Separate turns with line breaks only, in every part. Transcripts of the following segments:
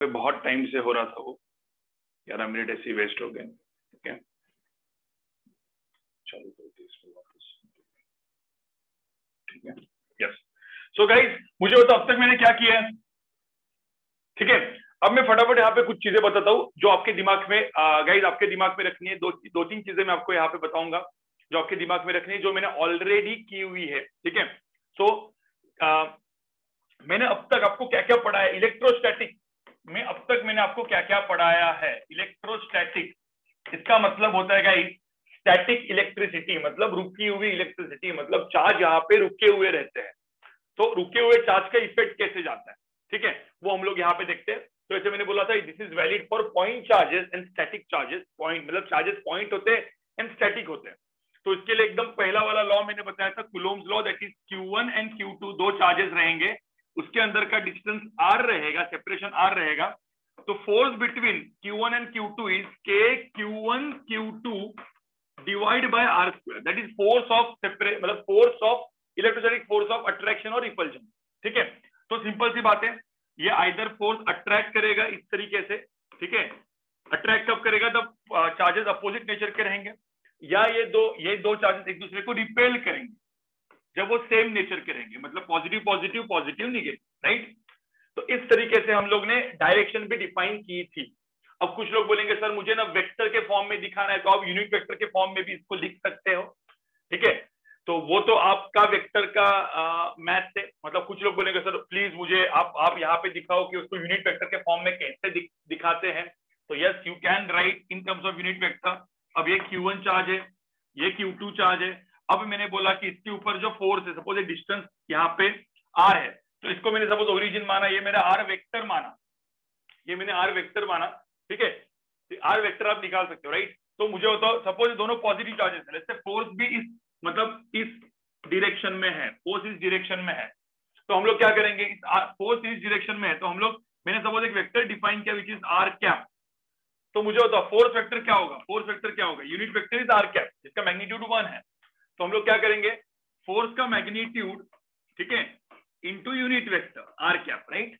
पे बहुत टाइम से हो रहा था वो। ग्यारह मिनट ऐसे वेस्ट हो गए। ठीक है? चालू करते इसको वापस। ठीक है? यस सो मुझे बता अब तक मैंने क्या किया है? ठीक है? अब मैं फटाफट यहाँ पे कुछ चीज़ें बताता हूँ, जो आपके दिमाग में गाइज़ आपके दिमाग में रखनी है। दो दो तीन चीज़ें मैं आपको यहाँ पे बताऊँगा, जो आपके दिमाग में रखनी है, जो मैंने ऑलरेडी की हुई है। ठीक है? सो मैंने अब तक आपको क्या क्या पढ़ा है? इलेक्ट्रोस्टैटिक में अब तक मैंने आपको क्या क्या पढ़ाया है? इलेक्ट्रोस्टैटिक इसका मतलब होता है स्टैटिक इलेक्ट्रिसिटी मतलब रुकी हुई इलेक्ट्रिसिटी मतलब चार्ज यहाँ पे रुके हुए रहते हैं। तो रुके हुए चार्ज का इफ़ेक्ट कैसे जाता है? ठीक है? वो हम लोग यहाँ पे देखते हैं। तो ऐसे मैंने बोला था this is valid for point charges and static charges point मतलब चार्जेस पॉइंट होते हैं एंड स्टैटिक होते हैं। तो इसके लिए एकदम पहला वाला लॉ मैंने बताया था Coulomb's law that is Q1 and Q2 दो चार्जेस रहेंगे। उसके अंदर का डिस्टेंस आर रहेगा सेपरेशन आर रहेगा तो force between Q1 and Q2 is K Q1 Q2 divide by R square that is force of separate मतलब force of electrostatic force of attraction और रिपल्शन ठीक है? तो सिंपल सी बात है, ये आइदर फोर्स अट्रैक्ट करेगा इस तरीके से, ठीक है? अट्रैक्ट कब करेगा? तब चार्जेस अपोजिट नेचर के रहेंगे, या ये दो ये दो चार्जेस एक दूसरे को रिपेल करेंगे। जब वो सेम नेचर के रहेंगे मतलब positive positive positive negative right तो इस तरीके से हम लोग ने डायरेक्शन भी डिफाइन की थी। अब कुछ लोग बोलेंगे सर मुझे ना वेक्टर के फॉर्म में दिखाना है तो आप यूनिट वेक्टर के फॉर्म में भी इसको लिख सकते हो। ठीक है? तो वो तो आपका वेक्टर का मैथ से मतलब कुछ लोग बोलेंगे सर प्लीज़ मुझे आप आप यहाँ पे दिखाओ कि उसको यूनिट वेक्टर के फॉर्म में कैसे दिख, दिखाते हैं। तो yes you can write in terms of unit vector अब ये Q1 चार्ज है ये Q2 चार्ज है अब मैंने बोला कि इसके ऊपर जो फोर्स है सपोज़ डिस्टेंस यहाँ पे आर है तो इसको मैंने सपोज़ ओरिजिन माना, ये मेरा R वेक्टर माना। ये मैंने आर वेक्टर माना, ठीक है? आर वेक्टर आप निकाल सकते हो राइट तो मुझे बताओ सपोज़ दोनों पॉजिटिव चार्जेस है जैसे फोर्स भी इस मतलब इस डिरेक्शन में है फोर्स इस डिरेक्शन में है। तो हम लोग क्या करेंगे, इस फोर्स इस डिरेक्शन में है तो हम लोग, मैंने सपोज़ एक वेक्टर डिफाइन किया विच इज़ आर कैप तो मुझे बताओ फोर्स वेक्टर क्या होगा? फोर्स वेक्टर क्या होगा? Unit vector is R cap जिसका मैग्नीट्यूड वन है। तो हम लोग क्या करेंगे? फोर्स का मैग्नीट्यूड, ठीक है? Into unit vector R cap right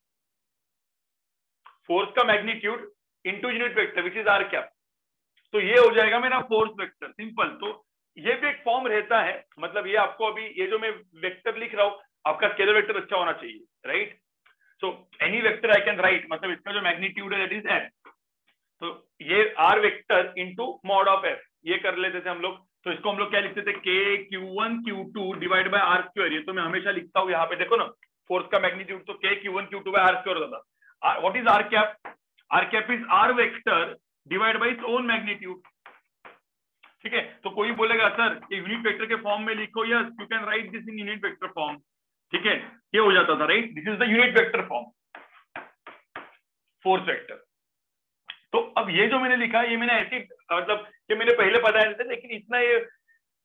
force का magnitude into unit vector which is R cap तो ये हो जाएगा मेरा फोर्स वेक्टर सिंपल तो ये भी एक फॉर्म रहता है। मतलब ये आपको अभी, ये जो मैं वेक्टर लिख रहा हूँ, आपका स्केलर वेक्टर अच्छा होना चाहिए right so any vector I can write मतलब इसका जो मैग्नीट्यूड है दैट इज़ एफ़ तो ये R vector into mod of F ये कर लेते थे हम लोग। तो इसको हम लोग क्या लिखते थे? K Q one Q two divide by R square ये तो मैं हमेशा लिखता हूँ यहाँ पे। देखो ना फोर्स का मैग्नीट्यूड तो K Q one Q two by R square होता था। What is R cap R cap is R vector divide by own magnitude ठीक है? तो कोई बोलेगा, सर, ये यूनिट वेक्टर के फॉर्म में लिखो yes you can write this in unit vector form ठीक है? ये हो जाता था right this is the unit vector form force vector तो अब ये जो मैंने लिखा ये मैंने ऐसी मतलब ये मैंने पहले बताया था लेकिन इतना ये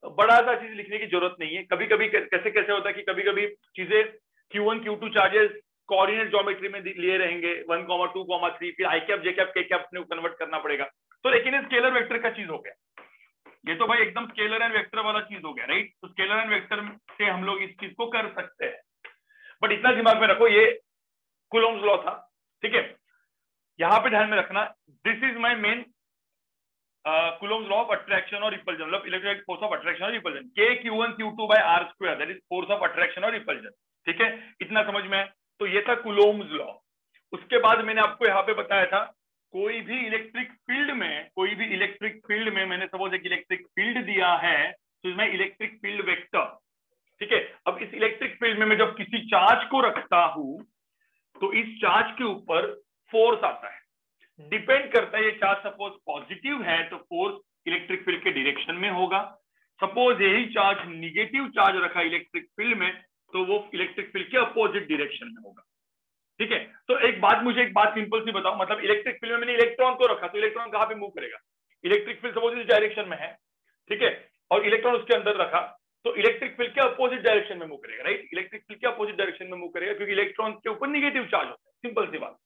बड़ा सा चीज़ लिखने की ज़रूरत नहीं है। कभी कभी कैसे कैसे होता है कि कभी कभी चीज़ें Q1 Q2 charges coordinate geometry में लिए रहेंगे one comma two comma three फिर I cap J cap K cap अपने कन्वर्ट करना पड़ेगा। तो लेकिन स्केलर वेक्टर का चीज़ हो गया। ये तो भाई एकदम स्केलर एंड वेक्टर वाला चीज़ हो गया राइट तो स्केलर एंड वेक्टर से हम लोग इस चीज़ को कर सकते हैं। बट इतना दिमाग में रखो, ये कुलोम्स लॉ था, ठीक है? यहाँ पे ध्यान में रखना this is my main Coulomb's law of attraction और रिपल्जन मतलब इलेक्ट्रिक फोर्स ऑफ़ अट्रैक्शन और repulsion K Q one Q two by R square that is force of attraction और रिपल्जन ठीक है? इतना समझ में? है तो ये था कुलोम्स लॉ उसके बाद मैंने आपको यहाँ पे बताया था, कोई भी इलेक्ट्रिक फ़ील्ड में, कोई भी इलेक्ट्रिक फ़ील्ड में मैंने सपोज़ एक इलेक्ट्रिक फ़ील्ड दिया है तो इसमें इलेक्ट्रिक फ़ील्ड वेक्टर ठीक है? अब इस इलेक्ट्रिक फ़ील्ड में मैं जब किसी चार्ज को रखता हूँ तो इस चार्ज के ऊपर फोर्स आता है। डिपेंड करता है ये चार्ज सपोज़ पॉजिटिव है तो फोर्स इलेक्ट्रिक फ़ील्ड के डिरेक्शन में होगा। सपोज़ यही चार्ज निगेटिव चार्ज रखा इलेक्ट्रिक फ़ील्ड में तो वो इलेक्ट्रिक फ़ील्ड के अपोजिट डिरेक्शन में होगा। ठीक है? तो एक बात मुझे एक बात सिंपल सी बताओ। मतलब इलेक्ट्रिक फ़ील्ड में मैंने इलेक्ट्रॉन को रखा तो इलेक्ट्रॉन कहाँ पे मूव करेगा? इलेक्ट्रिक फ़ील्ड सपोज़ इस डायरेक्शन में है ठीक है? और इलेक्ट्रॉन उसके अंदर रखा तो इलेक्ट्रिक फ़ील्ड के अपोजिट डायरेक्शन में मूव करेगा राइट? इलेक्ट्रिक फ़ील्ड के अपोजिट डायरेक्शन में मूव करेगा क्योंकि इलेक्ट्रॉन के ऊपर निगेटिव चार्ज होता है। सिंपल सी बात।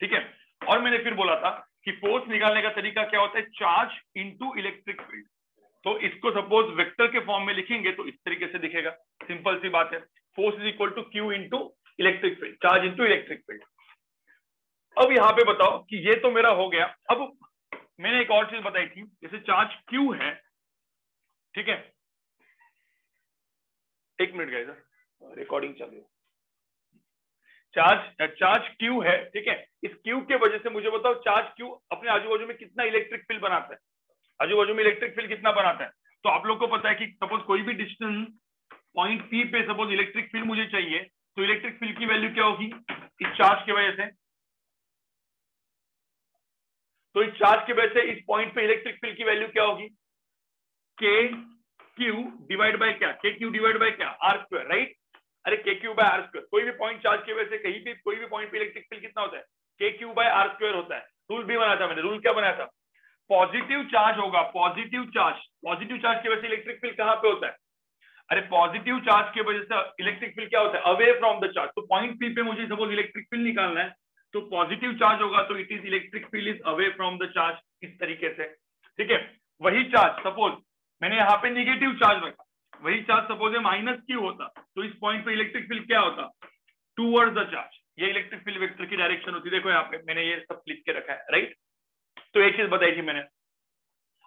ठीक है? और मैंने फिर बोला था कि फोर्स निकालने का तरीका क्या होता है? चार्ज इंटू इलेक्ट्रिक फ़ील्ड तो इसको सपोज़ वेक्टर के फॉर्म में लिखेंगे तो इस तरीके से दिखेगा। सिंपल सी बात है। Force is equal to Q into electric field charge into electric field अब यहाँ पे बताओ कि ये तो मेरा हो गया। अब मैंने एक और चीज़ बताई थी। जैसे चार्ज क्यू है, ठीक है? एक मिनट गए रिकॉर्डिंग चालू चार्ज चार्ज क्यू है, ठीक है? इस क्यू के वजह से मुझे बताओ, चार्ज क्यू अपने आजू बाजू में कितना इलेक्ट्रिक फ़ील्ड बनाता है? आजू बाजू में इलेक्ट्रिक फ़ील्ड कितना बनाता है? तो आप लोग को पता है कि सपोज़ कोई भी डिस्टेंस पॉइंट पी पे सपोज़ इलेक्ट्रिक फ़ील्ड मुझे चाहिए तो इलेक्ट्रिक फ़ील्ड की वैल्यू क्या होगी? इस चार्ज की वजह से। तो इस चार्ज की वजह से इस पॉइंट पे इलेक्ट्रिक फ़ील्ड की वैल्यू क्या होगी? के क्यू डिवाइड बाय क्या? के क्यू डिवाइड बाय क्या? आर स्क्वायर राइट अरे K Q by are square कोई भी पॉइंट चार्ज की वजह से कहीं भी कोई भी पॉइंट पे इलेक्ट्रिक फ़ील्ड कितना होता है? K Q by are square होता है। रूल भी बनाया था मैंने रूल क्या बनाया था? पॉजिटिव चार्ज होगा पॉजिटिव चार्ज पॉजिटिव चार्ज की वजह से इलेक्ट्रिक फ़ील्ड कहाँ पे होता है? अरे पॉजिटिव चार्ज की वजह से इलेक्ट्रिक फ़ील्ड क्या होता है? अवे फ्रॉम द चार्ज तो पॉइंट पी पे मुझे सपोज़ इलेक्ट्रिक फ़ील्ड निकालना है तो पॉजिटिव चार्ज होगा तो it is electric field is away from the charge इस तरीके से। ठीक है? वही चार्ज सपोज़ मैंने यहाँ पे निगेटिव चार्ज रखा। वही चार्ज सपोज़ है माइनस क्यू होता तो इस पॉइंट पे इलेक्ट्रिक फ़ील्ड क्या होता? टूवर्ड द चार्ज ये इलेक्ट्रिक फ़ील्ड वेक्टर की डायरेक्शन होती है देखो यहाँ पे मैंने ये सब लिख के रखा है राइट तो एक चीज़ बताई थी मैंने।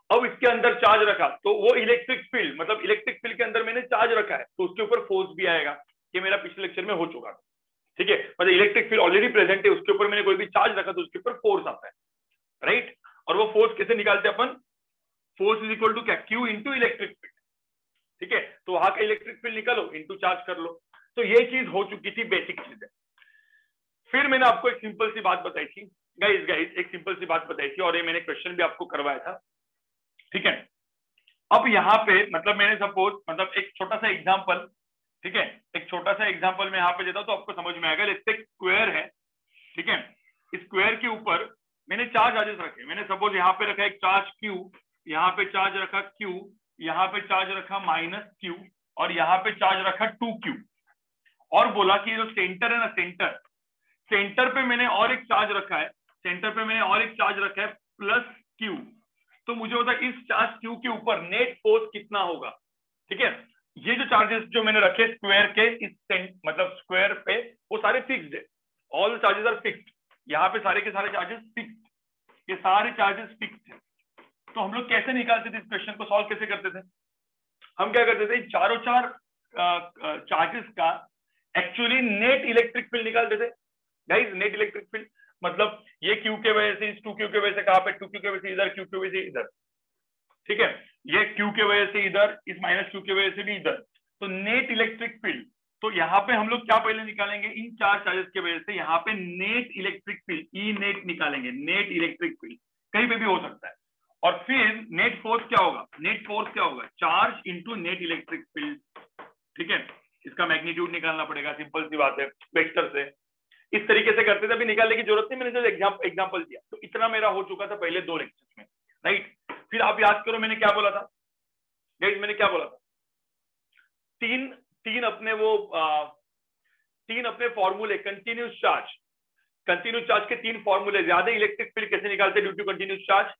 अब इसके अंदर चार्ज रखा तो वो इलेक्ट्रिक फ़ील्ड मतलब इलेक्ट्रिक फ़ील्ड के अंदर मैंने चार्ज रखा है तो उसके ऊपर फोर्स भी आएगा, ये मेरा पिछले लेक्चर में हो चुका था। ठीक है? मतलब इलेक्ट्रिक फ़ील्ड ऑलरेडी प्रेजेंट है, उसके ऊपर मैंने कोई भी चार्ज रखा तो उसके ऊपर फोर्स आता है राइट और वो फोर्स कैसे निकालते अपन? फोर्स इज़ इक्वल टू क्या क्यू इंटू इलेक्ट्रिक फ़ील्ड ठीक है? तो वहाँ का इलेक्ट्रिक फ़ील्ड निकालो इंटू चार्ज कर लो। तो ये चीज़ हो चुकी थी बेसिक चीज़। है फिर मैंने आपको एक सिंपल सी बात बताई थी। गाइस गाइस एक सिंपल सी बात बताई थी और ये मैंने क्वेश्चन भी आपको करवाया था। ठीक है? अब यहाँ पे मतलब मैंने सपोज़ मतलब एक छोटा सा एग्ज़ाम्पल ठीक है? एक छोटा सा एग्ज़ाम्पल मैं यहाँ पे देता हूँ तो आपको समझ में आएगा। जैसे स्क्वेयर है, ठीक है? स्क्वेयर के ऊपर मैंने चार चार्जेस रखे। मैंने सपोज़ यहाँ पे रखा एक चार्ज क्यू यहाँ पे चार्ज रखा क्यू यहाँ पे चार्ज रखा माइनस क्यू और यहाँ पे चार्ज रखा टू क्यू और बोला कि ये जो सेंटर है ना सेंटर सेंटर पे मैंने और एक चार्ज रखा है सेंटर पे मैंने और एक चार्ज रखा है प्लस क्यू तो मुझे होता है इस चार्ज क्यू के ऊपर नेट फोर्स कितना होगा? ठीक है? ये जो चार्जेस जो मैंने रखे स्क्वायर के, इस मतलब स्क्वायर पे, वो सारे फिक्स्ड है। ऑल चार्जेस आर फिक्स्ड यहाँ पे सारे के सारे चार्जेस फिक्स्ड ये सारे चार्जेस फिक्स्ड है। तो हम लोग कैसे निकालते थे इस क्वेश्चन को? सॉल्व कैसे करते थे? हम क्या करते थे? चारों चार चार्जेस का एक्चुअली नेट इलेक्ट्रिक फ़ील्ड निकालते थे। गाइस नेट इलेक्ट्रिक फ़ील्ड मतलब ये क्यू के वजह से, इस टू क्यू के वजह से कहा पे? टू क्यू के वजह से इधर क्यू की वजह से इधर। ठीक है? ये क्यू के वजह से इधर, इस माइनस क्यू की वजह से भी इधर। तो नेट इलेक्ट्रिक फ़ील्ड तो यहाँ पे हम लोग क्या पहले निकालेंगे? इन चार चार्जेस की वजह से यहाँ पे net electric field E net निकालेंगे। नेट इलेक्ट्रिक फ़ील्ड कहीं पे भी हो सकता है। और फिर नेट फोर्स क्या होगा? नेट फोर्स क्या होगा? Charge into net electric field ठीक है? इसका मैग्नीट्यूड निकालना पड़ेगा सिंपल सी बात है वेक्टर से। इस तरीके से करते थे अभी निकालने की ज़रूरत नहीं मैंने एग्ज़ाम्पल दिया। तो इतना मेरा हो चुका था पहले दो लेक्चर में राइट फिर आप याद करो मैंने क्या बोला था? गाइस मैंने क्या बोला था? तीन तीन अपने वो आ, तीन अपने फॉर्मूले कंटिन्यूस चार्ज कंटिन्यूस चार्ज के तीन फॉर्मूले ज़्यादा इलेक्ट्रिक फ़ील्ड कैसे निकालते due to continuous charge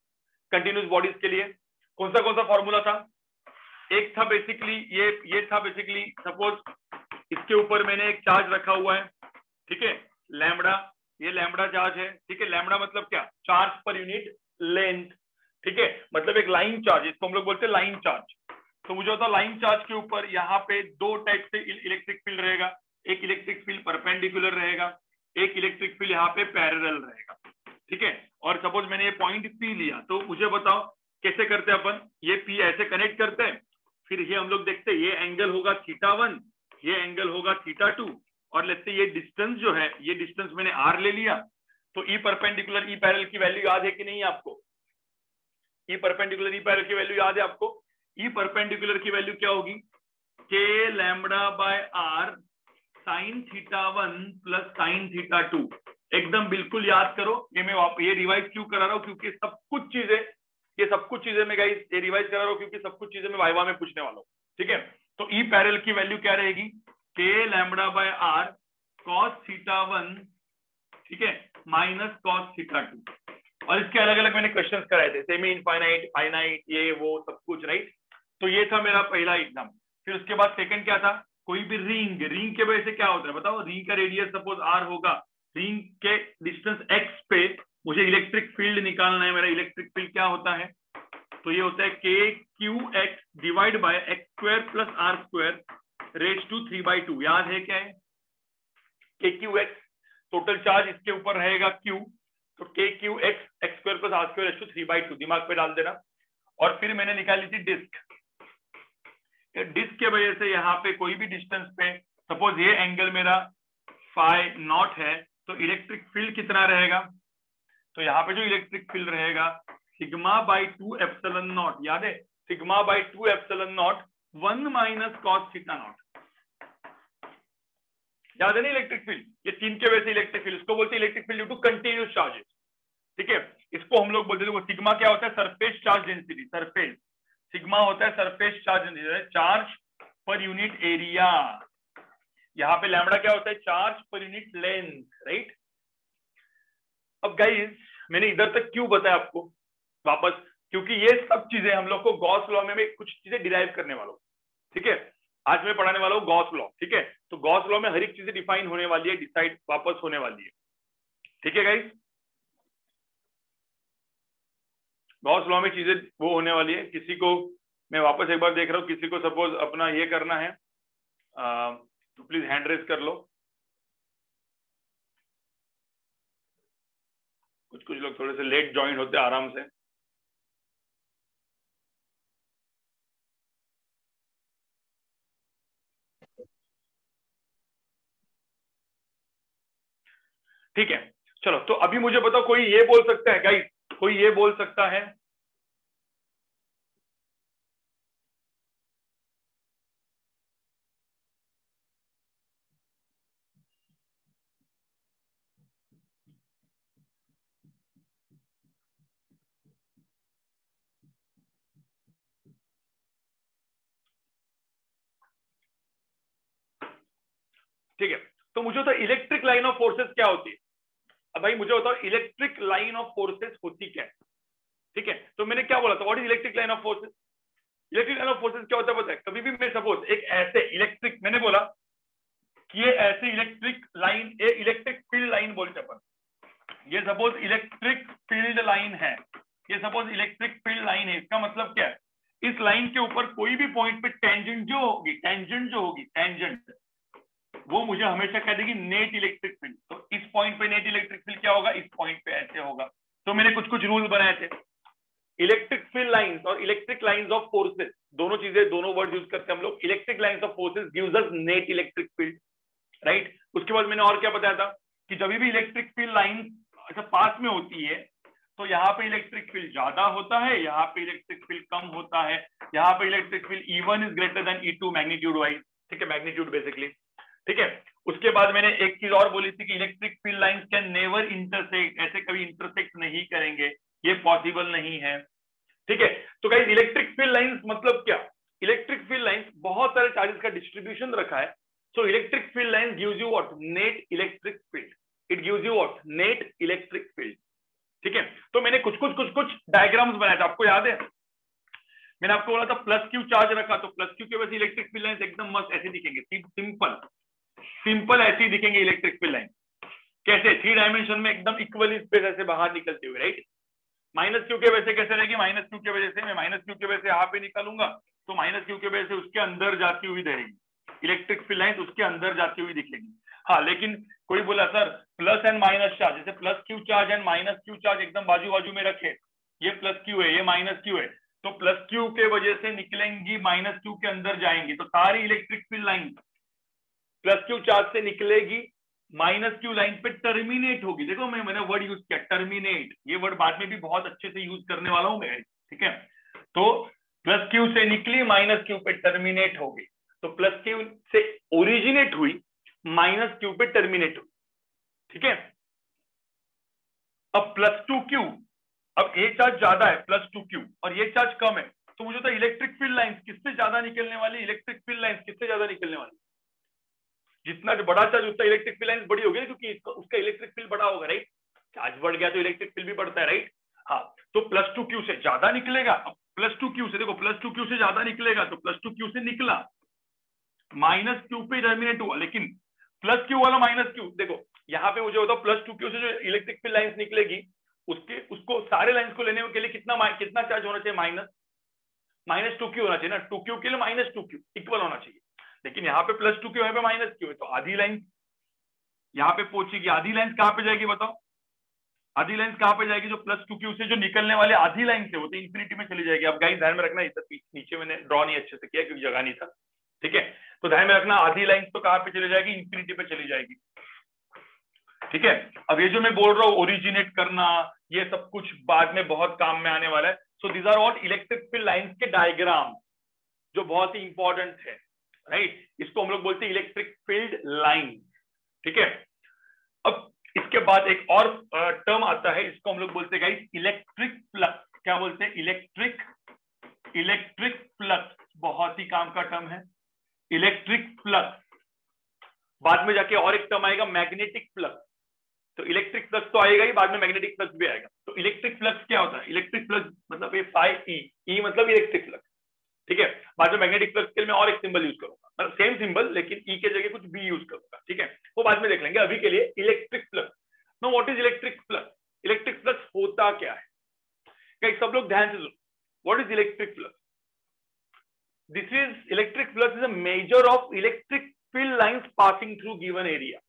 continuous bodies के लिए। कौन सा कौन सा फॉर्मूला था? एक था बेसिकली ये ये था बेसिकली सपोज़ इसके ऊपर मैंने एक चार्ज रखा हुआ है, ठीक है? लैमडा ये लैमडा चार्ज है, ठीक है? लैमडा मतलब क्या? चार्ज पर यूनिट लेंथ ठीक है? मतलब एक लाइन चार्ज इसको हम लोग बोलते हैं लाइन चार्ज तो मुझे होता लाइन चार्ज के ऊपर यहाँ पे दो टाइप से इलेक्ट्रिक फ़ील्ड रहेगा। एक इलेक्ट्रिक फ़ील्ड परपेंडिकुलर रहेगा, एक इलेक्ट्रिक फ़ील्ड यहाँ पे पैरेलल रहेगा। ठीक है? और सपोज़ मैंने ये पॉइंट पी लिया तो मुझे बताओ, कैसे करते हैं अपन? ये पी ऐसे कनेक्ट करते हैं, फिर ये हम लोग देखते हैं, ये एंगल होगा थीटा वन ये एंगल होगा थीटा टू और लेते ये डिस्टेंस जो है, ये डिस्टेंस मैंने आर ले लिया तो ई परपेंडिकुलर ई पैरल की वैल्यू याद है कि नहीं आपको? ई परपेंडिकुलर ई पैरल की वैल्यू याद है आपको? ई परपेंडिकुलर की वैल्यू क्या होगी? K lambda by R sine theta one plus sine theta two एकदम बिल्कुल याद करो। ये मैं ये रिवाइज क्यों करा रहा हूँ? क्योंकि सब कुछ चीज़ें, ये सब कुछ चीज़ें मैं गाइस ये रिवाइज करा रहा हूँ क्योंकि सब कुछ चीज़ें मैं वाइवा में पूछने वाला हूँ। ठीक है? तो ई पैरल की वैल्यू क्या रहेगी? K lambda by R cos theta one ठीक है? माइनस कॉस थीटा टू और इसके अलग अलग मैंने क्वेश्चंस कराए थे। सेमी इनफाइनाइट फाइनाइट ये, वो, सब कुछ राइट तो ये था मेरा पहला एग्ज़ाम फिर उसके बाद सेकंड क्या था? कोई भी रिंग रिंग के वजह से क्या होता है? बताओ रिंग का रेडियस सपोज़ आर होगा। रिंग के डिस्टेंस एक्स पे मुझे इलेक्ट्रिक फ़ील्ड निकालना है, मेरा इलेक्ट्रिक फ़ील्ड क्या होता है? तो ये होता है K Q X divide by X square plus R square raise to three by two याद है क्या है K Q x total charge इसके ऊपर रहेगा क्यू तो K Q X X square plus R square raise to three by two दिमाग पे डाल देना। और फिर मैंने निकाली थी डिस्क डिस्क के वजह से यहाँ पे कोई भी डिस्टेंस पे सपोज़ ये एंगल मेरा फाइव नॉट है तो इलेक्ट्रिक फ़ील्ड कितना रहेगा? तो यहाँ पे जो इलेक्ट्रिक फ़ील्ड रहेगा sigma by two epsilon naught याद है? Sigma by two epsilon naught one minus cos theta naught याद है ना इलेक्ट्रिक फ़ील्ड ये तीन के वजह से इलेक्ट्रिक फ़ील्ड इसको बोलते हैं electric field due to continuous charges ठीक है? इसको हम लोग बोलते हैं सिग्मा क्या होता है? Surface charge density surface sigma होता है surface charge density charge per unit area यहाँ पे लैमडा क्या होता है? Charge per unit length right अब गाइस मैंने इधर तक क्यों बताया आपको? वापस क्योंकि ये सब चीज़ें हम लोग को गॉस लॉ में, में कुछ चीज़ें डिराइव करने वालों ठीक है? आज मैं पढ़ाने वाला हूँ गॉस लॉ ठीक है? तो गॉस लॉ में हर एक चीज़ें डिफाइन होने वाली है डिसाइड वापस होने वाली है ठीक है गाइस गॉस लॉ में चीज़ें वो होने वाली है किसी को मैं वापस एक बार देख रहा हूँ किसी को सपोज़ अपना ये करना है तो प्लीज़ हैंड रेस कर लो। कुछ कुछ लोग थोड़े से लेट ज्वाइन होते आराम से। ठीक है। चलो तो अभी मुझे बताओ, कोई ये बोल सकता है गाइस कोई ये बोल सकता है? ठीक है तो मुझे तो इलेक्ट्रिक लाइन ऑफ़ फोर्सेस क्या होती है? अब भाई मुझे बताओ इलेक्ट्रिक लाइन ऑफ़ फोर्सेस होती क्या है? ठीक है तो मैंने क्या बोला था? What is electric line of forces electric line of forces क्या होता है पता है? कभी भी मैं सपोज़ एक ऐसे इलेक्ट्रिक मैंने बोला कि ये ऐसे electric line a electric field line बोलते अपन। ये सपोज़ इलेक्ट्रिक फ़ील्ड लाइन है। ये सपोज़ इलेक्ट्रिक फ़ील्ड लाइन है। इसका मतलब क्या है? इस लाइन के ऊपर कोई भी पॉइंट पे टेंजेंट जो होगी टेंजेंट जो होगी टेंजेंट वो मुझे हमेशा कह देगी, नेट इलेक्ट्रिक फ़ील्ड तो इस पॉइंट पे नेट इलेक्ट्रिक फ़ील्ड क्या होगा? इस पॉइंट पे ऐसे होगा। तो मैंने कुछ कुछ रूल बनाए थे। इलेक्ट्रिक फ़ील्ड लाइंस और इलेक्ट्रिक लाइंस ऑफ़ फोर्सेस, दोनों चीज़ें, दोनों वर्ड यूज़ करते हैं हम लोग। Electric lines of forces gives us net electric field right उसके बाद मैंने और क्या बताया था कि जब भी इलेक्ट्रिक फ़ील्ड लाइन अच्छा पास में होती है तो यहाँ पे इलेक्ट्रिक फ़ील्ड ज़्यादा होता है, यहाँ पे इलेक्ट्रिक फ़ील्ड कम होता है। यहाँ पे electric field E one is greater than E two magnitude wise ठीक है मैग्नीट्यूड बेसिकली ठीक है? उसके बाद मैंने एक चीज़ और बोली थी कि electric field lines can never intersect ऐसे कभी इंटरसेक्ट नहीं करेंगे, ये पॉसिबल नहीं है। ठीक है? तो कहीं इलेक्ट्रिक फ़ील्ड लाइंस मतलब क्या? इलेक्ट्रिक फ़ील्ड लाइंस बहुत सारे चार्जेस का डिस्ट्रीब्यूशन रखा है। So electric field line gives you what net electric field it gives you what net electric field ठीक है? तो मैंने कुछ कुछ कुछ कुछ डायग्राम्स बनाए थे। आपको याद है? मैंने आपको बोला था प्लस क्यू चार्ज रखा तो प्लस क्यू के वजह से इलेक्ट्रिक फ़ील्ड लाइंस एकदम मस्त ऐसे दिखेंगे। सिंपल सिंपल ऐसे ही दिखेंगे इलेक्ट्रिक फ़ील्ड लाइन। कैसे? थ्री डायमेंशन में एकदम इक्वली स्पेस ऐसे बाहर निकलते हुए राइट माइनस क्यू के वजह से कैसे रहेगी? माइनस क्यू के वजह से। मैं माइनस क्यू के वजह से यहाँ पे निकालूँगा तो माइनस क्यू के वजह से उसके अंदर जाती हुई रहेगी इलेक्ट्रिक फ़ील्ड लाइन उसके अंदर जाती हुई दिखेगी। हाँ लेकिन कोई बोला, sir plus and minus charge जैसे plus Q charge and minus Q charge एकदम बाजू बाजू में रखे, ये प्लस क्यू है, ये माइनस क्यू है तो प्लस क्यू के वजह से निकलेंगी माइनस क्यू के अंदर जाएँगी। तो सारी electric field line plus Q charge से निकलेगी माइनस क्यू लाइन पे टर्मिनेट होगी। देखो, मैं, मैंने वर्ड यूज़ किया टर्मिनेट ये वर्ड बाद में भी बहुत अच्छे से यूज़ करने वाला हूँ मैं, ठीक है? तो प्लस क्यू से निकली माइनस क्यू पे टर्मिनेट होगी तो प्लस क्यू से ओरिजिनेट हुई माइनस क्यू पे टर्मिनेट हुई, ठीक है? अब प्लस टू क्यू अब ये चार्ज ज़्यादा है प्लस टू क्यू और ये चार्ज कम है। तो मुझे तो इलेक्ट्रिक फ़ील्ड लाइंस किससे ज़्यादा निकलने वाली? इलेक्ट्रिक फ़ील्ड लाइंस किससे ज़्यादा निकलने वाली? जितना जो बड़ा चार्ज उतना इलेक्ट्रिक फ़ील्ड लाइन बड़ी होगी क्योंकि उसका इलेक्ट्रिक फ़ील्ड बड़ा होगा राइट चार्ज बढ़ गया तो इलेक्ट्रिक फ़ील्ड भी बढ़ता है राइट हाँ तो प्लस टू क्यू से ज़्यादा निकलेगा। प्लस टू क्यू से, देखो प्लस टू क्यू से ज़्यादा निकलेगा तो प्लस टू क्यू से निकला। माइनस क्यू पे टर्मिनेट हुआ, लेकिन प्लस क्यू वाला माइनस क्यू देखो, यहाँ पे मुझे बताओ प्लस टू क्यू से जो इलेक्ट्रिक फ़ील्ड लाइन्स निकलेगी, उसके, उसको सारे लाइन्स को लेने के लिए कितना कितना चार्ज होना चाहिए? माइनस माइनस टू क्यू होना चाहिए ना टू क्यू के लिए माइनस टू क्यू इक्वल होना चाहिए। लेकिन यहाँ पे प्लस टू क्यों है, पे माइनस क्यों है? तो आधी लाइन यहाँ पे पहुंचेगी आधी लाइन कहाँ पे जाएगी बताओ? आधी लाइन कहाँ पे जाएगी? जो प्लस टू क्यू से जो निकलने वाले आधी लाइन से होते इन्फिनिटी में चली जाएगी। अब गाइस ध्यान में रखना, इधर नीचे मैंने ड्रॉ नहीं अच्छे से किया, क्योंकि जगह नहीं था। ठीक है? तो ध्यान में रखना, आधी लाइन तो कहाँ पे चली जाएगी? इन्फिनिटी पे चली जाएगी। ठीक है? अब ये जो मैं बोल रहा हूँ ओरिजिनेट करना, ये सब कुछ बाद में बहुत काम में आने वाला है। So these are all electric field lines के डायग्राम जो बहुत ही इंपॉर्टेंट है। राइट इसको हम लोग बोलते हैं इलेक्ट्रिक फ़ील्ड लाइन ठीक है? अब इसके बाद एक और टर्म आता है, इसको हम लोग बोलते हैं गाइस इलेक्ट्रिक फ्लक्स क्या बोलते हैं? इलेक्ट्रिक इलेक्ट्रिक फ्लक्स बहुत ही काम का टर्म है। इलेक्ट्रिक फ्लक्स बाद में जाके और एक टर्म आएगा मैग्नेटिक फ्लक्स तो इलेक्ट्रिक फ्लक्स तो आएगा ही, बाद में मैग्नेटिक फ्लक्स भी आएगा। तो इलेक्ट्रिक फ्लक्स क्या होता है? इलेक्ट्रिक फ्लक्स मतलब ये फाइव ई ई मतलब इलेक्ट्रिक फ्लक्स ठीक है? बाद में मैग्नेटिक फ्लक्स के लिए मैं और एक सिंबल यूज़ करूँगा। मतलब सेम सिंबल लेकिन ई e के जगह कुछ बी यूज़ करूँगा, ठीक है? वो बाद में देख लेंगे अभी के लिए electric flux no what is electric flux electric flux होता क्या है? कई सब लोग ध्यान से सुनो। What is electric flux this is electric flux is a measure of electric field lines passing through given area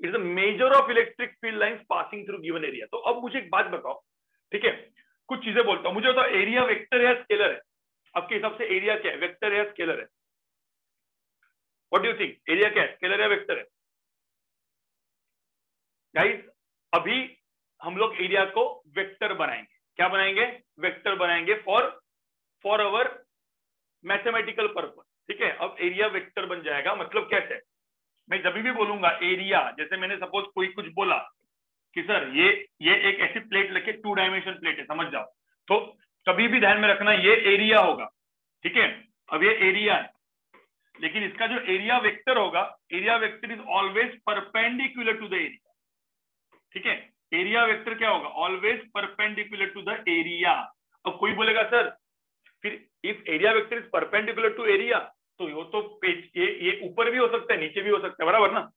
is the measure of electric field lines passing through given area तो अब मुझे एक बात बताओ, ठीक है? कुछ चीज़ें बोलता हूँ। मुझे बताओ एरिया वेक्टर या स्केलर है? आपके हिसाब से एरिया क्या है? वेक्टर या स्केलर है? व्हाट डू थिंक एरिया क्या है? स्केलर या वेक्टर है? गाइस अभी हम लोग एरिया को वेक्टर बनाएँगे। क्या बनाएँगे? वेक्टर बनाएँगे for for our mathematical purpose ठीक है? अब एरिया वेक्टर बन जाएगा। मतलब कैसे मैं जब भी बोलूँगा एरिया जैसे मैंने सपोज़ कोई कुछ बोला कि सर ये ये एक ऐसी प्लेट लेके टू डायमेंशन प्लेट है, समझ जाओ। तो कभी भी ध्यान में रखना, ये एरिया होगा। ठीक है? अब ये एरिया है। लेकिन इसका जो एरिया वेक्टर होगा area vector is always perpendicular to the area ठीक है? एरिया वेक्टर क्या होगा? Always perpendicular to the area अब कोई बोलेगा, सर, फिर if area vector is perpendicular to area तो वो तो पेज, ये ये ऊपर भी हो सकता है, नीचे भी हो सकता है, बराबर ना?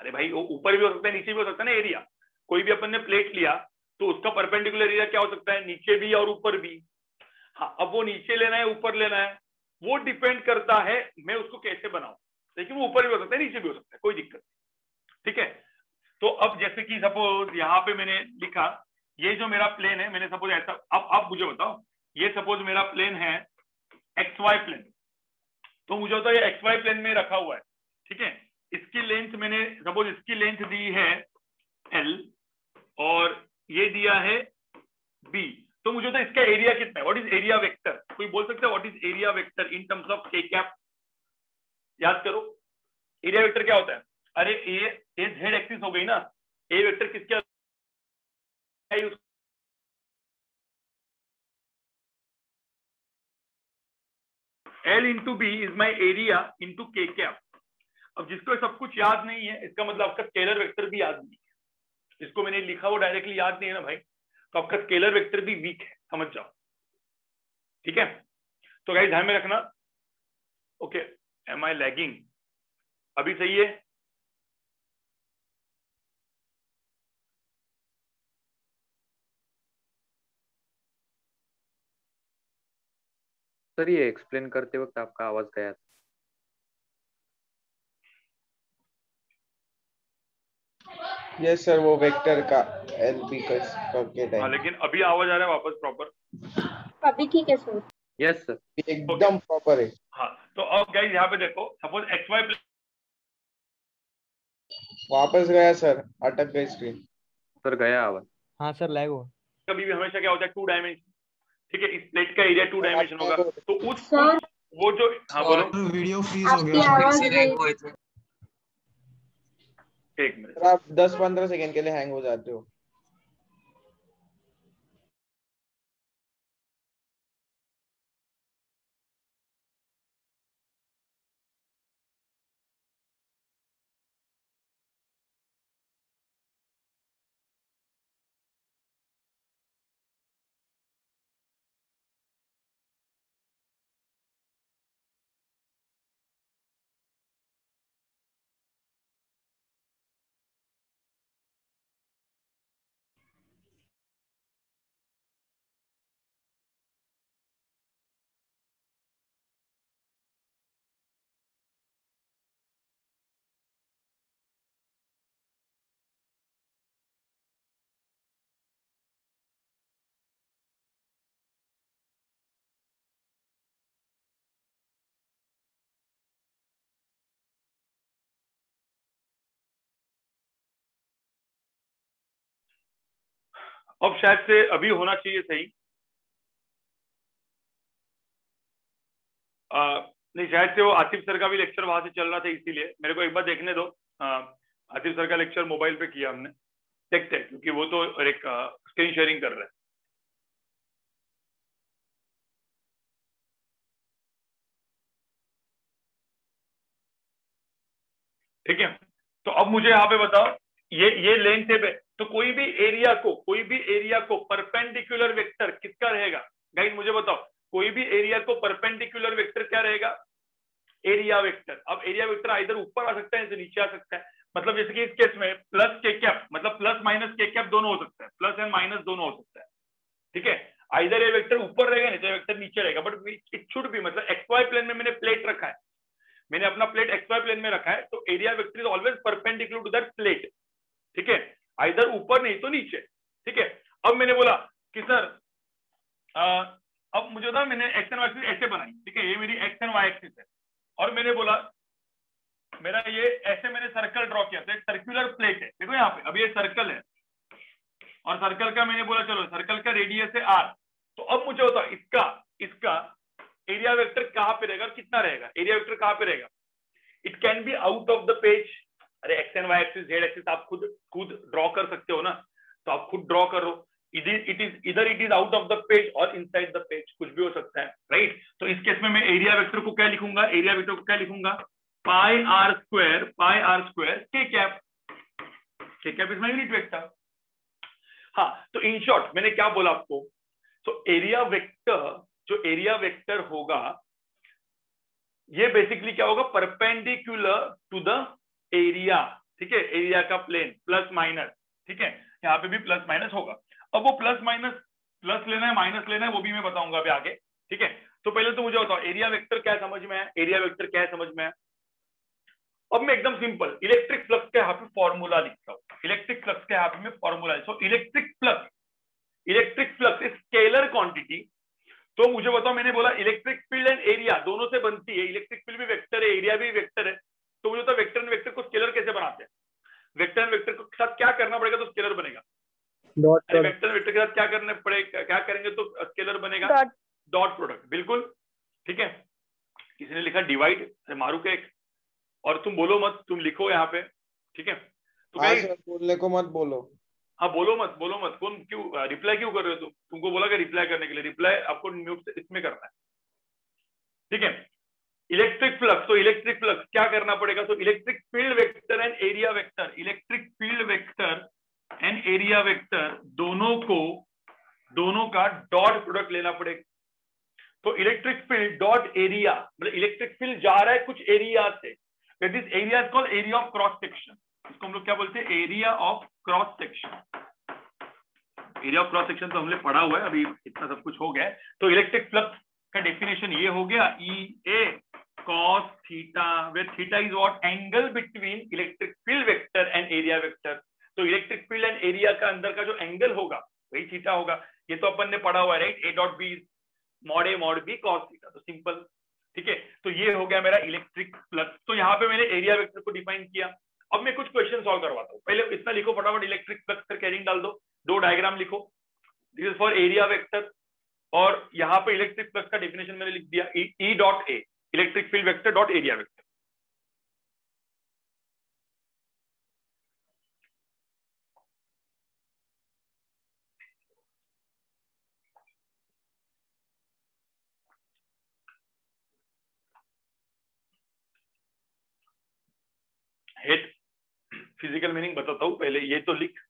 अरे भाई, वो ऊपर भी हो सकता है, नीचे भी हो सकता है ना एरिया कोई भी अपन ने प्लेट लिया तो उसका परपेंडिकुलर एरिया क्या हो सकता है? नीचे भी और ऊपर भी। हाँ अब वो नीचे लेना है, ऊपर लेना है, वो डिपेंड करता है, मैं उसको कैसे बनाऊ? लेकिन वो ऊपर भी हो सकता है, नीचे भी हो सकता है, कोई दिक्कत नहीं। ठीक है? तो अब जैसे कि सपोज़ यहाँ पे मैंने लिखा, ये जो मेरा प्लेन है, मैंने सपोज़ ऐसा, अब आप मुझे बताओ, ये सपोज़ मेरा प्लेन है एक्स वाई प्लेन तो मुझे है ये एक्स वाई प्लेन में रखा हुआ है। ठीक है? इसकी लेंथ मैंने सपोज़ इसकी लेंथ दी है एल और ये दिया है बी तो मुझे है इसका एरिया कितना है? व्हाट इज़ एरिया वेक्टर कोई बोल सकता है what is area vector in terms of K cap याद करो। एरिया वेक्टर क्या होता है? अरे ए ए जेड एक्सिस हो गई ना। ए वेक्टर किसके L into B is my area into K cap अब जिसको सब कुछ याद नहीं है, इसका मतलब आपका स्केलर वेक्टर भी याद नहीं है। जिसको मैंने लिखा वो डायरेक्टली याद नहीं है ना भाई। तो आपका स्केलर वेक्टर भी वीक है, समझ जाओ। ठीक है? तो गाइस ध्यान में रखना। ओके एम आई लैगिंग अभी सही है?
सर ये एक्सप्लेन करते वक्त आपका आवाज़ गया था।
यस सर वो वेक्टर का एलपी का करके टाइम
हाँ लेकिन अभी आवाज़ आ रहा है वापस प्रॉपर
अभी ठीक है सर
यस सर
एकदम प्रॉपर है।
हाँ तो अब गाइस यहाँ पे देखो सपोज़ एक्स वाई
वापस गया सर अटक गई स्क्रीन
सर गया आवाज़।
हाँ सर लैग हुआ
कभी भी हमेशा क्या होता है टू डायमेंशन ठीक है इस प्लेट का एरिया टू डायमेंशन होगा। तो उस
सर
वो जो हाँ बोलो।
वीडियो फ्रीज हो
आपकी
गया
आवाज़
फिर से
गई।
lag हुए थे
एक मिनट।
आप 10-15 सेकंड के लिए हैंग हो जाते हो।
अब शायद से अभी होना चाहिए सही। आ, नहीं शायद से वो आतिफ सर का भी लेक्चर वहाँ से चल रहा था इसीलिए। मेरे को एक बार देखने दो। आतिफ सर का लेक्चर मोबाइल पे किया हमने। देखते हैं क्योंकि वो तो एक स्क्रीन शेयरिंग कर रहे हैं। ठीक है? तो अब मुझे यहाँ पे बताओ ये ये लेंथ है तो कोई भी एरिया को, कोई भी एरिया को परपेंडिकुलर वेक्टर किसका रहेगा? गाइड मुझे बताओ, कोई भी एरिया को परपेंडिकुलर वेक्टर क्या रहेगा? एरिया वेक्टर अब एरिया वेक्टर इधर ऊपर आ सकता है इधर नीचे आ सकता है। मतलब जैसे कि इस केस में प्लस के कैप मतलब प्लस माइनस के कैप दोनों हो सकता है। प्लस एंड माइनस दोनों हो सकता है। ठीक है? आइधर ये वेक्टर ऊपर रहेगा, नहीं तो वेक्टर नीचे रहेगा। बट इट शुड भी मतलब एक्स वाई प्लेन में मैंने प्लेट रखा है। मैंने अपना प्लेट एक्स वाई प्लेन में रखा है तो area vector is always perpendicular to that plate ठीक है? इधर ऊपर नहीं तो नीचे। ठीक है? अब मैंने बोला कि सर आ, अब मुझे बता मैंने एक्स एंड वाई ऐसे बनाई। ठीक है? ये मेरी एक्स एंड वाई एक्सिस है। और मैंने बोला मेरा ये ऐसे मैंने सर्कल ड्रॉ किया। था सर्कुलर प्लेट है। देखो यहाँ पे अब ये सर्कल है। और सर्कल का मैंने बोला चलो सर्कल का रेडियस है आर तो अब मुझे होता इसका इसका एरिया वेक्टर कहाँ पे रहेगा कितना रहेगा? एरिया वेक्टर कहाँ पे रहेगा? It can be out of the page अरे X and Y axis Z axis आप खुद खुद ड्रॉ कर सकते हो ना? तो आप खुद ड्रॉ करो। इट इज़ इधर it is out of the page और इनसाइड द पेज कुछ भी हो सकता है राइट तो इस केस में मैं एरिया वेक्टर को क्या लिखूँगा? एरिया वेक्टर को क्या लिखूँगा? Pi R square pi R square K cap K cap is my unit vector हाँ तो इन शॉर्ट मैंने क्या बोला आपको? तो एरिया वेक्टर जो एरिया वेक्टर होगा, ये बेसिकली क्या होगा? परपेंडिकुलर टू द एरिया ठीक है? एरिया का प्लेन प्लस माइनस ठीक है? यहाँ पे भी प्लस माइनस होगा। अब वो प्लस माइनस प्लस लेना है माइनस लेना है, वो भी मैं बताऊँगा अभी आगे, ठीक है? तो पहले तो मुझे बताओ एरिया वेक्टर क्या समझ में है एरिया वेक्टर क्या समझ में है अब मैं एकदम सिंपल इलेक्ट्रिक फ्लक्स के यहाँ पे फॉर्मूला लिखता हूँ। इलेक्ट्रिक फ्लक्स के यहाँ पे मैं formula so electric flux electric flux is scalar quantity तो मुझे बताओ, मैंने बोला इलेक्ट्रिक फ़ील्ड एंड एरिया दोनों से बनती है इलेक्ट्रिक फ़ील्ड भी वेक्टर है एरिया भी वेक्टर है। तो मुझे तो वेक्टर एंड वेक्टर को स्केलर कैसे बनाते हैं? वेक्टर एंड वेक्टर के साथ क्या करना पड़ेगा तो स्केलर बनेगा।
डॉट
वेक्टर वेक्टर के साथ क्या करने पड़ेगा क्या करेंगे तो स्केलर बनेगा। डॉट प्रोडक्ट बिल्कुल। ठीक है? किसी ने लिखा डिवाइड मारू के एक? और तुम बोलो मत तुम लिखो यहाँ पे। ठीक है? तो
हाँ बोलने को मत बोलो।
हाँ बोलो मत बोलो मत। कौन क्यों रिप्लाई क्यों कर रहे हो तुम? तुमको बोला कि रिप्लाई करने के लिए? रिप्लाई आपको म्यूट इसमें करना है। ठीक है? इलेक्ट्रिक फ्लक्स तो इलेक्ट्रिक फ्लक्स क्या करना पड़ेगा? तो electric field vector and area vector electric field vector and area vector दोनों को, दोनों का डॉट प्रोडक्ट लेना पड़ेगा। तो इलेक्ट्रिक फ़ील्ड डॉट एरिया मतलब इलेक्ट्रिक फ़ील्ड जा रहा है कुछ एरिया से। This area is called area of cross section इसको हम लोग क्या बोलते हैं? Area of cross section area of cross section तो हमने पढ़ा हुआ है, अभी इतना सब कुछ हो गया तो इलेक्ट्रिक फ्लक्स का डेफिनेशन ये हो गया E A cos theta, where theta is what? Angle between electric field vector and area vector. तो इलेक्ट्रिक फ़ील्ड एंड एरिया का अंदर का जो एंगल होगा वही थीटा होगा। ये तो अपन ने पढ़ा हुआ है right A dot B mod A mod B cos theta तो सिंपल ठीक है? तो ये हो गया मेरा इलेक्ट्रिक फ्लक्स तो यहाँ पे मैंने एरिया वेक्टर को डिफाइन किया। अब मैं कुछ क्वेश्चन सॉल्व करवाता हूँ। पहले इतना लिखो फटाफट इलेक्ट्रिक फ्लक्स करके हेडिंग डाल दो। दो डायग्राम लिखो। This is for area vector और यहाँ पे इलेक्ट्रिक फ्लक्स का डेफिनेशन मैंने लिख दिया। E dot A electric field vector dot area vector head physical meaning बताता हूँ, पहले ये तो लिख।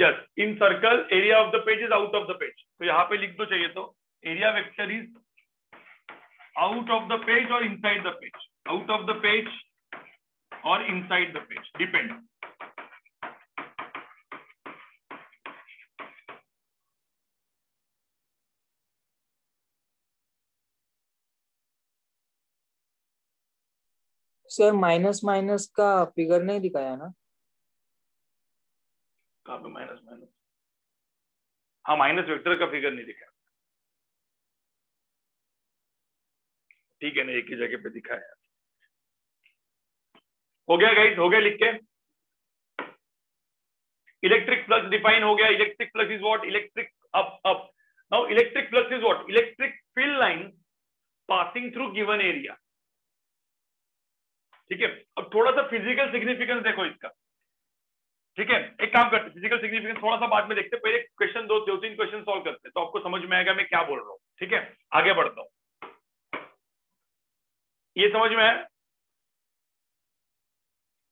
Yes in circle area of the page is out of the page तो यहाँ पे लिख दो चाहिए तो। Area vector is out of the page or inside the page. Out of the page or inside the page depend
sir minus minus का figure नहीं दिखाया ना?
पे माइनस माइनस हाँ माइनस वेक्टर का फिगर नहीं दिखा ठीक है ना एक ही जगह पे दिखाया। हो गया गाइस हो गया लिख के। इलेक्ट्रिक फ्लक्स डिफाइन हो गया। Electric flux is what electric up up now electric flux is what electric field line passing through given area ठीक है, अब थोड़ा सा फ़िज़िकल सिग्निफिकेंस देखो इसका। ठीक है, एक काम करते फ़िज़िकल सिग्निफिकेंस थोड़ा सा बाद में देखते पहले क्वेश्चन दो दो, तीन क्वेश्चन सॉल्व करते तो आपको समझ में आएगा मैं क्या बोल रहा हूँ। ठीक है, आगे बढ़ता हूँ। ये समझ में आया?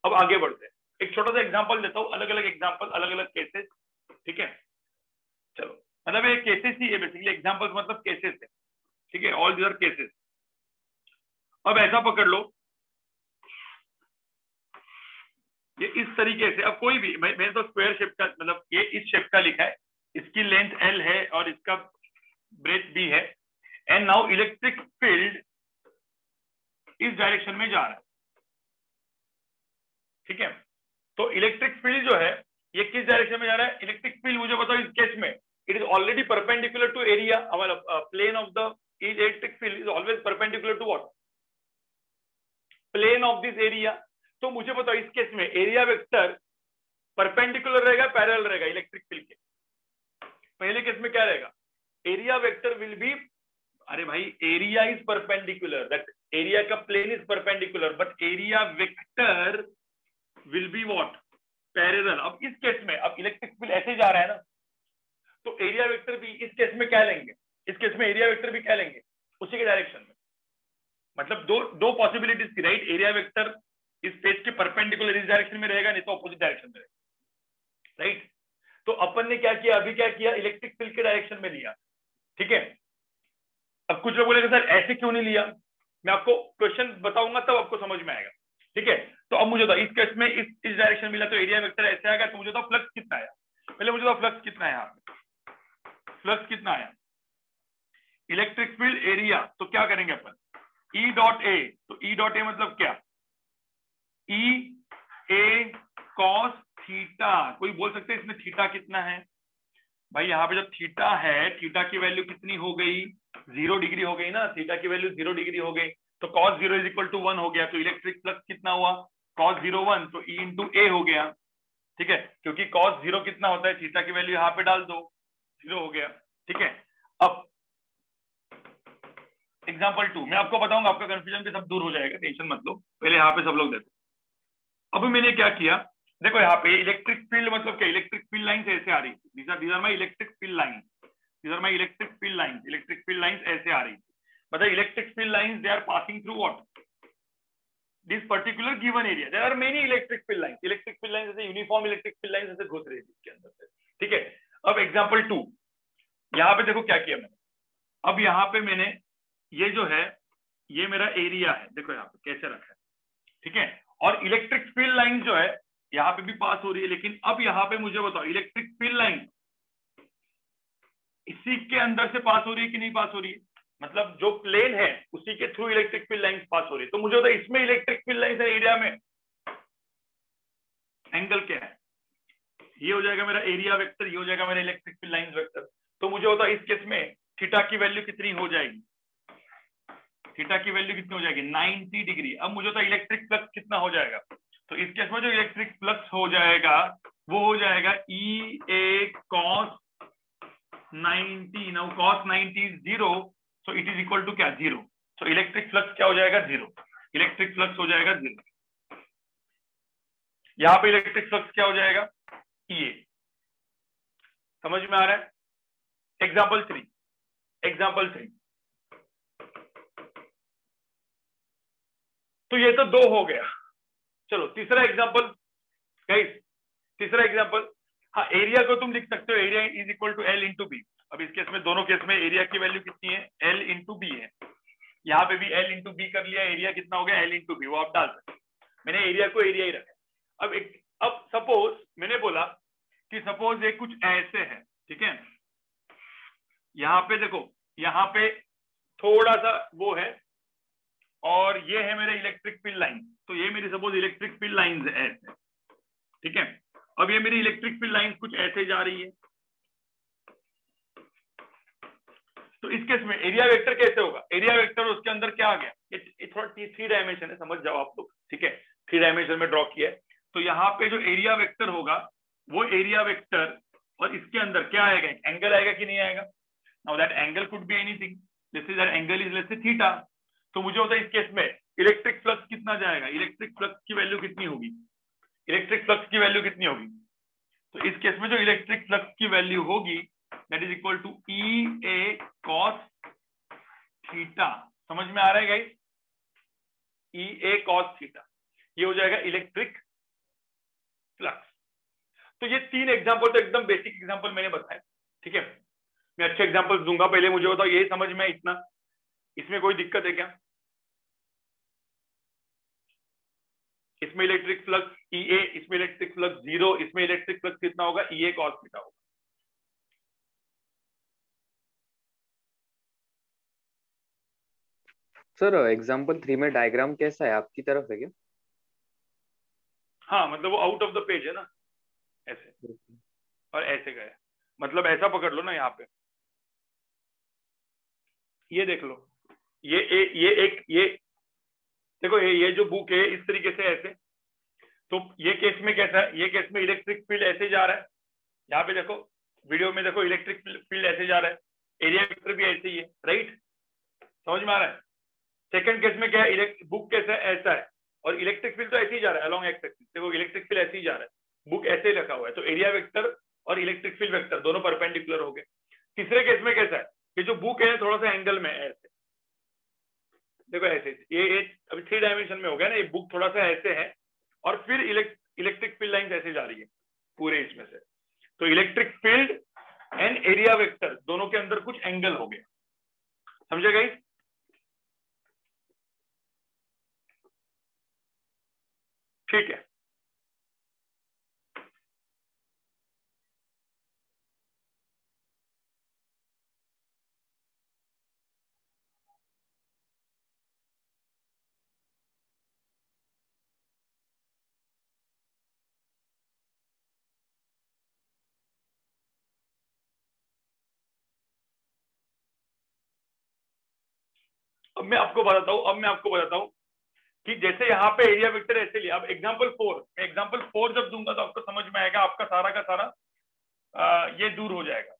अब आगे बढ़ते हैं। एक छोटा सा एग्जांपल देता हूँ अलग अलग एग्जांपल अलग अलग केसेस ठीक है? चलो मतलब ये केसेस ही है बेसिकली एग्जांपल्स मतलब केसेस है। ठीक है ऑल दीज केसेस अब ऐसा पकड़ लो। ये इस तरीके से, अब कोई भी मैंने तो स्क्वायर शेप का मतलब ये इस शेप का लिखा है, इसकी लेंथ एल है और इसका ब्रेथ बी है एंड नाउ इलेक्ट्रिक फ़ील्ड इस डायरेक्शन में जा रहा है। ठीक है? तो इलेक्ट्रिक फ़ील्ड जो है, ये किस डायरेक्शन में जा रहा है? इलेक्ट्रिक फ़ील्ड मुझे बताओ इस केस में। It is already perpendicular to area plane of the electric field is always perpendicular to what plane of this area तो मुझे बताओ, इस केस में एरिया वेक्टर परपेंडिकुलर रहेगा पैरेलल रहेगा इलेक्ट्रिक फ़ील्ड के। पहले केस में क्या रहेगा? एरिया वेक्टर विल बी अरे भाई area is perpendicular that area का plane is perpendicular but area vector will be what parallel अब इस केस में, अब इलेक्ट्रिक फ़ील्ड ऐसे जा रहा है ना तो एरिया वेक्टर भी इस केस में क्या लेंगे? इस केस में एरिया वेक्टर भी क्या लेंगे? उसी के डायरेक्शन में। मतलब दो दो पॉसिबिलिटीज की राइट एरिया वेक्टर इस पेज के परपेंडिकुलर इस डायरेक्शन में रहेगा, नहीं तो अपोजिट डायरेक्शन में रहेगा। राइट तो अपन ने क्या किया? अभी क्या किया? इलेक्ट्रिक फ़ील्ड के डायरेक्शन में लिया। ठीक है? अब कुछ लोग बोलेंगे, सर, ऐसे क्यों नहीं लिया? मैं आपको क्वेश्चन बताऊँगा, तब आपको समझ में आएगा। ठीक है? तो अब मुझे इस केस में इस इस डायरेक्शन मिला तो एरिया वेक्टर ऐसे आएगा तो मुझे तो फ्लक्स कितना आया? पहले मुझे तो फ्लक्स कितना यहाँ फ्लक्स कितना आया? इलेक्ट्रिक फ़ील्ड एरिया तो क्या करेंगे अपन? ई डॉट ए तो ई डॉट ए मतलब क्या? ई ए कॉस थीटा कोई बोल सकते हैं इसमें थीटा कितना है? भाई, यहाँ पे जब थीटा है थीटा की वैल्यू कितनी हो गई? ज़ीरो डिग्री हो गई ना। थीटा की वैल्यू ज़ीरो डिग्री हो गई। तो cos zero is equal to one हो गया। तो इलेक्ट्रिक फ्लक्स कितना हुआ? कॉस ज़ीरो वन तो ई इंटू ए हो गया। ठीक है? क्योंकि कॉस ज़ीरो कितना होता है? थीटा की वैल्यू यहाँ पे डाल दो। ज़ीरो हो गया। ठीक है? अब एग्ज़ाम्पल टू मैं आपको बताऊँगा, आपका कंफ्यूजन भी सब दूर हो जाएगा। टेंशन मत लो। पहले यहाँ पे सब लोग देते अभी मैंने क्या किया? देखो यहाँ पे इलेक्ट्रिक फ़ील्ड मतलब क्या? इलेक्ट्रिक फ़ील्ड लाइंस ऐसे आ रही थी। These are my electric field line these my electric field line electric field lines ऐसे आ रही मतलब electric field lines they are passing through what this particular given area there are many electric field line electric field line ऐसे uniform electric field line ऐसे घुस रही थी इसके अंदर से। ठीक है? अब एग्ज़ाम्पल टू यहाँ पे देखो क्या किया मैंने। अब यहाँ पे मैंने ये जो है, ये मेरा एरिया है। देखो यहाँ पे कैसे रखा है। ठीक है? और इलेक्ट्रिक फ़ील्ड लाइन जो है, यहाँ पे भी पास हो रही है, लेकिन अब यहाँ पे मुझे बताओ इलेक्ट्रिक फ़ील्ड लाइन इसी के अंदर से पास हो रही है कि नहीं पास हो रही है? मतलब जो प्लेन है, उसी के through electric field line pass हो रही है। तो मुझे बताओ, इसमें इलेक्ट्रिक फ़ील्ड लाइंस है एरिया में? एंगल क्या है? ये हो जाएगा मेरा एरिया वेक्टर ये हो जाएगा मेरा इलेक्ट्रिक फ़ील्ड लाइन वेक्टर तो मुझे बताओ, इस केस में थीटा की वैल्यू कितनी हो जाएगी? थीटा की वैल्यू कितनी हो जाएगी? 90 डिग्री। अब मुझे तो इलेक्ट्रिक फ्लक्स कितना हो जाएगा? तो इस केस में जो इलेक्ट्रिक फ्लक्स हो जाएगा, वो हो जाएगा E A cos 90 now cos 90 is zero so it is equal to क्या? ज़ीरो सो इलेक्ट्रिक फ्लक्स क्या हो जाएगा? ज़ीरो इलेक्ट्रिक फ्लक्स हो जाएगा ज़ीरो यहाँ पे इलेक्ट्रिक फ्लक्स क्या हो जाएगा? ई ए समझ में आ रहा है? एग्ज़ाम्पल थ्री एग्ज़ाम्पल थ्री तो ये तो दो हो गया। चलो, तीसरा एग्ज़ाम्पल गाइस तीसरा एग्ज़ाम्पल हाँ एरिया को तुम लिख सकते हो area is equal to L into B अब इस केस में, दोनों केस में एरिया की वैल्यू कितनी है? एल इंटू बी है। यहाँ पे भी एल इंटू बी कर लिया एरिया कितना हो गया? एल इंटू बी वो आप डाल सकते मैंने एरिया को एरिया ही रखा अब एक, अब सपोज़ मैंने बोला कि सपोज़ ये कुछ ऐसे है, ठीक है? यहाँ पे देखो, यहाँ पे थोड़ा सा वो है और ये है मेरे इलेक्ट्रिक फ़ील्ड लाइन तो ये मेरी सपोज़ इलेक्ट्रिक फ़ील्ड लाइन है। ठीक है? अब ये मेरी इलेक्ट्रिक फ़ील्ड लाइन कुछ ऐसे जा रही है। तो इस केस में एरिया वेक्टर कैसे होगा? एरिया वेक्टर उसके अंदर क्या आ गया? थोड़ा थ्री डायमेंशन है, समझ जाओ आप लोग। ठीक है? थ्री डायमेंशन में ड्रॉ किया है। तो यहाँ पे जो एरिया वेक्टर होगा, वो एरिया वेक्टर और इसके अंदर क्या आएगा? एंगल आएगा कि नहीं आएगा? Now that angle could be anything is that angle is let's say theta तो मुझे होता है इस केस में इलेक्ट्रिक फ्लक्स कितना जाएगा? इलेक्ट्रिक फ्लक्स की वैल्यू कितनी होगी? इलेक्ट्रिक फ्लक्स की वैल्यू कितनी होगी? तो इस केस में जो इलेक्ट्रिक फ्लक्स की वैल्यू होगी that is equal to E A cos theta समझ में आ रहा है guys E A cos theta ये हो जाएगा इलेक्ट्रिक फ्लक्स तो ये तीन एग्जांपल तो एकदम बेसिक एग्जांपल मैंने बताया ठीक है? मैं अच्छे एग्जांपल दूँगा, पहले मुझे बताओ, यही समझ में इतना। इसमें कोई दिक्कत है क्या? इसमें इलेक्ट्रिक फ्लक्स ई ए इसमें इलेक्ट्रिक फ्लक्स ज़ीरो इसमें इलेक्ट्रिक फ्लक्स कितना होगा? ई ए कॉस थीटा होगा।
सर एग्ज़ाम्पल थ्री में डायग्राम कैसा है? आपकी तरफ़ है क्या?
हाँ मतलब वो आउट ऑफ़ द पेज है ना? ऐसे। और ऐसे गया मतलब ऐसा पकड़ लो ना यहाँ पे। ये देख लो। ये ए, ये एक ये देखो ये ये जो बुक है इस तरीके से ऐसे। तो ये केस में कैसा है? ये केस में इलेक्ट्रिक फ़ील्ड ऐसे जा रहा है। यहाँ पे देखो वीडियो में देखो इलेक्ट्रिक फ़ील्ड ऐसे जा रहा है। एरिया वेक्टर भी ऐसे ही है राइट समझ में आ रहा है? सेकंड केस में क्या है? बुक कैसा है? ऐसा है। और इलेक्ट्रिक फ़ील्ड तो ऐसे ही जा रहा है अलॉन्ग एक्स एक्सिस देखो इलेक्ट्रिक फ़ील्ड ऐसे ही जा रहा है। बुक ऐसे ही रखा हुआ है। तो एरिया वेक्टर और इलेक्ट्रिक फ़ील्ड वेक्टर दोनों परपेंडिकुलर हो गए। तीसरे केस में कैसा है? कि जो बुक है थोड़ा सा एंगल में ऐसे। देखो ऐसे, ये अभी थ्री डायमेंशन में हो गया ना, ये बुक थोड़ा सा ऐसे है, और फिर इलेक्ट्रिक फ़ील्ड लाइन ऐसे जा रही है, पूरे इसमें से। तो electric field and area vector दोनों के अंदर कुछ एंगल हो गया। समझे गई ठीक है। अब मैं आपको बताता हूँ अब मैं आपको बताता हूँ कि जैसे यहाँ पे एरिया वेक्टर ऐसे लिया अब एग्ज़ाम्पल फोर एग्ज़ाम्पल फोर जब दूँगा तो आपको समझ में आएगा आपका सारा का सारा आ, ये दूर हो जाएगा।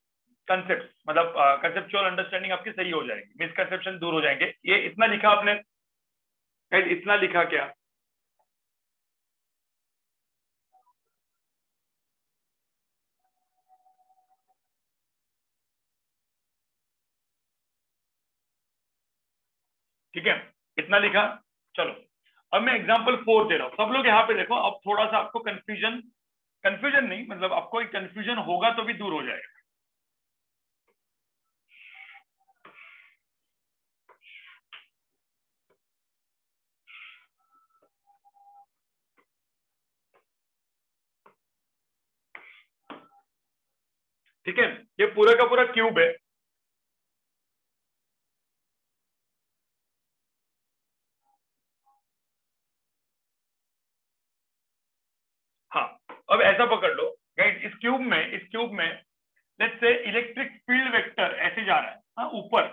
कंसेप्ट मतलब कंसेप्चुअल अंडरस्टैंडिंग आपकी सही हो जाएगी मिसकंसेप्शन दूर हो जाएँगे। ये इतना लिखा आपने इतना लिखा क्या? ठीक है? इतना लिखा? चलो। अब मैं एग्जांपल फोर दे रहा हूँ। सब लोग यहाँ पे देखो, अब थोड़ा सा आपको कंफ्यूजन कंफ्यूजन नहीं मतलब आपको कंफ्यूजन होगा तो भी दूर हो जाएगा। ठीक है? ये पूरा का पूरा क्यूब है। हाँ अब ऐसा पकड़ लो गाइस इस क्यूब में, इस क्यूब में let's say electric field vector ऐसे जा रहा है हाँ ऊपर।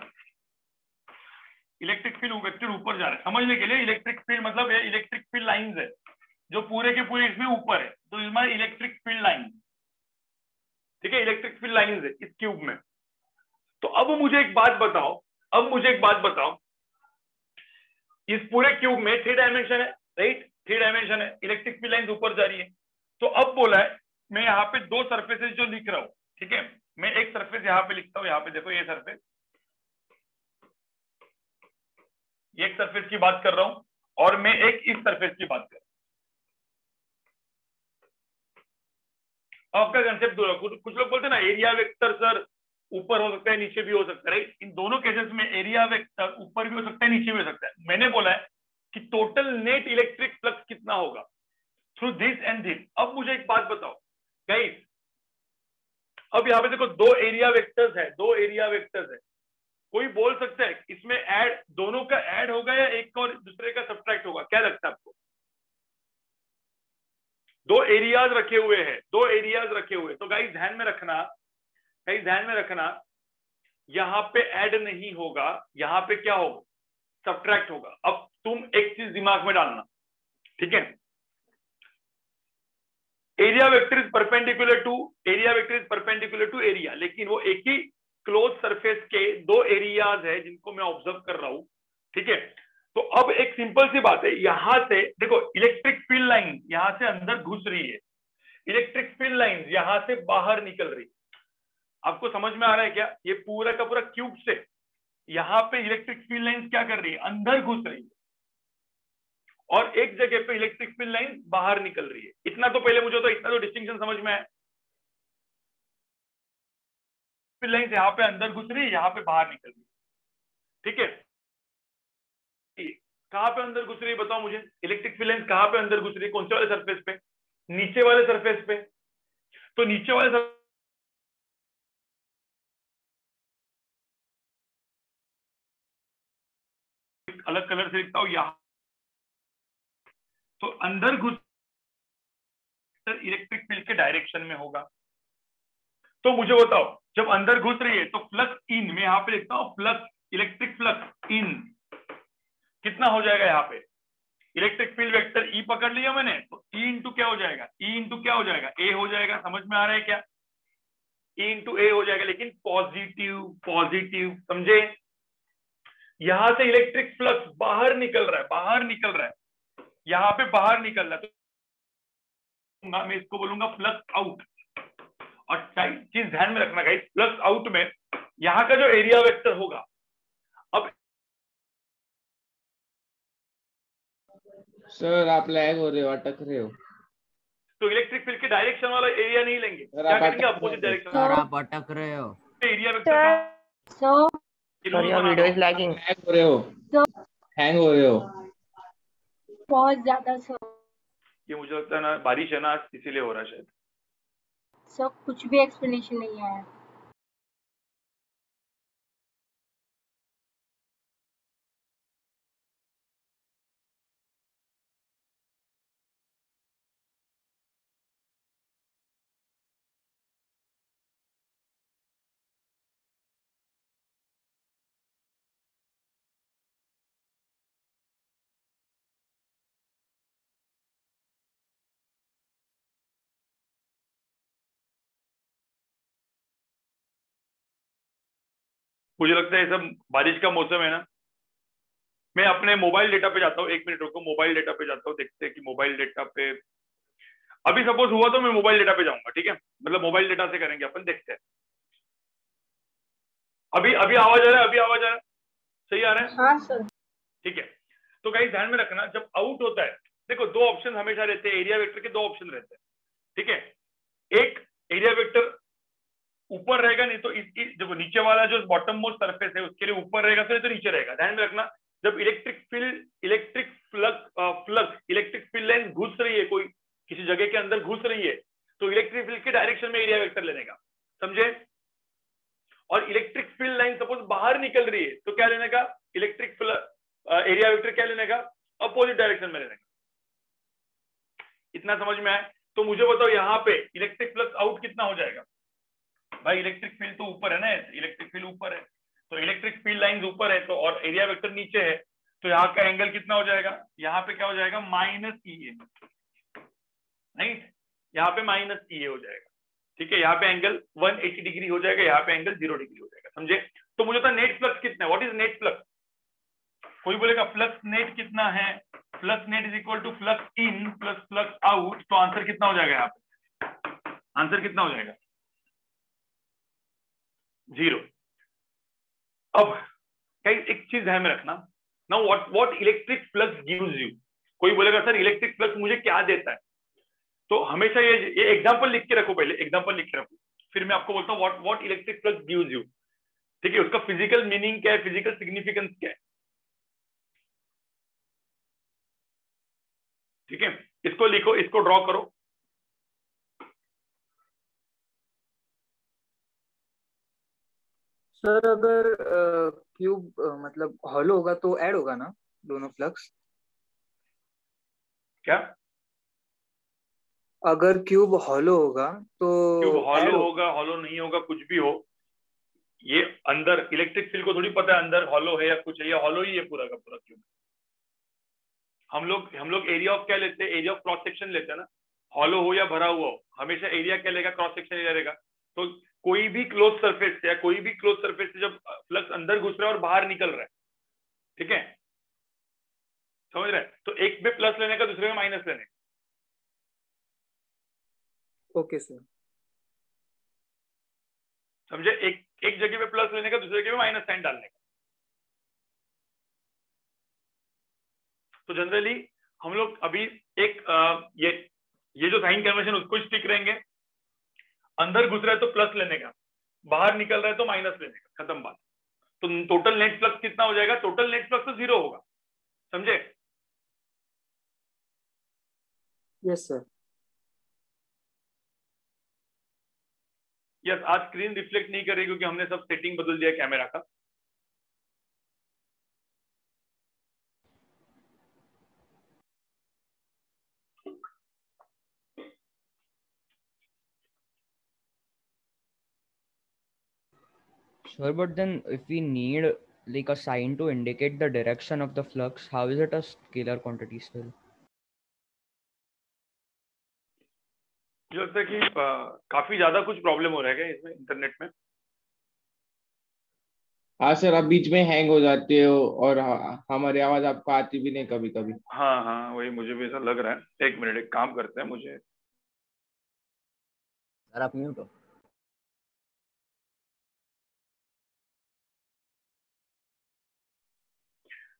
इलेक्ट्रिक फ़ील्ड वेक्टर ऊपर जा रहा है। समझने के लिए इलेक्ट्रिक फ़ील्ड मतलब ये इलेक्ट्रिक फ़ील्ड लाइंस है, जो पूरे के पूरे इसमें ऊपर है तो इसमें इलेक्ट्रिक फ़ील्ड लाइन ठीक है इलेक्ट्रिक फ़ील्ड लाइंस है इस क्यूब में। तो अब मुझे एक बात बताओ, अब मुझे एक बात बताओ। इस पूरे क्यूब में थ्री डायमेंशन है राइट थ्री डायमेंशन है इलेक्ट्रिक फ़ील्ड लाइन ऊपर जा रही है। तो अब बोला है मैं यहाँ पे दो सरफेसेस जो लिख रहा हूँ ठीक है? मैं एक सरफेस यहाँ पे लिखता हूँ यहाँ पे देखो ये सरफेस एक सरफेस की बात कर रहा हूँ और मैं एक इस सरफेस की बात कर रहा हूँ। आपका कंसेप्ट कुछ, कुछ लोग बोलते हैं ना एरिया वेक्टर सर ऊपर हो सकता है नीचे भी हो सकता है इन दोनों केसेस में एरिया वेक्टर ऊपर भी हो सकता है नीचे भी हो सकता है। मैंने बोला है कि टोटल नेट इलेक्ट्रिक फ्लक्स कितना होगा? थ्रू दिस एंड दिस अब मुझे एक बात बताओ गाइस अब यहाँ पे देखो दो एरिया वेक्टर्स है, दो एरिया वेक्टर्स है। कोई बोल सकता है इसमें ऐड दोनों का ऐड होगा या एक का और दूसरे का सब्ट्रैक्ट होगा? क्या लगता है आपको? दो एरियाज़ रखे हुए हैं, दो एरियाज़ रखे हुए तो गाइस ध्यान में रखना गाइस ध्यान में रखना, यहाँ पे ऐड नहीं होगा, यहाँ पे क्या होगा? सब्ट्रैक्ट होगा। अब तुम एक चीज़ दिमाग में डालना, ठीक है? Area vector is perpendicular to area vector is perpendicular to area लेकिन वो एक ही क्लोज सरफेस के दो एरियाज़ है जिनको मैं ऑब्ज़र्व कर रहा हूँ। ठीक है? तो अब एक सिंपल सी बात है, यहाँ से देखो इलेक्ट्रिक फ़ील्ड लाइन यहाँ से अंदर घुस रही है। इलेक्ट्रिक फ़ील्ड लाइन यहाँ से बाहर निकल रही। आपको समझ में आ रहा है क्या? ये पूरा का पूरा क्यूब से यहाँ पे इलेक्ट्रिक फ़ील्ड लाइन क्या कर रही है? अंदर घुस रही है। और एक जगह पे इलेक्ट्रिक फ़ील्ड लाइन बाहर निकल रही है। इतना तो पहले मुझे तो इतना तो डिस्टिंक्शन समझ में आया। फ़ील्ड लाइन यहाँ पे अंदर घुस रही है, यहाँ पे बाहर निकल रही है। ठीक है? कहाँ पे अंदर घुस रही है बताओ मुझे। इलेक्ट्रिक फ़ील्ड लाइन कहाँ पे अंदर घुस रही है? कौन से वाले सरफेस पे? नीचे वाले सरफेस पे। तो नीचे वाले सरफेस अलग कलर से लिखता हूँ यहाँ तो अंदर घुस इलेक्ट्रिक फ़ील्ड के डायरेक्शन में होगा। तो मुझे बताओ, जब अंदर घुस रही है तो फ्लक्स इन मैं यहाँ पे लिखता हूँ फ्लक्स इलेक्ट्रिक फ्लक्स इन कितना हो जाएगा यहाँ पे? इलेक्ट्रिक फ़ील्ड वेक्टर ई पकड़ लिया मैंने तो ई e इंटू क्या हो जाएगा? ई e इंटू क्या हो जाएगा? ए हो जाएगा, समझ में आ रहा है क्या? ई इंटू ए हो जाएगा, लेकिन पॉजिटिव पॉजिटिव समझे? यहाँ से इलेक्ट्रिक फ्लक्स बाहर निकल रहा है, बाहर निकल रहा है। यहाँ पे बाहर निकल रहा है। तो मैं इसको बोलूँगा फ्लक्स आउट और चीज़ ध्यान में रखना गाइस फ्लक्स आउट में यहाँ का जो एरिया वेक्टर होगा अब
सर आप लैग हो रहे हो अटक रहे हो।
तो इलेक्ट्रिक फ़ील्ड के डायरेक्शन वाला एरिया नहीं लेंगे। क्या
आप
करेंगे?
अटक
अपोजिट
रहे हो।
डायरेक्शन
सर आप अटक रहे हो।
Area vector
Sir, your video is lagging.
Hang हो रहे हो। हैंग हो रहे हो।
बहुत ज़्यादा सर
ये मुझे लगता है ना बारिश है ना इसीलिए हो रहा है शायद।
सर कुछ भी एक्सप्लेनेशन नहीं आया।
मुझे लगता है ये सब बारिश का मौसम है ना। मैं अपने मोबाइल डेटा पे जाता हूँ एक मिनट रुको मोबाइल डेटा पे जाता हूँ देखते हैं कि मोबाइल डेटा पे। अभी सपोज़ हुआ तो मैं मोबाइल डेटा पे जाऊँगा ठीक है? मतलब मोबाइल डेटा से करेंगे अपन देखते हैं। अभी अभी आवाज़ आ रहा है अभी आवाज़ आ रहा है। सही आ रहा है?
हाँ सर।
ठीक है। तो कहीं ध्यान में रखना जब आउट होता है देखो दो ऑप्शन हमेशा रहते हैं एरिया वेक्टर के दो ऑप्शन रहते हैं ठीक है? एक एरिया वेक्टर ऊपर रहेगा नहीं तो इस, इस देखो नीचे वाला जो बॉटम मोस्ट सरफेस है उसके लिए ऊपर रहेगा तो, तो नीचे रहेगा। ध्यान में रखना जब electric field electric flux flux electric field line घुस रही है कोई किसी जगह के अंदर घुस रही है तो इलेक्ट्रिक फ़ील्ड के डायरेक्शन में एरिया वेक्टर लेने का समझे? और इलेक्ट्रिक फ़ील्ड लाइन सपोज़ बाहर निकल रही है तो क्या लेने का इलेक्ट्रिक एरिया वेक्टर क्या लेने का अपोजिट डायरेक्शन में लेने का इतना समझ में आए तो मुझे बताओ यहाँ पे इलेक्ट्रिक फ्लक्स आउट कितना हो जाएगा? भाई इलेक्ट्रिक फ़ील्ड तो ऊपर है ना इलेक्ट्रिक फ़ील्ड ऊपर है। तो इलेक्ट्रिक फ़ील्ड लाइन ऊपर है तो और एरिया वेक्टर नीचे है तो यहाँ का एंगल कितना हो जाएगा? यहाँ पे क्या हो जाएगा? माइनस ई ए राइट यहाँ पे माइनस ई ए हो जाएगा। ठीक है, यहाँ पे एंगल 180 डिग्री हो जाएगा, यहाँ पे एंगल ज़ीरो डिग्री हो जाएगा, समझे? तो मुझे तो नेट फ्लक्स कितना व्हाट इज़ नेट फ्लक्स कोई बोलेगा फ्लक्स नेट कितना है? Flux net is equal to flux in plus flux out तो आंसर कितना हो जाएगा यहाँ पे? आंसर कितना हो जाएगा? ज़ीरो अब कहीं एक चीज़ ध्यान में रखना। ना what what electric flux gives you कोई बोलेगा, सर इलेक्ट्रिक फ्लक्स मुझे क्या देता है? तो हमेशा ये ये एग्जांपल लिख के रखो पहले एग्जांपल लिख के रखो। फिर मैं आपको बोलता हूँ what what electric flux gives you ठीक है, उसका फ़िज़िकल मीनिंग क्या है? फ़िज़िकल सिग्निफिकेंस क्या है? ठीक है, इसको लिखो, इसको ड्रॉ करो।
सर अगर क्यूब मतलब हॉलो होगा तो ऐड होगा ना दोनों फ्लक्स
क्या?
अगर क्यूब हॉलो होगा तो
क्यूब हॉलो होगा हॉलो नहीं होगा कुछ भी हो ये अंदर इलेक्ट्रिक फ़ील्ड को थोड़ी पता है अंदर हॉलो है या कुछ है या हॉलो ही है पूरा का पूरा क्यूब हम लोग हम लोग एरिया ऑफ़ क्या लेते हैं? एरिया ऑफ़ क्रॉस सेक्शन लेते हैं ना। हॉलो हो या भरा हुआ हो हमेशा एरिया क्या लेगा? क्रॉस सेक्शन एरिया रहेगा। तो कोई भी क्लोज सरफेस से या कोई भी क्लोज सरफेस से जब फ्लक्स अंदर घुस रहा है और बाहर निकल रहा है ठीक है? समझ रहे तो एक में प्लस लेने का दूसरे में माइनस लेने का।
ओके सर
समझे? एक एक जगह पे प्लस लेने का दूसरे जगह पे माइनस साइन डालने का। तो जनरली हम लोग अभी एक अ, ये ये जो साइन कन्वेंशन उसको स्टिक रहेंगे। अंदर घुस रहा है तो प्लस लेने का। बाहर निकल रहा है तो माइनस लेने का। खत्म बात। तो टोटल नेट फ्लक्स कितना हो जाएगा? टोटल नेट फ्लक्स तो ज़ीरो होगा। समझे?
यस सर
यस आज स्क्रीन रिफ्लेक्ट नहीं करेगी रही क्योंकि हमने सब सेटिंग बदल दिया कैमरा का।
Sure, but then if we need like a sign to indicate the direction of the flux, how is it a scalar quantity still?
लगता है कि काफ़ी ज़्यादा कुछ प्रॉब्लम हो रहा है क्या इसमें इंटरनेट में?
हाँ सर आप बीच में हैंग हो जाते हो और हमारी आवाज़ आपको आती भी नहीं कभी कभी
हाँ हाँ वही मुझे भी ऐसा लग रहा है। एक मिनट एक काम करते हैं मुझे।
सर आप म्यूट हो।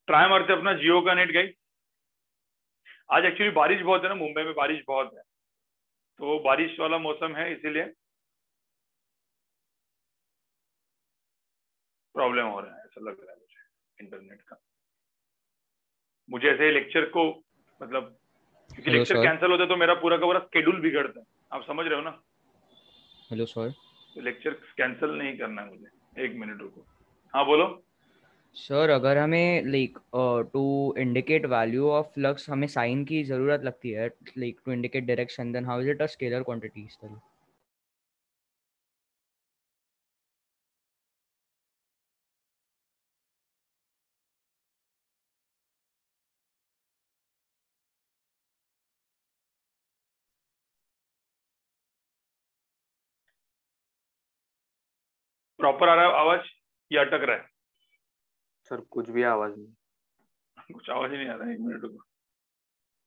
ट्राई मारते अपना जियो का नेट गई। आज एक्चुअली बारिश बहुत है ना मुंबई में बारिश बहुत है। तो बारिश वाला मौसम है इसीलिए प्रॉब्लम हो रहा है ऐसा लग रहा है मुझे इंटरनेट का। मुझे ऐसे लेक्चर को मतलब क्योंकि लेक्चर कैंसिल होता है तो मेरा पूरा का पूरा स्केड्यूल बिगड़ता है। आप समझ रहे हो ना?
Hello, sir.
तो लेक्चर कैंसिल नहीं करना है मुझे। एक मिनट रुको। हाँ बोलो।
सर अगर हमें like to indicate value of flux हमें साइन की ज़रूरत लगती है like to indicate direction then how is it a scalar quantity still
proper आ रहा है आवाज़ या अटक रहा है?
सर कुछ भी आवाज़ नहीं।
कुछ आवाज़ ही नहीं आ रहा है एक मिनट रुको।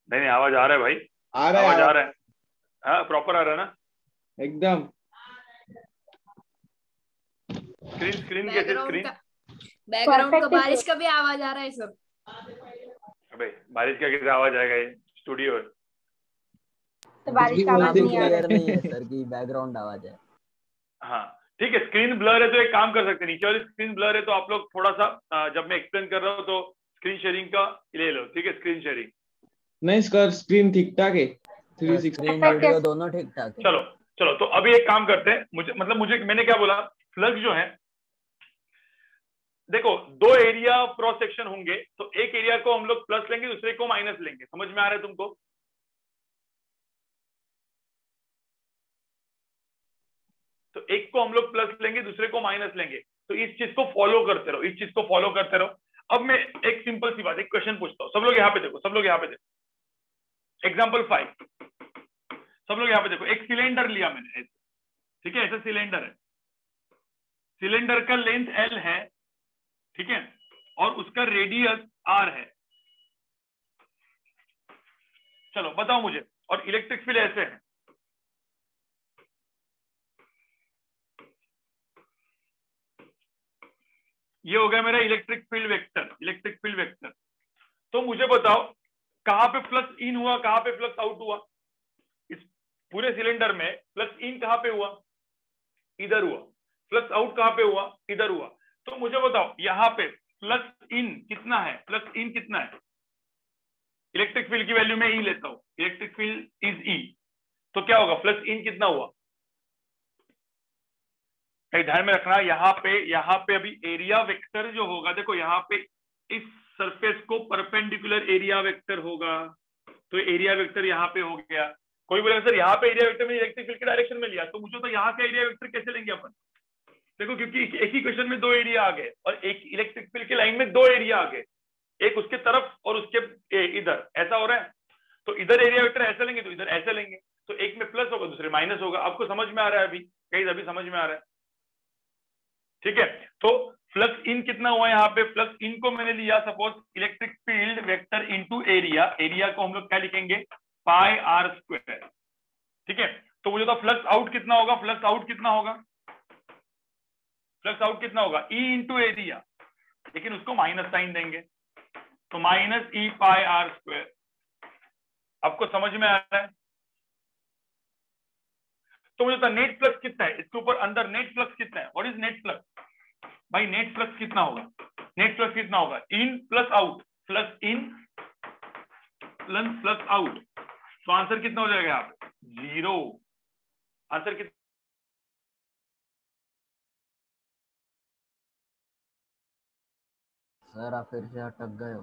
नहीं नहीं आवाज़ आ रहा है भाई।
आ रहा
आवाज़ आ रहा है। हाँ प्रॉपर आ रहा है ना?
एकदम।
स्क्रीन स्क्रीन कैसे स्क्रीन
बैकग्राउंड का बारिश का भी आवाज़ आ रहा है सब।
अबे बारिश का कैसे आवाज़ आएगा ये स्टूडियो है
तो बारिश का आवाज़ नहीं आ रहा।
है सर की बैकग्राउंड आवाज़ है।
हाँ। ठीक है स्क्रीन ब्लर है तो एक काम कर सकते हैं नीचे वाली स्क्रीन ब्लर है तो आप लोग थोड़ा सा जब मैं एक्सप्लेन कर रहा हूँ तो स्क्रीन शेयरिंग का ले लो ठीक है स्क्रीन शेयरिंग
नहीं इसका स्क्रीन ठीक ठाक है थ्री
वीडियो
है।
दोनों ठीक ठाक है।
चलो चलो तो अभी एक काम करते हैं मुझे मतलब मुझे मैंने क्या बोला फ्लक्स जो है देखो दो एरिया क्रॉस सेक्शन होंगे तो एक एरिया को हम लोग प्लस लेंगे दूसरे को माइनस लेंगे समझ में आ रहा है तुमको? तो एक को हम लोग प्लस लेंगे, दूसरे को माइनस लेंगे। तो इस चीज़ को फॉलो करते रहो, इस चीज़ को फॉलो करते रहो। अब मैं एक सिंपल सी बात, एक क्वेश्चन पूछता हूँ। सब लोग यहाँ पे देखो, सब लोग यहाँ पे देखो। एग्ज़ाम्पल फाइव सब लोग यहाँ पे देखो, एक सिलेंडर लिया मैंने ठीक है, ऐसा सिलेंडर है। सिलेंडर का लेंथ एल है, ठीक है? और उसका रेडियस आर है। चलो, बताओ मुझे। और इलेक्ट्रिक फ़ील्ड ऐसे है। ये हो गया मेरा electric field vector electric field vector तो मुझे बताओ, कहाँ पे फ्लक्स इन हुआ, कहाँ पे फ्लक्स आउट हुआ? इस पूरे सिलेंडर में फ्लक्स इन कहाँ पे हुआ? इधर हुआ। फ्लक्स आउट कहाँ पे हुआ? इधर हुआ। तो मुझे बताओ, यहाँ पे फ्लक्स इन कितना है? फ्लक्स इन कितना है? इलेक्ट्रिक फ़ील्ड की वैल्यू में ई लेता हूँ। इलेक्ट्रिक फ़ील्ड इज़ ई तो क्या होगा? प्लस इन कितना हुआ? ध्यान में रखना, यहाँ पे यहाँ पे अभी एरिया वेक्टर जो होगा, देखो यहाँ पे इस सरफेस को परपेंडिकुलर एरिया वेक्टर होगा तो एरिया वेक्टर यहाँ पे हो गया। कोई बोलेगा, सर, यहाँ पे एरिया वेक्टर में इलेक्ट्रिक फ़ील्ड के डायरेक्शन में लिया तो मुझे तो यहाँ का एरिया वेक्टर कैसे लेंगे अपन? देखो, क्योंकि एक ही क्वेश्चन में दो एरिया आ गए, और एक इलेक्ट्रिक फ़ील्ड के लाइन में दो एरिया आ गए, एक उसके तरफ़ और उसके इधर, ऐसा हो रहा है? तो इधर एरिया वेक्टर ऐसे लेंगे तो इधर ऐसे लेंगे तो एक में प्लस होगा, दूसरे माइनस होगा। आपको समझ में आ रहा है अभी? कहीं अभी समझ में आ रहा है। ठीक है? तो फ्लक्स इन कितना हुआ यहाँ पे? फ्लक्स इन को मैंने लिया suppose electric field vector into area area को हम लोग क्या लिखेंगे? पाई आर स्क्वायर ठीक है? तो मुझे तो फ्लक्स आउट कितना होगा? फ्लक्स आउट कितना होगा? फ्लक्स आउट कितना होगा? ई इंटू एरिया लेकिन उसको माइनस साइन देंगे। तो minus E pi R square आपको समझ में आ रहा है? तो मुझे तो नेट फ्लक्स कितना है? इसके ऊपर अंदर नेट फ्लक्स कितना है? व्हाट इज़ नेट फ्लक्स भाई नेट फ्लक्स कितना होगा? नेट फ्लक्स कितना होगा? In plus out plus in plus flux out तो आंसर कितना हो जाएगा आप ज़ीरो आंसर कितना
सर आप फिर से अटक गए हो।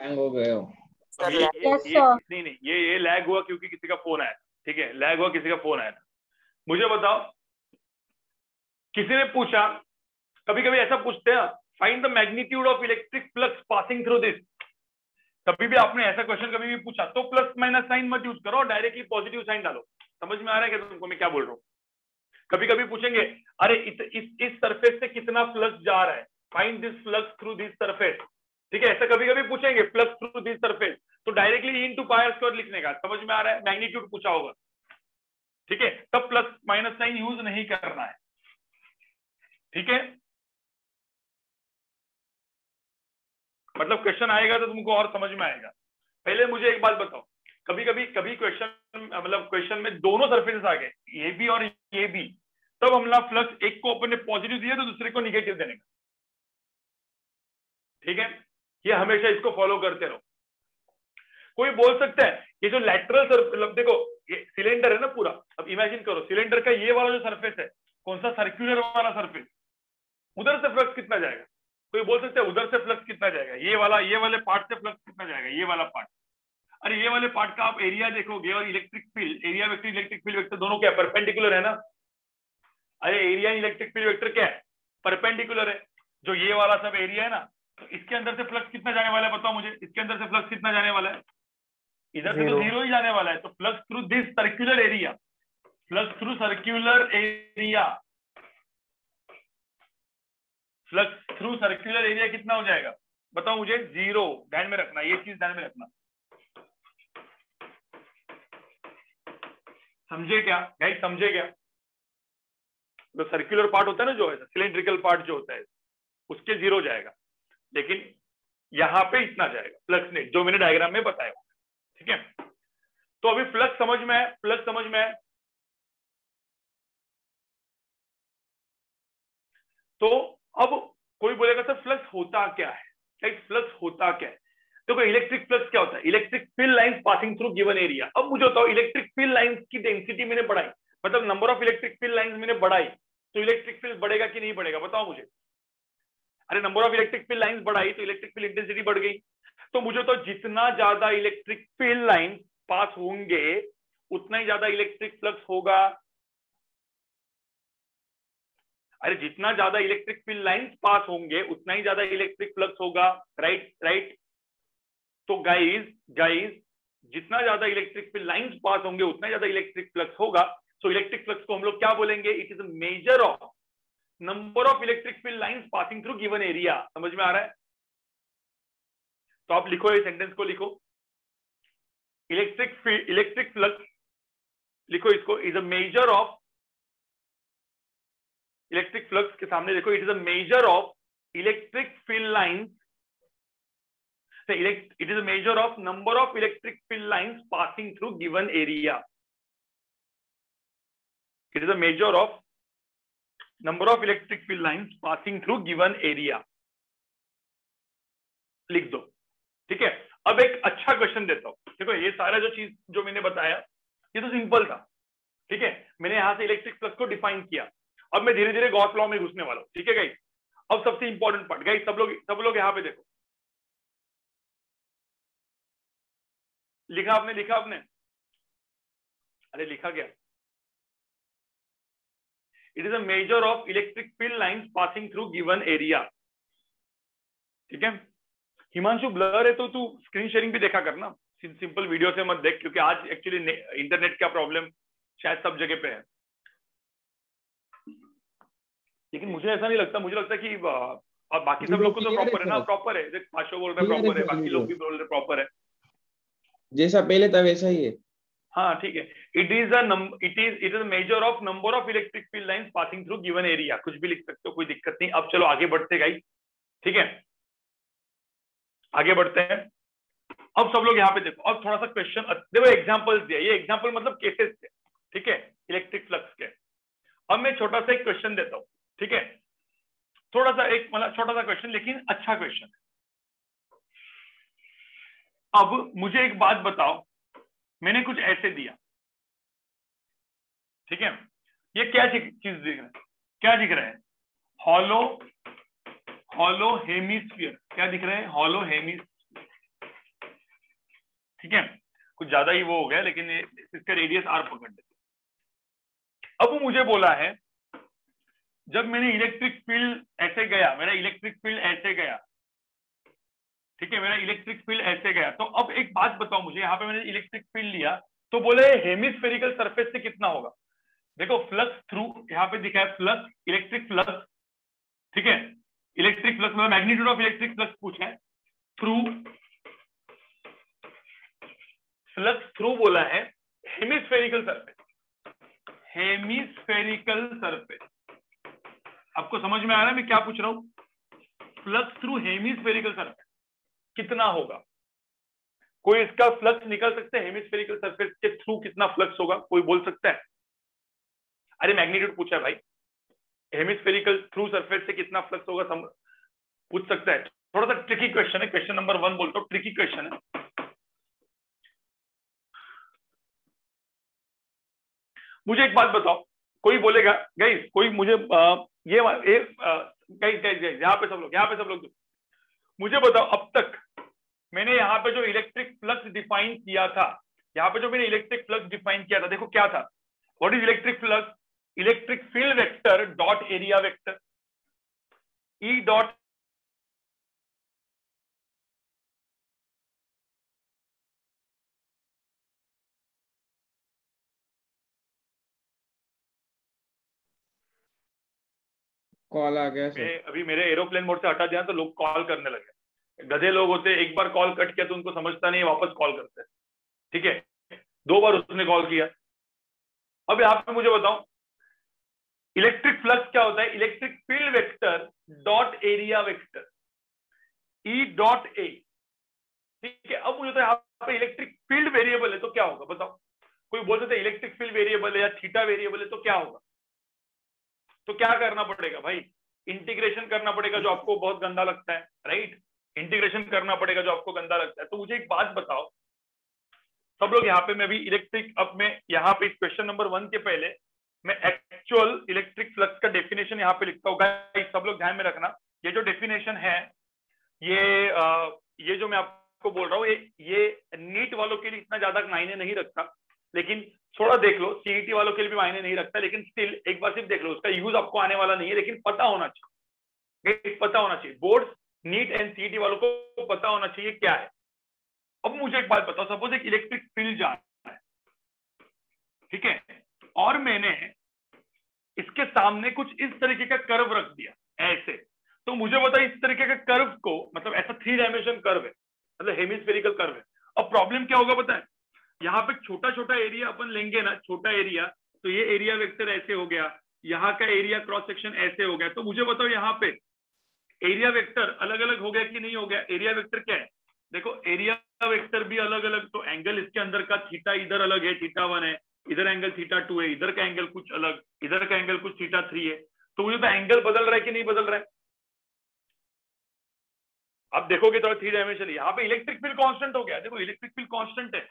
हैंग हो गए हो।
ये, ये, ये, नहीं नहीं ये ये लैग हुआ क्योंकि किसी का फ़ोन आया ठीक है लैग हुआ किसी का फ़ोन आया मुझे बताओ किसी ने पूछा कभी कभी ऐसा पूछते हैं find the magnitude of electric flux passing through this कभी भी आपने ऐसा क्वेश्चन कभी भी पूछा तो प्लस माइनस साइन मत यूज़ करो डायरेक्टली पॉजिटिव साइन डालो। समझ में आ रहा है क्या तुमको मैं क्या बोल रहा हूँ? कभी कभी पूछेंगे अरे इत, इस इस सरफेस से कितना फ्लक्स जा रहा है? Find this flux through this surface ठीक है ऐसा कभी कभी पूछेंगे फ्लक्स थ्रू दिस सरफेस तो directly into pi r square लिखने का। समझ में आ रहा है? मैग्नीट्यूड पूछा होगा। ठीक है? तब प्लस माइनस साइन यूज़ नहीं करना है। ठीक है? मतलब क्वेश्चन आएगा तो तुमको और समझ में आएगा। पहले मुझे एक बात बताओ। कभी कभी कभी क्वेश्चन मतलब क्वेश्चन में दोनों सरफेसेस आ गए ये भी और ये भी तब हम हमला फ्लक्स एक को अपन पॉजिटिव दिया तो दूसरे को निगेटिव देने का। ठीक है? ये हमेशा इसको फॉलो करते रहो। कोई बोल सकता है, ये जो लैटरल मतलब देखो, ये सिलेंडर है ना पूरा, अब इमेजिन करो सिलेंडर का ये वाला जो सरफेस है, कौन सा सर्क्यूलर वाला सरफेस उधर से फ्लक्स कितना जाएगा? कोई बोल सकता है, उधर से फ्लक्स कितना जाएगा? ये वाला, ये वाले पार्ट से फ्लक्स कितना जाएगा? ये वाला पार्ट अरे ये वाले पार्ट का आप एरिया देखोगे और electric field area vector electric field vector दोनों क्या परपेंडिकुलर है ना? अरे एरिया इलेक्ट्रिक फ़ील्ड वेक्टर क्या है? परपेंडिकुलर है। जो ये वाला सब एरिया है ना तो इसके अंदर से फ्लक्स कितना जाने वाला है बताओ मुझे? इसके अंदर से फ्लक्स कितना जाने वाला है? इधर से तो ज़ीरो ही जाने वाला है तो flux through this circular area flux through circular area flux through circular area कितना हो जाएगा? बताओ मुझे ज़ीरो ध्यान में रखना ये चीज़ ध्यान में रखना। समझे क्या? गाइस समझे क्या? जो सर्क्यूलर पार्ट होता है ना जो है सिलेंड्रिकल पार्ट जो होता है उसके ज़ीरो जाएगा। लेकिन यहाँ पे इतना जाएगा फ्लक्स नेट जो मैंने डायग्राम में बताया। ठीक है? तो अभी फ्लक्स समझ में है फ्लक्स समझ में है। तो अब कोई बोलेगा, सर फ्लक्स होता क्या है? लाइक फ्लक्स होता क्या है? देखो इलेक्ट्रिक फ्लक्स क्या होता है? Electric field lines passing through given area अब मुझे बताओ इलेक्ट्रिक फ़ील्ड लाइंस की डेंसिटी मैंने बढ़ाई। मतलब number of electric field lines मैंने बढ़ाई तो इलेक्ट्रिक फ़ील्ड बढ़ेगा कि नहीं बढ़ेगा? बताओ मुझे। अरे number of electric field lines बढ़ाई तो इलेक्ट्रिक फ़ील्ड इंटेंसिटी बढ़ गई। तो मुझे तो जितना ज़्यादा इलेक्ट्रिक फ़ील्ड लाइन पास होंगे, उतना ही ज़्यादा इलेक्ट्रिक फ्लक्स होगा। अरे, जितना ज़्यादा इलेक्ट्रिक फ़ील्ड लाइंस पास होंगे, उतना ही ज़्यादा इलेक्ट्रिक फ्लक्स होगा। राइट राइट तो गाइस गाइस जितना ज़्यादा इलेक्ट्रिक फ़ील्ड लाइंस पास होंगे, उतना ज़्यादा इलेक्ट्रिक फ्लक्स होगा। सो इलेक्ट्रिक फ्लक्स को हम लोग क्या बोलेंगे? It is measure of number of electric field lines passing through given area समझ में आ रहा है? तो आप लिखो ये सेंटेंस को, लिखो। इलेक्ट्रिक इलेक्ट्रिक फ्लक्स लिखो इसको। Is a measure of electric flux के सामने देखो। It is a measure of electric field lines it is a measure of number of electric field lines passing through given area it is a measure of number of electric field lines passing through given area लिख दो। ठीक है? अब एक अच्छा question देता हूँ। देखो, ये सारा जो चीज़, जो मैंने बताया, ये तो सिंपल था। ठीक है? मैंने यहाँ से इलेक्ट्रिक फ्लक्स को डिफाइन किया। अब मैं धीरे धीरे गॉस लॉ में घुसने वाला हूँ। ठीक है गाइस अब सबसे इंपॉर्टेंट पार्ट गाइस सब लोग सब लोग यहाँ पे देखो। लिखा आपने लिखा आपने? अरे, लिखा क्या? It is a measure of electric field lines passing through given area ठीक है? हिमांशु ब्लर है तो तू स्क्रीन शेयरिंग भी देखा करना। सिंपल वीडियो से मत देख क्योंकि आज एक्चुअली इंटरनेट का प्रॉब्लम शायद सब जगह पे है। लेकिन मुझे ऐसा नहीं लगता मुझे लगता कि और बाकी सब लोग को तो प्रॉपर है ना प्रॉपर है। जैसे पाशो बोल रहे प्रॉपर है बाकी लोग भी बोल रहे प्रॉपर है।
जैसा पहले था वैसा ही है।
हाँ ठीक है। It is it is it is measure of number of electric field lines passing through given area कुछ भी लिख सकते हो कोई दिक्कत नहीं। अब चलो आगे बढ़ते गई ठीक है? आगे बढ़ते हैं। अब सब लोग यहाँ पे देखो, अब थोड़ा सा क्वेश्चन देखो एग्जाम्पल्स दिया, ये एग्ज़ाम्पल मतलब केसेस थे, ठीक है इलेक्ट्रिक फ्लक्स के। अब मैं छोटा सा एक क्वेश्चन देता हूँ, ठीक है? थोड़ा सा एक मतलब छोटा सा क्वेश्चन लेकिन अच्छा क्वेश्चन अब मुझे एक बात बताओ, मैंने कुछ ऐसे दिया, ठीक है? ये क्या चीज़ दिख रहा है? क्या दिख रहा है? हॉलो हॉलो हेमिस्फीयर क्या दिख रहा है? हॉलो हेमिस्फीयर ठीक है? कुछ ज़्यादा ही वो हो गया, लेकिन इसका रेडियस आर पकड़ लेते अब मुझे बोला है, जब मैंने इलेक्ट्रिक फ़ील्ड ऐसे गया, मेरा इलेक्ट्रिक फ़ील्ड ऐसे गया, ठीक है, मेरा इलेक्ट्रिक फ़ील्ड ऐसे गया तो अब एक बात बताओ मुझे, यहाँ पे मैंने इलेक्ट्रिक फ़ील्ड लिया तो बोले हेमिस्फेरिकल सरफेस से कितना होगा? देखो फ्लक्स थ्रू यहाँ पे दिखा है फ्लक्स इलेक्ट्रिक फ्लक्स ठीक है? इलेक्ट्रिक फ्लक्स मतलब मैग्नीट्यूड ऑफ़ इलेक्ट्रिक फ्लक्स पूछा है। थ्रू फ्लक्स थ्रू बोला है हेमिस्फेरिकल सरफेस हेमिस्फेरिकल सरफेस आपको समझ में आ रहा है मैं क्या पूछ रहा हूँ? फ्लक्स थ्रू हेमिस्फेरिकल सरफेस कितना होगा? कोई इसका फ्लक्स निकल सकता है हेमिस्फेरिकल सरफेस के थ्रू कितना फ्लक्स होगा? कोई बोल सकता है? अरे मैग्नीट्यूड पूछा है भाई। हेमिस्फेरिकल थ्रू सरफेस से कितना फ्लक्स होगा सम... पूछ सकता है। थोड़ा सा ट्रिकी क्वेश्चन है। क्वेश्चन नंबर वन बोलता हूँ। ट्रिकी क्वेश्चन है। मुझे एक बात बताओ। कोई बोलेगा गई कोई मुझे आ, ये गई गई यहाँ पे सब लोग यहाँ पे सब लोग मुझे बताओ अब तक मैंने यहाँ पे जो इलेक्ट्रिक फ्लक्स डिफाइन किया था यहाँ पे जो मैंने इलेक्ट्रिक फ्लक्स डिफाइन किया था देखो क्या था? What is electric flux electric field vector dot area vector E dot
call आ गया
मैं अभी मेरे एरोप्लेन मोड से हटा दिया तो लोग कॉल करने लगे। गधे लोग होते एक बार कॉल कट किया तो उनको समझता नहीं वापस कॉल करते। ठीक है? दो बार उसने कॉल किया। अब यहाँ पे मुझे बताओ इलेक्ट्रिक फ्लक्स क्या होता है? Electric field vector dot area vector E dot A ठीक है, अब मुझे तो यहाँ पे इलेक्ट्रिक फ़ील्ड वेरिएबल है तो क्या होगा? बताओ। कोई बोल सकते इलेक्ट्रिक फ़ील्ड वेरिएबल है या थीटा वेरिएबल है तो क्या होगा? तो क्या करना पड़ेगा भाई? इंटीग्रेशन करना पड़ेगा जो आपको बहुत गंदा लगता है राइट इंटीग्रेशन करना पड़ेगा जो आपको गंदा लगता है। तो मुझे एक बात बताओ। सब लोग यहाँ पे, मैं भी इलेक्ट्रिक अब मैं यहाँ पे क्वेश्चन नंबर वन के पहले मैं एक्चुअल इलेक्ट्रिक फ्लक्स का डेफिनेशन यहाँ पे लिखता हूँ। सब लोग ध्यान में रखना। ये जो डेफिनेशन है ये आ, ये जो मैं आपको बोल रहा हूँ ये ये नीट वालों के लिए इतना ज़्यादा मायने नहीं रखता। लेकिन थोड़ा देख लो सीईटी वालों के लिए भी मायने नहीं रखता लेकिन स्टिल एक बार सिर्फ़ देख लो उसका यूज़ आपको आने वाला नहीं है लेकिन पता होना चाहिए। पता होना चाहिए। बोर्ड नीट एंड सीईटी वालों को पता होना चाहिए क्या है। अब मुझे एक बात बताओ सपोज़ एक इलेक्ट्रिक फ़ील्ड जा रहा है। ठीक है? और मैंने इसके सामने कुछ इस तरीके का कर्व रख दिया, ऐसे। तो मुझे बताओ इस तरीके का कर्व को मतलब ऐसा थ्री डायमेंशन कर्व है मतलब हेमिस्फेरिकल कर्व है। अब प्रॉब्लम क्या होगा है यहाँ पे छोटा छोटा एरिया अपन लेंगे ना, छोटा एरिया तो ये एरिया वेक्टर ऐसे हो गया, यहाँ का एरिया क्रॉस सेक्शन ऐसे हो गया। तो मुझे बताओ यहाँ पे एरिया वेक्टर अलग अलग हो गया कि नहीं हो गया? एरिया वेक्टर क्या है? देखो एरिया वेक्टर भी अलग अलग तो एंगल इसके अंदर का थीटा इधर अलग है थीटा वन है। इधर एंगल थीटा टू है, इधर का एंगल कुछ अलग, इधर का एंगल कुछ थीटा थ्री है। तो मुझे तो एंगल बदल रहा है कि नहीं बदल रहा है? अब देखोगे तो थ्री डायमेंशन यहाँ पे इलेक्ट्रिक फ़ील्ड कांस्टेंट हो गया। देखो इलेक्ट्रिक फ़ील्ड कांस्टेंट है।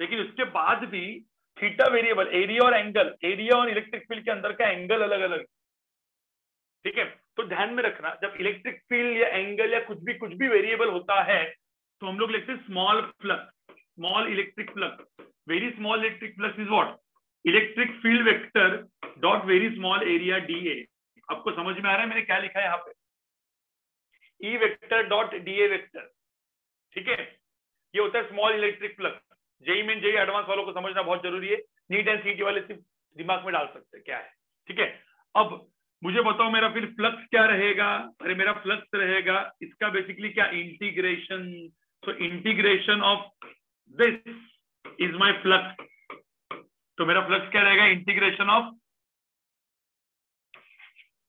लेकिन उसके बाद भी थीटा वेरिएबल एरिया और एंगल एरिया और इलेक्ट्रिक फ़ील्ड के अंदर का एंगल अलग अलग ठीक है? तो ध्यान में रखना, जब इलेक्ट्रिक फ़ील्ड या एंगल या कुछ भी कुछ भी वेरिएबल होता है तो हम लोग लिखते हैं small flux electric flux very small electric flux is what electric field vector dot very small area D A आपको समझ में आ रहा है मैंने क्या लिखा है यहाँ पे? Vector dot D A vector ठीक है? ये होता है स्मॉल इलेक्ट्रिक फ्लक्स जेई में जेई एडवांस वालों को समझना बहुत ज़रूरी है। नीट एंड सीटी वाले सिर्फ़ दिमाग में डाल सकते हैं, क्या है? ठीक है? अब मुझे बताओ मेरा फिर फ्लक्स क्या रहेगा? अरे मेरा फ्लक्स रहेगा। इसका बेसिकली क्या? Integration so integration of this is my flux तो मेरा फ्लक्स क्या रहेगा? इंटीग्रेशन ऑफ़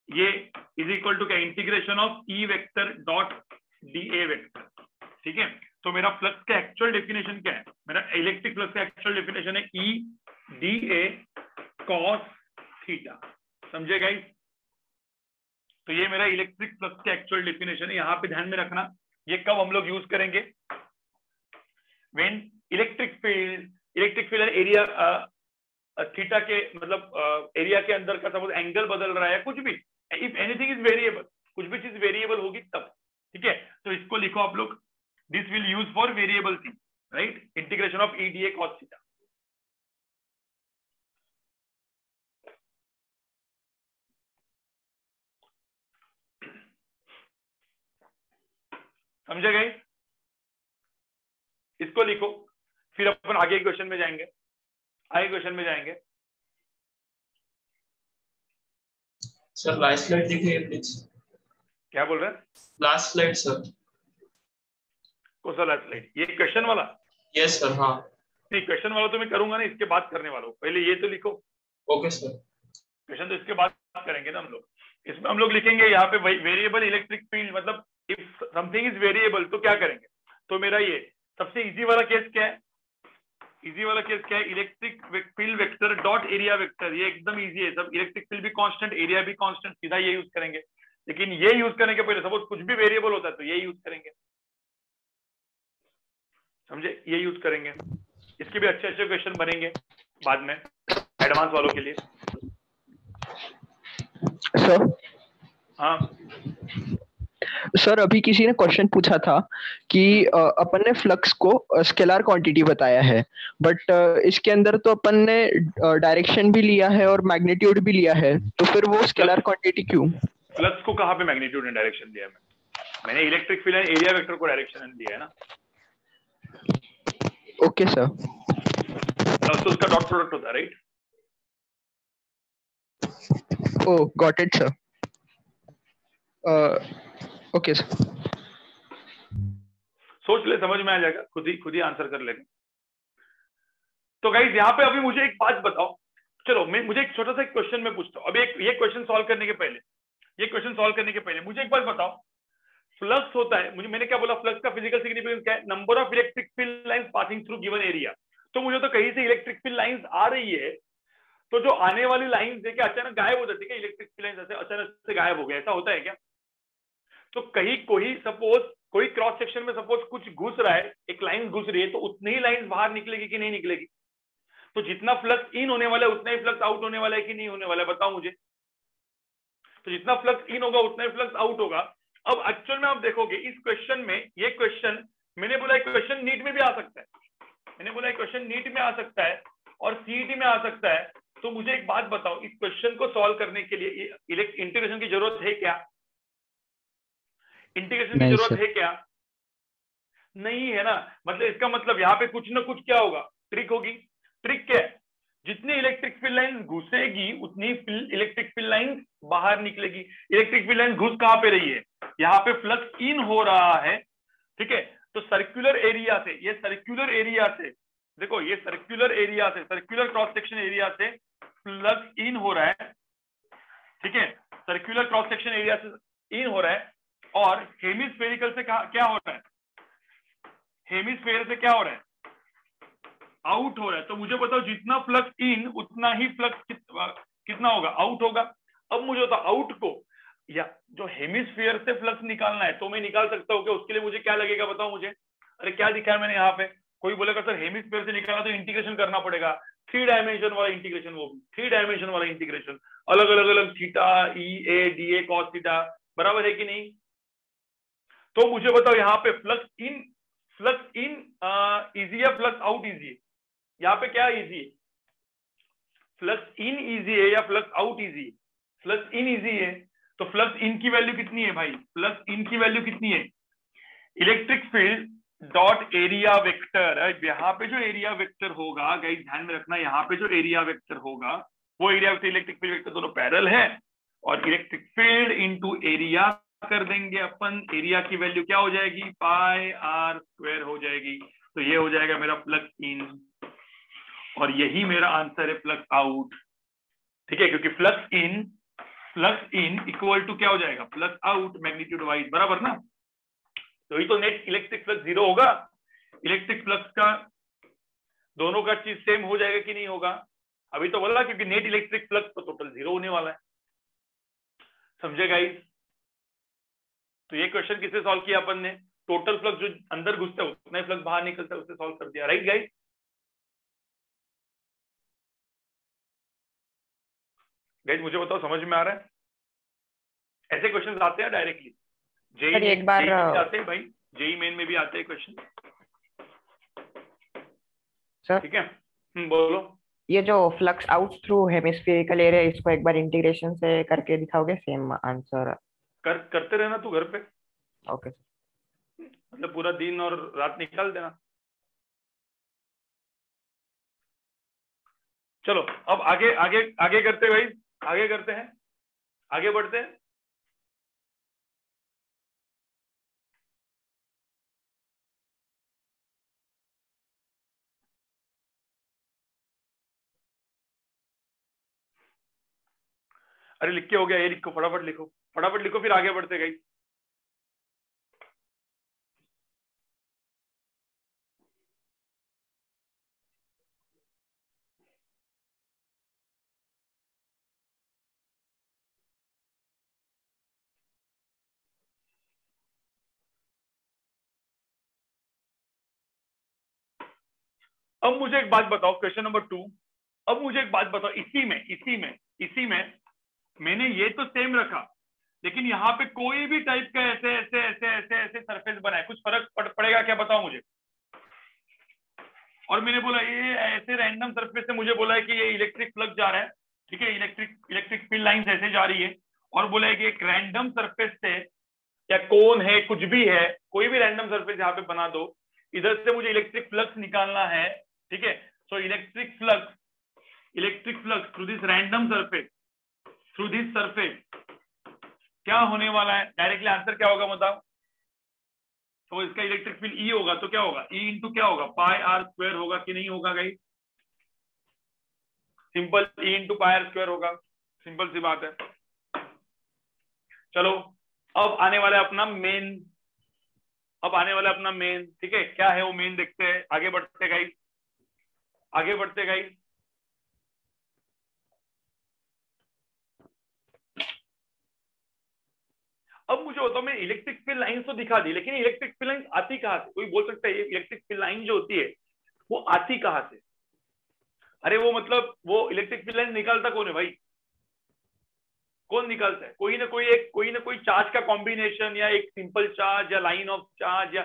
ये इज़ इक्वल टू क्या? Integration of E vector dot D A vector ठीक है? तो मेरा फ्लक्स का एक्चुअल डेफिनेशन क्या है? मेरा इलेक्ट्रिक फ्लक्स का एक्चुअल डेफिनेशन है E D A cos theta समझे गाइस तो ये मेरा इलेक्ट्रिक फ्लक्स का एक्चुअल डेफिनेशन है। यहाँ पे ध्यान में रखना, ये कब हम लोग यूज़ करेंगे? When electric field electric field area theta के मतलब एरिया uh, के अंदर का सपोज़ एंगल बदल रहा है कुछ भी इफ़ एनीथिंग इज़ वेरिएबल कुछ भी चीज़ वेरिएबल होगी तब ठीक है? तो इसको लिखो आप लोग this will use for variable thing right integration of EDA cos theta समझे गए इसको लिखो। फिर अपन आगे क्वेश्चन में जाएँगे। आगे क्वेश्चन में जाएँगे।
सर लास्ट स्लाइड दिखाइए प्लीज़
क्या बोल रहे हैं?
लास्ट स्लाइड सर
कौन सा लास्ट स्लाइड ये क्वेश्चन वाला?
यस सर हाँ।
नहीं क्वेश्चन वाला तो मैं करूँगा ना इसके बाद करने वाला हूँ। पहले ये तो लिखो।
ओके सर
क्वेश्चन तो इसके बाद करेंगे ना हम लोग। इसमें हम लोग लिखेंगे यहाँ पे वेरिएबल इलेक्ट्रिक फ़ील्ड मतलब इफ़ समथिंग इज़ वेरिएबल तो क्या करेंगे? तो मेरा ये सबसे इजी वाला केस क्या है? इजी वाला केस क्या है? Electric field vector dot area vector ये एकदम इजी है। सब इलेक्ट्रिक फ़ील्ड भी कांस्टेंट एरिया भी कांस्टेंट सीधा ये यूज़ करेंगे। लेकिन ये यूज़ करने के पहले सपोज़ कुछ भी वेरिएबल होता है तो ये यूज़ करेंगे। समझे? ये यूज़ करेंगे। इसके भी अच्छे अच्छे क्वेश्चन बनेंगे बाद में एडवांस वालों के लिए।
सर
हाँ।
सर अभी किसी ने क्वेश्चन पूछा था कि अपन ने फ्लक्स को स्केलर क्वांटिटी बताया है बट इसके अंदर तो अपन ने डायरेक्शन भी लिया है और मैग्नीट्यूड भी लिया है तो फिर वो स्केलर क्वांटिटी क्यों?
फ्लक्स को कहाँ पे मैग्नीट्यूड एंड डायरेक्शन दिया मैं मैंने electric field and area vector को डायरेक्शन दिया है ना।
ओके सर
तो उसका डॉट प्रोडक्ट होता है right
oh got it sir okay sir
सोच ले, समझ में आ जाएगा। खुद ही खुद ही आंसर कर लेंगे। तो गाइज़ यहाँ पे अभी मुझे एक बात बताओ। चलो, मैं, मुझे एक छोटा सा क्वेश्चन में पूछता हूँ। अभी एक, ये क्वेश्चन सॉल्व करने के पहले, ये क्वेश्चन सॉल्व करने के पहले, मुझे एक बात बताओ। फ्लक्स होता है, मुझे, मैंने क्या बोला फ्लक्स का फ़िज़िकल सिग्निफिकेंस क्या है? Number of electric field lines passing through given area तो मुझे तो कहीं से इलेक्ट्रिक फ़ील्ड लाइंस आ रही है तो जो आने वाली लाइन है क्या अचानक गायब हो जाती है इलेक्ट्रिक फ़ील्ड लाइन ऐसे अचानक से गायब हो गया ऐसा होता है क्या? तो कहीं कोई सपोज़ कोई क्रॉस सेक्शन में सपोज़ कुछ घुस रहा है, एक लाइन घुस रही है तो उतनी ही लाइन बाहर निकलेगी कि नहीं निकलेगी? तो जितना फ्लक्स इन होने वाला है, उतना ही फ्लक्स आउट होने वाला है कि नहीं होने वाला है? बताओ मुझे। तो जितना फ्लक्स इन होगा, उतना ही फ्लक्स आउट होगा। अब एक्चुअल में आप देखोगे, इस क्वेश्चन में, ये क्वेश्चन मैंने बोला क्वेश्चन नीट में भी आ सकता है। मैंने बोला क्वेश्चन नीट में आ सकता है और सीईटी में आ सकता है। तो मुझे एक बात बताओ, इस क्वेश्चन को सॉल्व करने के लिए इंटीग्रेशन की ज़रूरत है क्या? इंटीग्रेशन की ज़रूरत है क्या? नहीं है ना? मतलब इसका मतलब यहाँ पे कुछ ना कुछ क्या होगा? ट्रिक होगी। ट्रिक क्या है? जितनी इलेक्ट्रिक फ़ील्ड लाइन घुसेगी उतनी इलेक्ट्रिक फ़ील्ड लाइन बाहर निकलेगी। इलेक्ट्रिक फ़ील्ड लाइन घुस कहाँ पे रही है? यहाँ पे फ्लक्स इन हो रहा है। ठीक है? तो सर्कुलर एरिया से ये सर्कुलर एरिया से देखो ये सर्कुलर एरिया से सर्कुलर क्रॉस सेक्शन एरिया से फ्लक्स इन हो रहा है। ठीक है? सर्कुलर क्रॉस सेक्शन एरिया से इन हो रहा है। और हेमिस्फेरिकल से क्या हो रहा है? हेमिस्फेयर से क्या हो रहा है? आउट हो रहा है। तो मुझे बताओ जितना फ्लक्स इन उतना ही फ्लक्स कित, कितना होगा? आउट होगा। अब मुझे बताओ आउट को या जो हेमिस्फीयर से फ्लक्स निकालना है तो मैं निकाल सकता हूँ उसके लिए मुझे क्या लगेगा बताओ मुझे? अरे क्या दिखा है मैंने यहाँ पे? कोई बोलेगा सर हेमिस्फीयर से निकालना तो इंटीग्रेशन करना पड़ेगा। थ्री डायमेंशन वाला इंटीग्रेशन वो थ्री डायमेंशन वाला इंटीग्रेशन अलग अलग अलग theta E A D A cos theta बराबर है कि नहीं? तो मुझे बताओ, यहाँ पे flux in flux in easy है फ्लक्स आउट इजी है यहाँ पे क्या इजी है फ्लक्स इन इजी है या फ्लक्स आउट इजी है फ्लक्स इन इजी है। तो फ्लक्स इन की वैल्यू कितनी है भाई? फ्लक्स इन की वैल्यू कितनी है? Electric field dot area vector यहाँ पे जो एरिया वेक्टर होगा गाइस ध्यान में रखना, यहाँ पे जो एरिया वेक्टर होगा, वो area vector electric field vector दोनों पैरल है। और इलेक्ट्रिक फ़ील्ड इनटू एरिया कर देंगे अपन एरिया की वैल्यू क्या हो जाएगी? पाई आर स्क्वायर हो जाएगी। तो ये हो जाएगा मेरा फ्लक्स इन और यही मेरा आंसर है फ्लक्स आउट ठीक है? क्योंकि flux in flux in equal to क्या हो जाएगा? फ्लक्स आउट मैग्नीट्यूड वाइज बराबर ना? तो ही तो नेट इलेक्ट्रिक फ्लक्स ज़ीरो होगा। इलेक्ट्रिक फ्लक्स का दोनों का चीज़ सेम हो जाएगा कि नहीं होगा? अभी तो बोला क्योंकि नेट इलेक्ट्रिक फ्लक्स तो टोटल ज़ीरो होने वाला है। समझे गाइस तो ये क्वेश्चन किससे सॉल्व किया अपन ने? टोटल फ्लक्स जो अंदर घुसता है उतना ही फ्लक्स बाहर निकलता है उससे सॉल्व कर दिया। राइट गाइस गाइस मुझे बताओ समझ में आ रहा है? ऐसे क्वेश्चंस आते हैं डायरेक्टली जेई
एक बार, अ,
आते हैं भाई? जेई मेन में भी आते हैं क्वेश्चन ठीक है? हम्म, बोलो।
ये जो flux out through hemispherical area इसको एक बार इंटीग्रेशन से करके दिखाओगे? सेम आंसर
कर करते रहना तू घर पे।
ओके
मतलब पूरा दिन और रात निकाल देना। चलो अब आगे आगे आगे करते भाई। आगे करते हैं। आगे बढ़ते हैं। अरे लिख के हो गया, ये लिखो, फटाफट लिखो। फटाफट लिखो, फिर आगे बढ़ते गई। अब मुझे एक बात बताओ क्वेश्चन नंबर टू अब मुझे एक बात बताओ, इसी में इसी में इसी में मैंने ये तो सेम रखा। लेकिन यहाँ पे कोई भी टाइप का ऐसे ऐसे ऐसे ऐसे ऐसे सरफेस बनाए। कुछ फ़र्क पड़, पड़ेगा क्या बताओ मुझे? और मैंने बोला ये ऐसे रैंडम सरफेस से मुझे बोला है कि ये इलेक्ट्रिक प्लग जा रहा है। ठीक है इलेक्ट्रिक इलेक्ट्रिक फ़ील्ड लाइन ऐसे जा रही है। और बोला है कि एक रैंडम सरफेस से या कौन है कुछ भी है कोई भी रैंडम सरफेस यहाँ पे बना दो। इधर से मुझे इलेक्ट्रिक फ्लक्स निकालना है। ठीक है? So electric flux electric flux through this random surface through this surface क्या होने वाला है? डायरेक्टली आंसर क्या होगा बताओ तो इसका इलेक्ट्रिक फ़ील्ड ई होगा तो क्या होगा? ई इंटू क्या होगा? पाई आर स्क्वायर होगा कि नहीं होगा गई simple E into pi R square होगा। सिंपल सी बात है। चलो, अब आने वाला अपना मेन अब आने वाला अपना मेन ठीक है? क्या है वो मेन देखते हैं। आगे बढ़ते गई आगे बढ़ते गई अब मुझे बताओ, मैं इलेक्ट्रिक फ़ील्ड लाइन तो दिखा दी, लेकिन इलेक्ट्रिक फ़ील्ड लाइन आती कहाँ से? कोई बोल सकता है, ये इलेक्ट्रिक फ़ील्ड लाइन जो होती है, वो आती कहाँ से? अरे वो मतलब वो इलेक्ट्रिक फ़ील्ड लाइन निकालता कौन है भाई? कौन निकालता है? कोई ना कोई एक, कोई ना कोई चार्ज का कॉम्बिनेशन या एक सिंपल चार्ज या लाइन ऑफ़ चार्ज या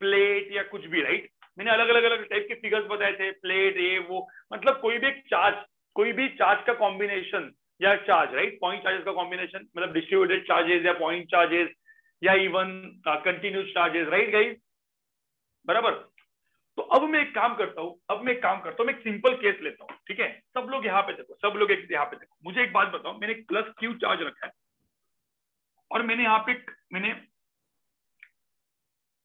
प्लेट या कुछ भी राइट मैंने अलग अलग अलग टाइप के फिगर्स बताए थे प्लेट ये, वो। मतलब कोई भी एक चार्ज कोई भी चार्ज का कॉम्बिनेशन या चार्ज राइट पॉइंट चार्जेस का कॉम्बिनेशन मतलब डिस्ट्रीब्यूटेड चार्जेस या पॉइंट चार्जेस या even continuous charges right guys बराबर? तो अब मैं एक काम करता हूँ, अब मैं एक काम करता हूँ, मैं एक सिंपल केस लेता हूँ, ठीक है? सब लोग यहाँ पे देखो, सब लोग एक, यहाँ पे देखो। मुझे एक बात बताओ, मैंने प्लस क्यू चार्ज रखा है और मैंने यहाँ पे मैंने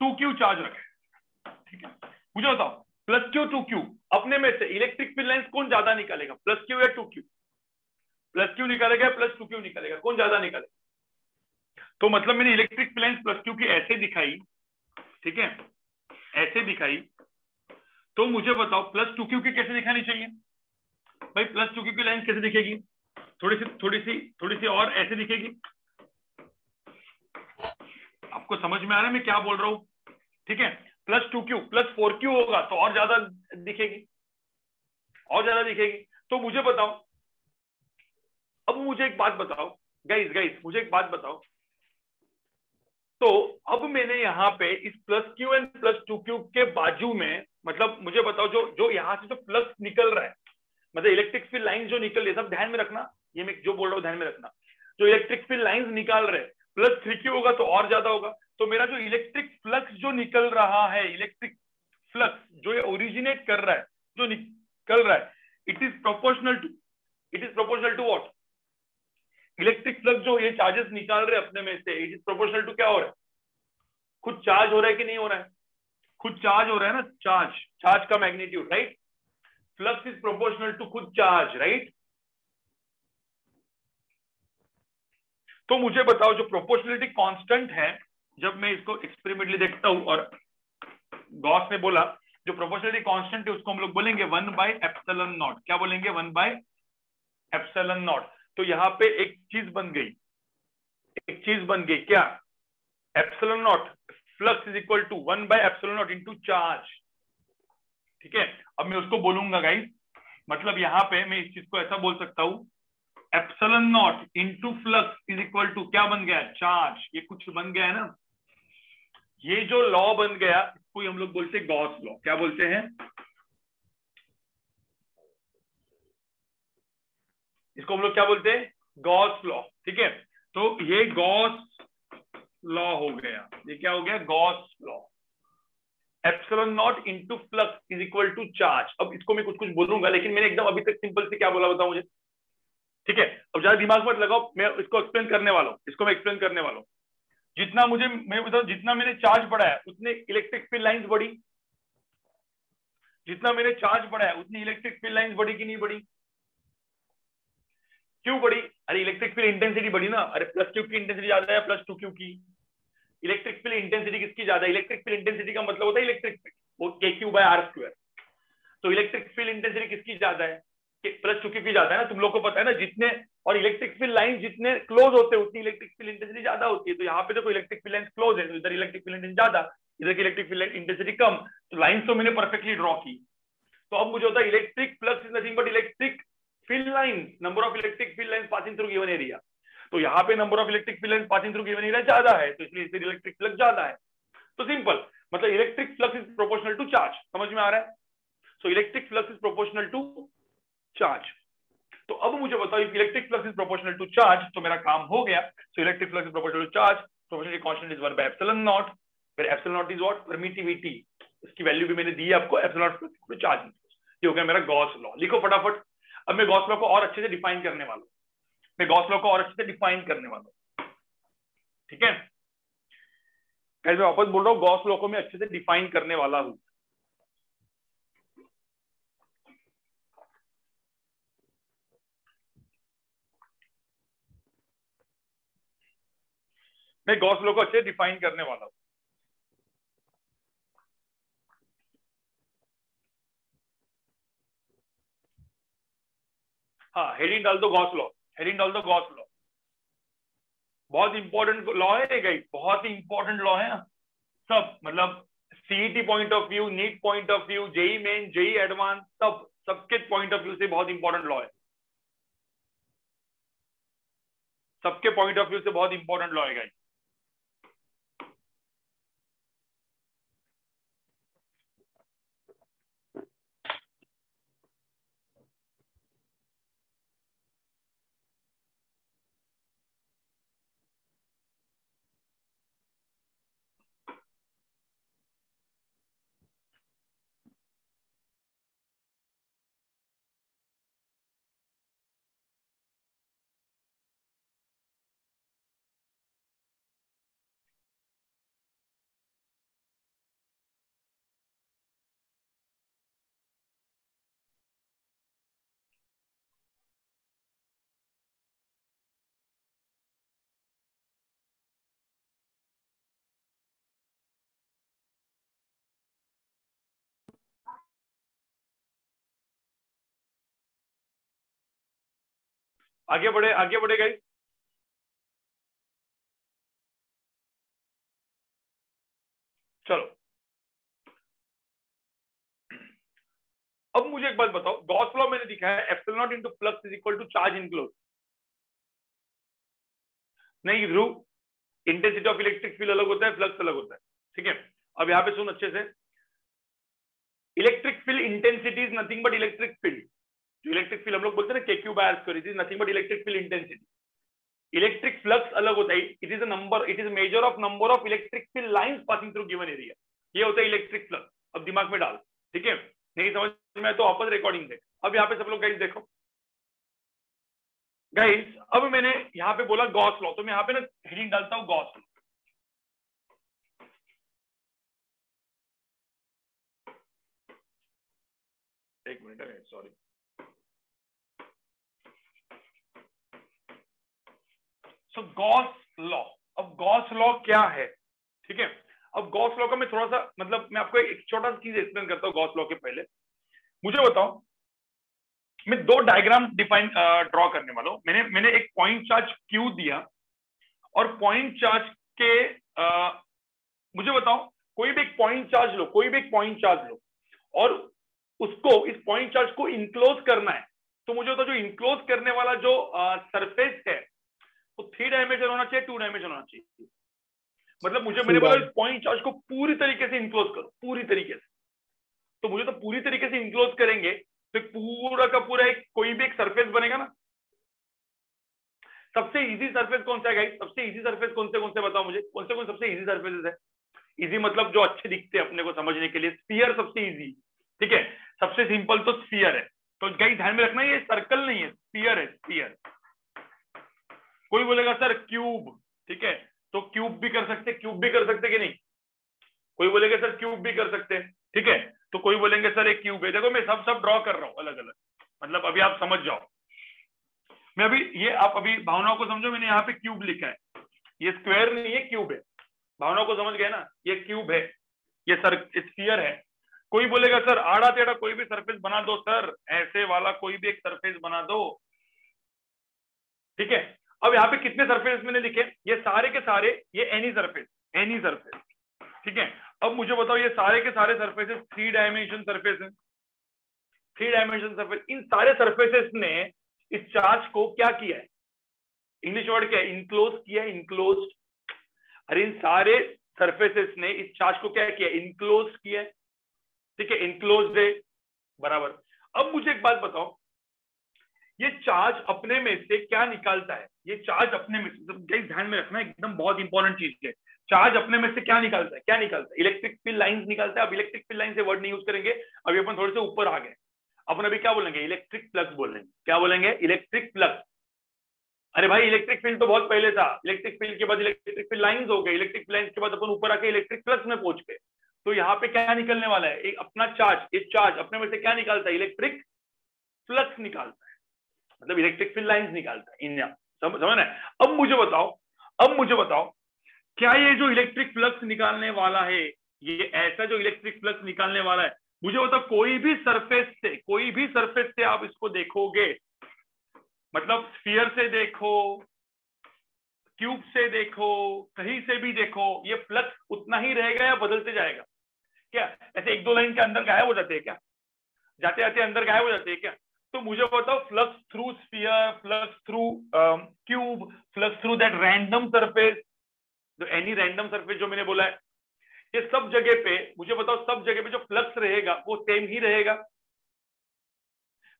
टू क्यू चार्ज रखा है, ठीक है? मुझे बताओ प्लस क्यू टू क्यू अपने में से इलेक्ट्रिक फ़ील्ड लाइंस कौन ज़्यादा निकालेगा प्लस क्यू या टू क्यू प्लस क्यू निकालेगा, प्लस टू क्यू निकालेगा, कौन ज़्यादा निकालेगा? तो मतलब मैंने इलेक्ट्रिक लाइंस प्लस क्यू की ऐसे दिखाई, ठीक है? ऐसे दिखाई तो मुझे बताओ प्लस टू क्यू की कैसे दिखानी चाहिए? भाई प्लस टू क्यू की लाइन कैसे दिखेगी? थोड़ी सी थोड़ी सी थोड़ी सी और ऐसे दिखेगी? आपको समझ में आ रहा है मैं क्या बोल रहा हूँ? ठीक है? Plus two Q plus four Q होगा तो और ज़्यादा दिखेगी, और ज़्यादा दिखेगी। तो मुझे बताओ अब मुझे एक बात बताओ। गाइस गाइस मुझे एक बात बताओ। तो अब मैंने यहाँ पे इस plus Q and plus two Q के बाजू में मतलब मुझे बताओ जो जो यहाँ से जो प्लस निकल रहा है मतलब इलेक्ट्रिक फ़ील्ड लाइन जो निकल रही है, सब ध्यान में रखना। ये मैं जो बोल रहा हूँ, ध्यान में रखना। जो इलेक्ट्रिक फ़ील्ड लाइंस निकाल रहे प्लस थ्री क्यू होगा तो और ज़्यादा होगा। तो मेरा जो इलेक्ट्रिक फ्लक्स जो निकल रहा है इलेक्ट्रिक फ्लक्स जो ये ओरिजिनेट कर रहा है, जो निकल रहा है it is proportional to it is proportional to what electric flux जो ये चार्जेस निकाल रहे अपने में से इट इज़ प्रोपोर्शनल टू क्या हो रहा है? खुद चार्ज हो रहा है कि नहीं हो रहा है? खुद चार्ज हो रहा है ना चार्ज चार्ज का magnitude right flux is proportional to खुद चार्ज राइट तो मुझे बताओ जो प्रोपोर्शनलिटी कांस्टेंट है, जब मैं इसको एक्सपेरिमेंटली देखता हूँ और गॉस ने बोला, जो प्रोपोर्शनलिटी कांस्टेंट है, उसको हम लोग बोलेंगे वन बाय एप्सिलॉन नॉट क्या बोलेंगे? वन बाय एप्सिलॉन नॉट तो यहाँ पे एक चीज़ बन गई। एक चीज़ बन गई क्या? Epsilon naught flux is equal to one by epsilon naught into charge ठीक है? अब मैं उसको बोलूँगा गाइस मतलब यहाँ पे मैं इस चीज़ को ऐसा बोल सकता हूँ। Epsilon naught into flux is equal to क्या बन गया? चार्ज ये कुछ बन गया है ना? ये जो लॉ बन गया, इसको हम लोग बोलते हैं गॉस लॉ क्या बोलते हैं? इसको हम लोग क्या बोलते हैं? गॉस लॉ ठीक है? तो ये गॉस लॉ हो गया। ये क्या हो गया? Gauss law epsilon naught into flux is equal to charge अब इसको मैं कुछ कुछ बोलूँगा, लेकिन मैंने एकदम अभी तक सिंपल से क्या बोला बताओ मुझे? ठीक है? अब ज़्यादा दिमाग मत लगाओ, मैं इसको एक्सप्लेन करने वाला हूँ। इसको मैं एक्सप्लेन करने वाला हूँ। जितना मुझे, मैं बताऊँ, जितना मैंने चार्ज बढ़ाया उतने इलेक्ट्रिक फ़ील्ड लाइंस बढ़ी। जितना मैंने चार्ज बढ़ाया उतनी इलेक्ट्रिक फ़ील्ड लाइंस बढ़ी कि नहीं बढ़ी? क्यों बढ़ी अरे इलेक्ट्रिक फ़ील्ड इंटेंसिटी बढ़ी ना। अरे प्लस क्यू की इंटेंसिटी ज़्यादा है प्लस टू क्यू की? इलेक्ट्रिक फ़ील्ड इंटेंसिटी किसकी ज़्यादा इलेक्ट्रिक फ़ील्ड इंटेंसिटी का मतलब होता है इलेक्ट्रिक फ़ील्ड के बाय आर स्क्वायर तो इलेक्ट्रिक फ़ील्ड इंटेंसिटी किसकी ज़्यादा है? प्लस टू क्यू ज़्यादा है ना? तुम लोग को पता है ना, जितने, और इलेक्ट्रिक फ़ील्ड लाइन जितने क्लोज होते हैं, उतनी इलेक्ट्रिक फ़ील्ड इंटेंसिटी ज़्यादा होती है। तो यहाँ पे देखो इलेक्ट्रिक फ़ील्ड लाइन क्लोज है इधर इलेक्ट्रिक फ़ील्ड इंटेंसिटी ज़्यादा, इधर की इलेक्ट्रिक फ़ील्ड इंटेंसिटी कम। तो लाइन तो मैंने परफेक्टली ड्रॉ की। तो अब मुझे होता है electric plus is nothing but electric field line number of electric field line passing through given area तो यहाँ पे number of electric field line passing through given area ज़्यादा है तो इसलिए इलेक्ट्रिक फ्लक्स ज़्यादा है। तो सिंपल मतलब electric flux is proportional to charge समझ में आ रहा है? So electric flux is proportional to charge तो अब मुझे बताओ if electric flux is proportional to charge तो मेरा काम हो गया। So electric flux is proportional to charge proportional constant is 1 by epsilon naught फिर epsilon naught is what permittivity इसकी वैल्यू भी मैंने दी है आपको एप्सिलॉन नॉट चार्ज ये हो गया मेरा गॉस लॉ लिखो फटाफट। अब मैं गॉस लॉ को और अच्छे से डिफाइन करने वाला हूँ। मैं गॉस लॉ को और अच्छे से डिफाइन करने वाला हूँ। ठीक है? मैं वापस बोल रहा हूँ गॉस लॉ को मैं अच्छे से डिफाइन करने वाला हूँ। मैं गॉस लॉ को अच्छे से डिफाइन करने वाला हूँ। हाँ हेडिंग डाल दो गॉस लॉ हेडिंग डाल दो गॉस लॉ बहुत इंपॉर्टेंट लॉ है गाइस बहुत ही इंपॉर्टेंट लॉ है सब मतलब CET point of view NEET point of view JEE main JEE advance सब सबके पॉइंट ऑफ़ व्यू से बहुत इंपॉर्टेंट लॉ है. सबके पॉइंट ऑफ़ व्यू से बहुत इंपॉर्टेंट लॉ है गाइस आगे बढ़े आगे बढ़े गई चलो। अब मुझे एक बात बताओ गॉस लॉ मैंने दिखा है epsilon naught into plus is equal to charge enclose नहीं Dhruv intensity of electric field अलग होता है फ्लक्स अलग होता है। ठीक है? अब यहाँ पे सुन अच्छे से। Electric field intensity is nothing but electric field जो इलेक्ट्रिक फ़ील्ड हम लोग बोलते हैं ना kq by square it is nothing but electric field intensity electric flux अलग होता है it is a number it is measure of number of electric field lines passing through given area ये होता है इलेक्ट्रिक फ्लक्स अब दिमाग में डाल, ठीक है? नहीं समझ में तो वापस रिकॉर्डिंग देख। अब यहाँ पे सब लोग गाइस देखो। गाइस अब मैंने यहाँ पे बोला गॉस लॉ तो मैं यहाँ पे ना हेडिंग डालता हूँ गॉस लॉ एक minute sorry so Gauss law अब गॉस लॉ क्या है? ठीक है? अब गॉस लॉ का मैं थोड़ा सा मतलब मैं आपको एक छोटा सा चीज़ एक्सप्लेन करता हूँ गॉस लॉ के पहले। मुझे बताओ मैं दो डायग्राम डिफाइन ड्रॉ करने वाला हूँ। मैंने मैंने एक पॉइंट चार्ज क्यू दिया और पॉइंट चार्ज के आ, मुझे बताओ कोई भी एक पॉइंट चार्ज लो कोई भी एक पॉइंट चार्ज लो और उसको इस पॉइंट चार्ज को इनक्लोज करना है। तो मुझे बताओ जो इनक्लोज करने वाला जो सरफेस है वो थ्री डायमेंशन होना चाहिए टू डायमेंशन होना चाहिए। मतलब मुझे मैंने बोला इस पॉइंट चार्ज को पूरी तरीके से इंक्लोज करो पूरी तरीके से। तो मुझे तो पूरी तरीके से इंक्लोज करेंगे तो पूरा का पूरा एक कोई भी एक सरफेस बनेगा ना। सबसे इजी सरफेस कौन सा है गाइस सबसे इजी सरफेस कौन से कौन से बताओ मुझे? कौन से कौन सबसे इजी सरफेसेस है? इजी मतलब जो अच्छे दिखते हैं अपने को समझने के लिए। स्फीयर सबसे इजी ठीक है? सबसे सिंपल तो स्फीयर है। तो गाइस ध्यान में रखना ये सर्कल नहीं है स्फीयर है स्फीयर कोई बोलेगा, सर, क्यूब। ठीक है? तो क्यूब भी कर सकते, क्यूब भी कर सकते कि नहीं? कोई बोलेगा, सर, क्यूब भी कर सकते। ठीक है? तो कोई बोलेंगे, सर, एक क्यूब है। देखो, मैं सब सब ड्रॉ कर रहा हूँ अलग अलग मतलब अभी आप समझ जाओ। मैं अभी, ये आप अभी भावनाओं को समझो, मैंने यहाँ पे क्यूब लिखा है। ये स्क्वायर नहीं है, क्यूब है। भावनाओं को समझ गए ना? ये क्यूब है। ये सर स्फीयर है। कोई बोलेगा, सर, आड़ा टेढ़ा कोई भी सरफेस बना दो, सर। ऐसे वाला कोई भी एक सरफेस बना दो। ठीक है? अब यहाँ पे कितने सरफेस मैंने लिखे? ये सारे के सारे, ये एनी सरफेस एनी सरफेस ठीक है? अब मुझे बताओ, ये सारे के सारे सरफेसेस थ्री डायमेंशन सरफेस है। थ्री डायमेंशन सरफेस इन सारे सरफेसेस ने इस चार्ज को क्या किया है? इंग्लिश वर्ड क्या है? इनक्लोज किया है इनक्लोज अरे इन सारे सरफेसेस ने इस चार्ज को क्या किया इनक्लोज किया है। ठीक है इनक्लोज है, बराबर। अब मुझे एक बात बताओ ये चार्ज अपने में से क्या निकालता है? ये चार्ज अपने में से ध्यान में रखना, एकदम बहुत इंपॉर्टेंट चीज़ है। चार्ज अपने में से क्या निकालता है? क्या निकालता है? इलेक्ट्रिक फ़ील्ड लाइन निकालता है। अब इलेक्ट्रिक फ़ील्ड लाइन से वर्ड नहीं यूज़ करेंगे। अभी अपन थोड़े से ऊपर आ गए। अपन अभी क्या बोलेंगे? इलेक्ट्रिक फ्लक्स बोलेंगे। क्या बोलेंगे? इलेक्ट्रिक फ्लक्स अरे भाई इलेक्ट्रिक फ़ील्ड तो बहुत पहले था। इलेक्ट्रिक फ़ील्ड के बाद इलेक्ट्रिक फ़ील्ड लाइंस हो गए। इलेक्ट्रिक लाइन्स के बाद अपन ऊपर आके इलेक्ट्रिक प्लस में पहुँच गए। तो यहाँ पे क्या निकलने वाला है? एक अपना चार्ज एक चार्ज अपने में से क्या निकालता है? इलेक्ट्रिक फ्लक्स निकालता है। मतलब इलेक्ट्रिक फ़ील्ड लाइन्स निकालता है इन समझ समझ अब मुझे बताओ, अब मुझे बताओ, क्या ये जो इलेक्ट्रिक फ्लक्स निकालने वाला है, ये ऐसा जो इलेक्ट्रिक फ्लक्स निकालने वाला है, मुझे बताओ, कोई भी सरफेस से, कोई भी सरफेस से आप इसको देखोगे मतलब स्फीयर से देखो क्यूब से देखो, कहीं से भी देखो, ये फ्लक्स उतना ही रहेगा या बदलते जाएगा? क्या? ऐसे एक दो लाइन के अंदर गायब हो जाते हैं क्या? जाते जाते अंदर गायब हो जाते हैं क्या? तो मुझे बताओ flux through sphere flux through cube flux through that random surface जो एनी रैंडम सरफेस जो मैंने बोला है, ये सब जगह पे, मुझे बताओ, सब जगह पे जो फ्लक्स रहेगा, वो सेम ही रहेगा?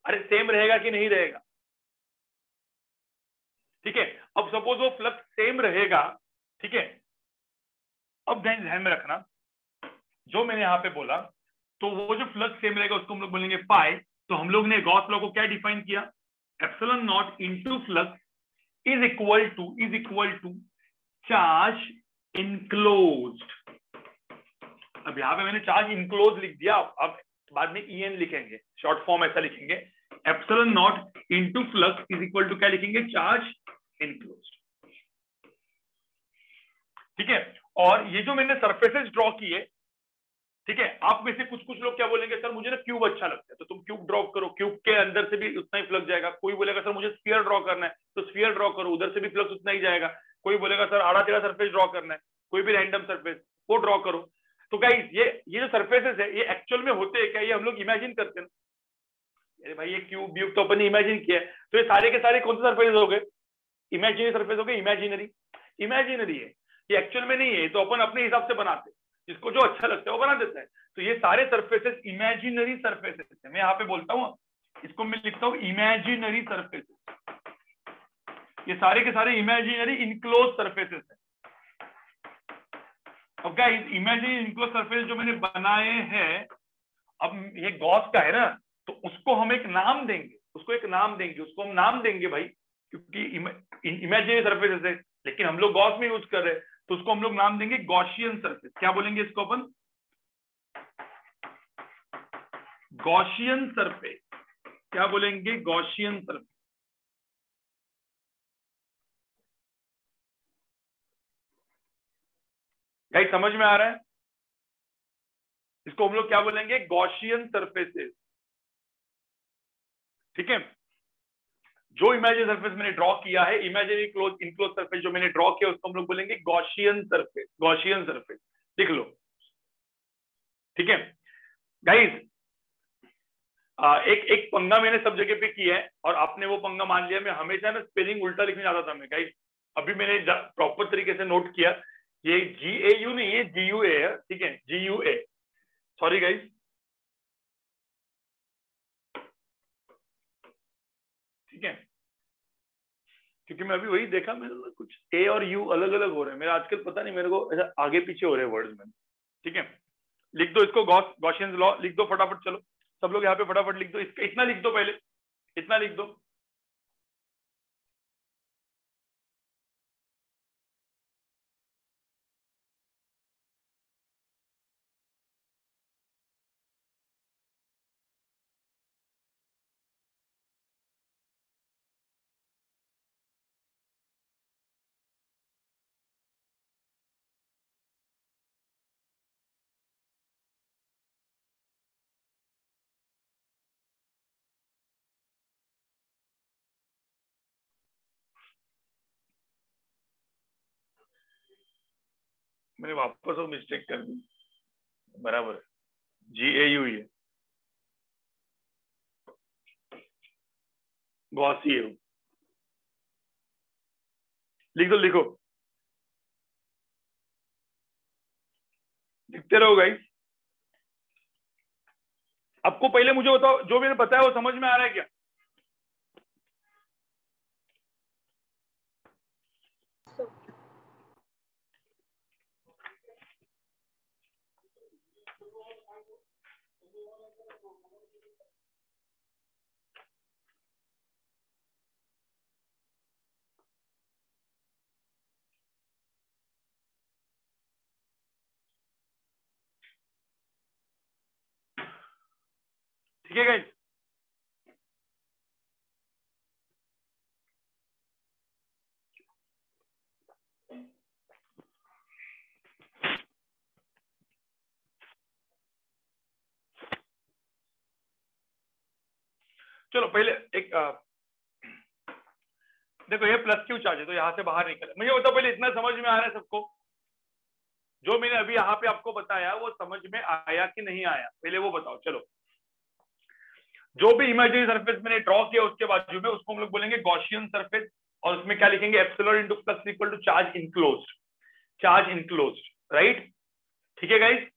अरे सेम रहेगा कि नहीं रहेगा? ठीक है, अब सपोज़ वो फ्लक्स सेम रहेगा, ठीक है? अब ध्यान में रखना, जो मैंने यहाँ पे बोला तो वो जो फ्लक्स सेम रहेगा, उसको हम लोग बोलेंगे पाई तो हम लोग ने गॉस लॉ को क्या डिफाइन किया? Epsilon naught into flux is equal to is equal to charge enclose अब यहाँ पे मैंने चार्ज इनक्लोज लिख दिया, अब बाद में ई एन लिखेंगे शॉर्ट फॉर्म ऐसा लिखेंगे। Epsilon naught into flux is equal to क्या लिखेंगे? चार्ज इनक्लोज ठीक है? और ये जो मैंने सरफेसेस ड्रॉ किए ठीक है, आप में से कुछ कुछ लोग क्या बोलेंगे, सर, मुझे ना क्यूब अच्छा लगता है। तो तुम क्यूब ड्रॉ करो क्यूब के अंदर से भी उतना ही फ्लक्स जाएगा। कोई बोलेगा, सर, मुझे स्फीयर ड्रॉ करना है। तो स्फीयर ड्रॉ करो, उधर से भी फ्लक्स उतना ही जाएगा। कोई बोलेगा, सर आड़ा टेढ़ा सरफेस ड्रॉ करना है। कोई भी रैंडम सरफेस वो ड्रॉ करो। तो गाइस ये ये जो सरफेसेस है, ये एक्चुअल में होते हैं क्या? ये हम लोग इमेजिन करते हैं। अरे भाई, ये क्यूब ब्यूब तो अपन ने इमेजिन किया है। तो ये सारे के सारे कौन से सरफेस हो गए? इमेजिनरी सरफेस हो गए इमेजिनरी इमेजिनरी है। ये एक्चुअल में नहीं है तो अपन अपने हिसाब से बनाते जिसको जो अच्छा लगता है वो बना देता है। तो ये सारे सरफेसेस इमेजिनरी सरफेसेस है। मैं यहाँ पे बोलता हूँ, इसको मैं लिखता हूँ इमेजिनरी सरफेसेस ये सारे के सारे इमेजिनरी इनक्लोज सर्फेसेस है। अब क्या इमेजिनरी इनक्लोज सर्फेस जो मैंने बनाए हैं, अब ये गॉस का है ना तो उसको हम एक नाम देंगे। उसको एक नाम देंगे। उसको हम नाम देंगे भाई, क्योंकि इमेजिनरी सरफेसेस है। लेकिन हम लोग गॉस में यूज़ कर रहे हैं। तो उसको हम लोग नाम देंगे गौशियन सरफेस। क्या बोलेंगे इसको अपन? Gaussian surface. क्या बोलेंगे? Gaussian surface. गाइस समझ में आ रहा है? इसको हम लोग क्या बोलेंगे? Gaussian surfaces. ठीक है? जो इमेजिन सरफेस मैंने ड्रॉ किया है इमेजिनरी क्लोज इनक्लोज सरफेस जो मैंने ड्रॉ किया, उसको हम लोग बोलेंगे गॉशियन सरफेस गॉशियन सरफेस लिख लो। ठीक है? गाइस एक एक पंगा मैंने सब जगह पे किया है और आपने वो पंगा मान लिया। मैं हमेशा ना स्पेलिंग उल्टा लिखने जाता था मैं। गाइस अभी मैंने प्रॉपर तरीके से नोट किया। ये जी ए यू नहीं है जी यू ए है। ठीक है? G U A sorry guys ठीक है क्योंकि मैं अभी वही देखा, मेरे कुछ ए और यू अलग अलग हो रहे हैं। मेरा आजकल पता नहीं, मेरे को ऐसा आगे पीछे हो रहे हैं वर्ड्स में। ठीक है? लिख दो इसको गॉस गॉशियंस लॉ लिख दो फटाफट, चलो। सब लोग यहाँ पे फटाफट लिख दो। इसका, इतना लिख दो पहले। इतना लिख दो। मैंने वापस वो मिस्टेक कर दी। बराबर जी ए यू है गॉसी है लिख दो, लिखो। लिखते रहो गाइस आपको पहले मुझे बताओ, जो मैंने बताया वो समझ में आ रहा है क्या? ठीक है गाइस चलो पहले एक आ, देखो ये प्लस क्यू चार्ज है तो यहाँ से बाहर निकले। मुझे बताओ पहले इतना समझ में आ रहा है सबको? जो मैंने अभी यहाँ पे आपको बताया वो समझ में आया कि नहीं आया? पहले वो बताओ चलो। जो भी इमेजिनरी सरफेस मैंने ड्रॉ किया उसके बाजू में, उसको हम लोग बोलेंगे गॉशियन सरफेस और उसमें क्या लिखेंगे? Epsilon into plus equal to charge enclose charge enclose right ठीक है गाइस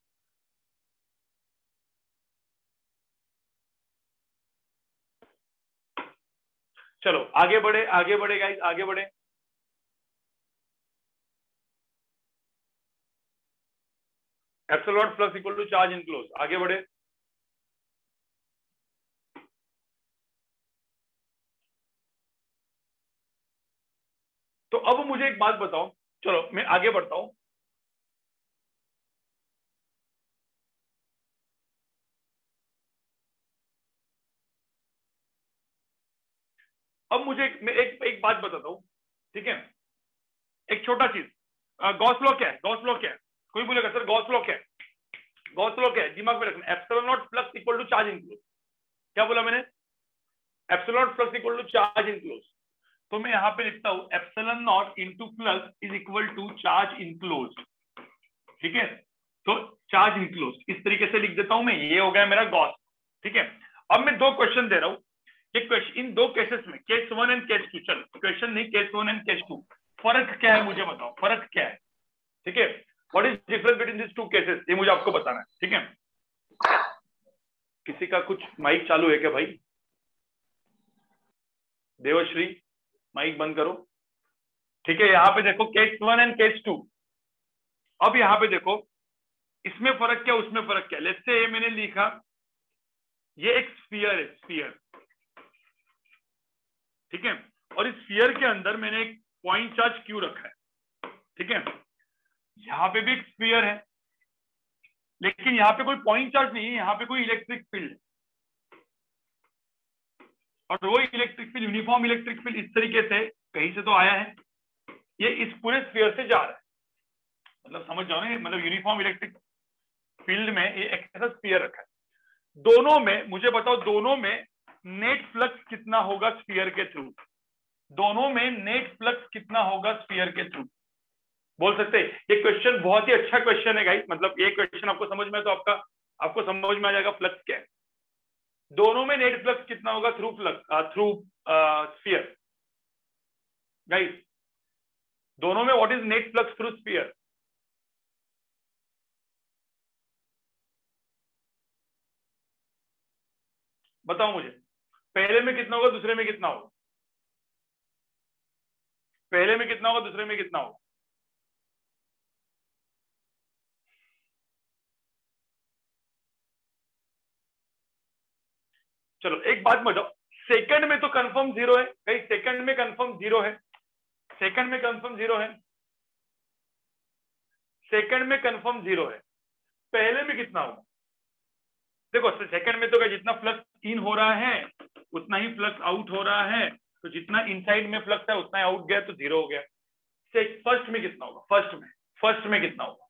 चलो, आगे बढ़े आगे बढ़े गाइज़ आगे बढ़े। Epsilon plus equal to charge enclose आगे बढ़े। तो अब मुझे एक बात बताओ। चलो, मैं आगे बढ़ता हूँ। अब मुझे मैं एक एक बात बताता हूँ, ठीक है? एक छोटा चीज़। गॉस लॉ क्या है? गॉस लॉ क्या है? कोई बोलेगा, सर गॉस लॉ क्या है? गॉस लॉ क्या है? दिमाग में रखना। Epsilon naught flux equal to charge enclose क्या बोला मैंने? Epsilon naught flux equal to charge enclose तो मैं यहाँ पे लिखता हूँ epsilon naught into plus is equal to charge enclose ठीक है? तो चार्ज इनक्लोज इस तरीके से लिख देता हूँ मैं, ये हो गया मेरा गॉस ठीक है? अब मैं दो क्वेश्चन दे रहा हूँ। ये क्वेश्चन इन दो केसेस में case one and case two चलो। क्वेश्चन नहीं case one and case two फ़र्क क्या है मुझे बताओ? फ़र्क क्या है? ठीक है? What is difference between this two cases ये मुझे आपको बताना है। ठीक है? किसी का कुछ माइक चालू है क्या भाई? देवश्री? माइक बंद करो। ठीक है, यहाँ पे देखो case one and case two अब यहाँ पे देखो, इसमें फ़र्क क्या, उसमें फ़र्क क्या? लेट्स से ये मैंने लिखा, ये एक स्फीयर है स्फीयर ठीक है? और इस स्फीयर के अंदर मैंने एक पॉइंट चार्ज क्यू रखा है? ठीक है? यहाँ पे भी एक स्फीयर है, लेकिन यहाँ पे कोई पॉइंट चार्ज नहीं है, यहाँ पे कोई इलेक्ट्रिक फ़ील्ड और वो electric field uniform electric field इस तरीके से कहीं से तो आया है। ये इस पूरे स्फीयर से जा रहा है। मतलब समझ जाओ ना मतलब यूनिफॉर्म इलेक्ट्रिक फ़ील्ड में ये एक ऐसा स्फीयर रखा है। दोनों में, मुझे बताओ, दोनों में नेट फ्लक्स कितना होगा स्फीयर के थ्रू दोनों में नेट फ्लक्स कितना होगा स्फीयर के थ्रू बोल सकते ये क्वेश्चन बहुत ही अच्छा क्वेश्चन है गाइस मतलब ये क्वेश्चन आपको समझ में तो आपका, आपको समझ में आ जाएगा फ्लक्स क्या है। दोनों में नेट फ्लक्स कितना होगा? Through flux through sphere guys दोनों में what is net flux through sphere बताओ मुझे। पहले में कितना होगा? दूसरे में कितना होगा? पहले में कितना होगा? दूसरे में कितना होगा? चलो, एक बात बताओ। सेकंड में तो कंफर्म ज़ीरो है। कहीं सेकंड में कंफर्म ज़ीरो है? सेकंड में कंफर्म ज़ीरो है? सेकंड में कंफर्म ज़ीरो है। पहले में कितना होगा? देखो सेकंड में तो जितना फ्लक्स इन हो रहा है, उतना ही फ्लक्स आउट हो रहा है। तो जितना इनसाइड में फ्लक्स है, उतना ही आउट गया तो ज़ीरो हो गया। फ़र्स्ट में कितना होगा? फ़र्स्ट में। फ़र्स्ट में कितना होगा?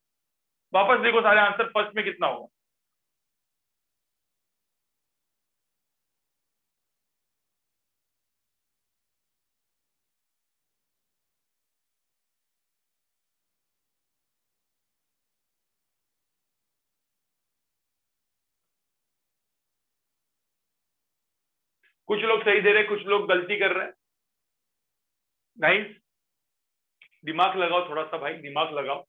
वापस देखो सारे आंसर फ़र्स्ट में कितना होगा? कुछ लोग सही दे रहे, कुछ लोग गलती कर रहे हैं। गाइस दिमाग लगाओ थोड़ा सा भाई, दिमाग लगाओ।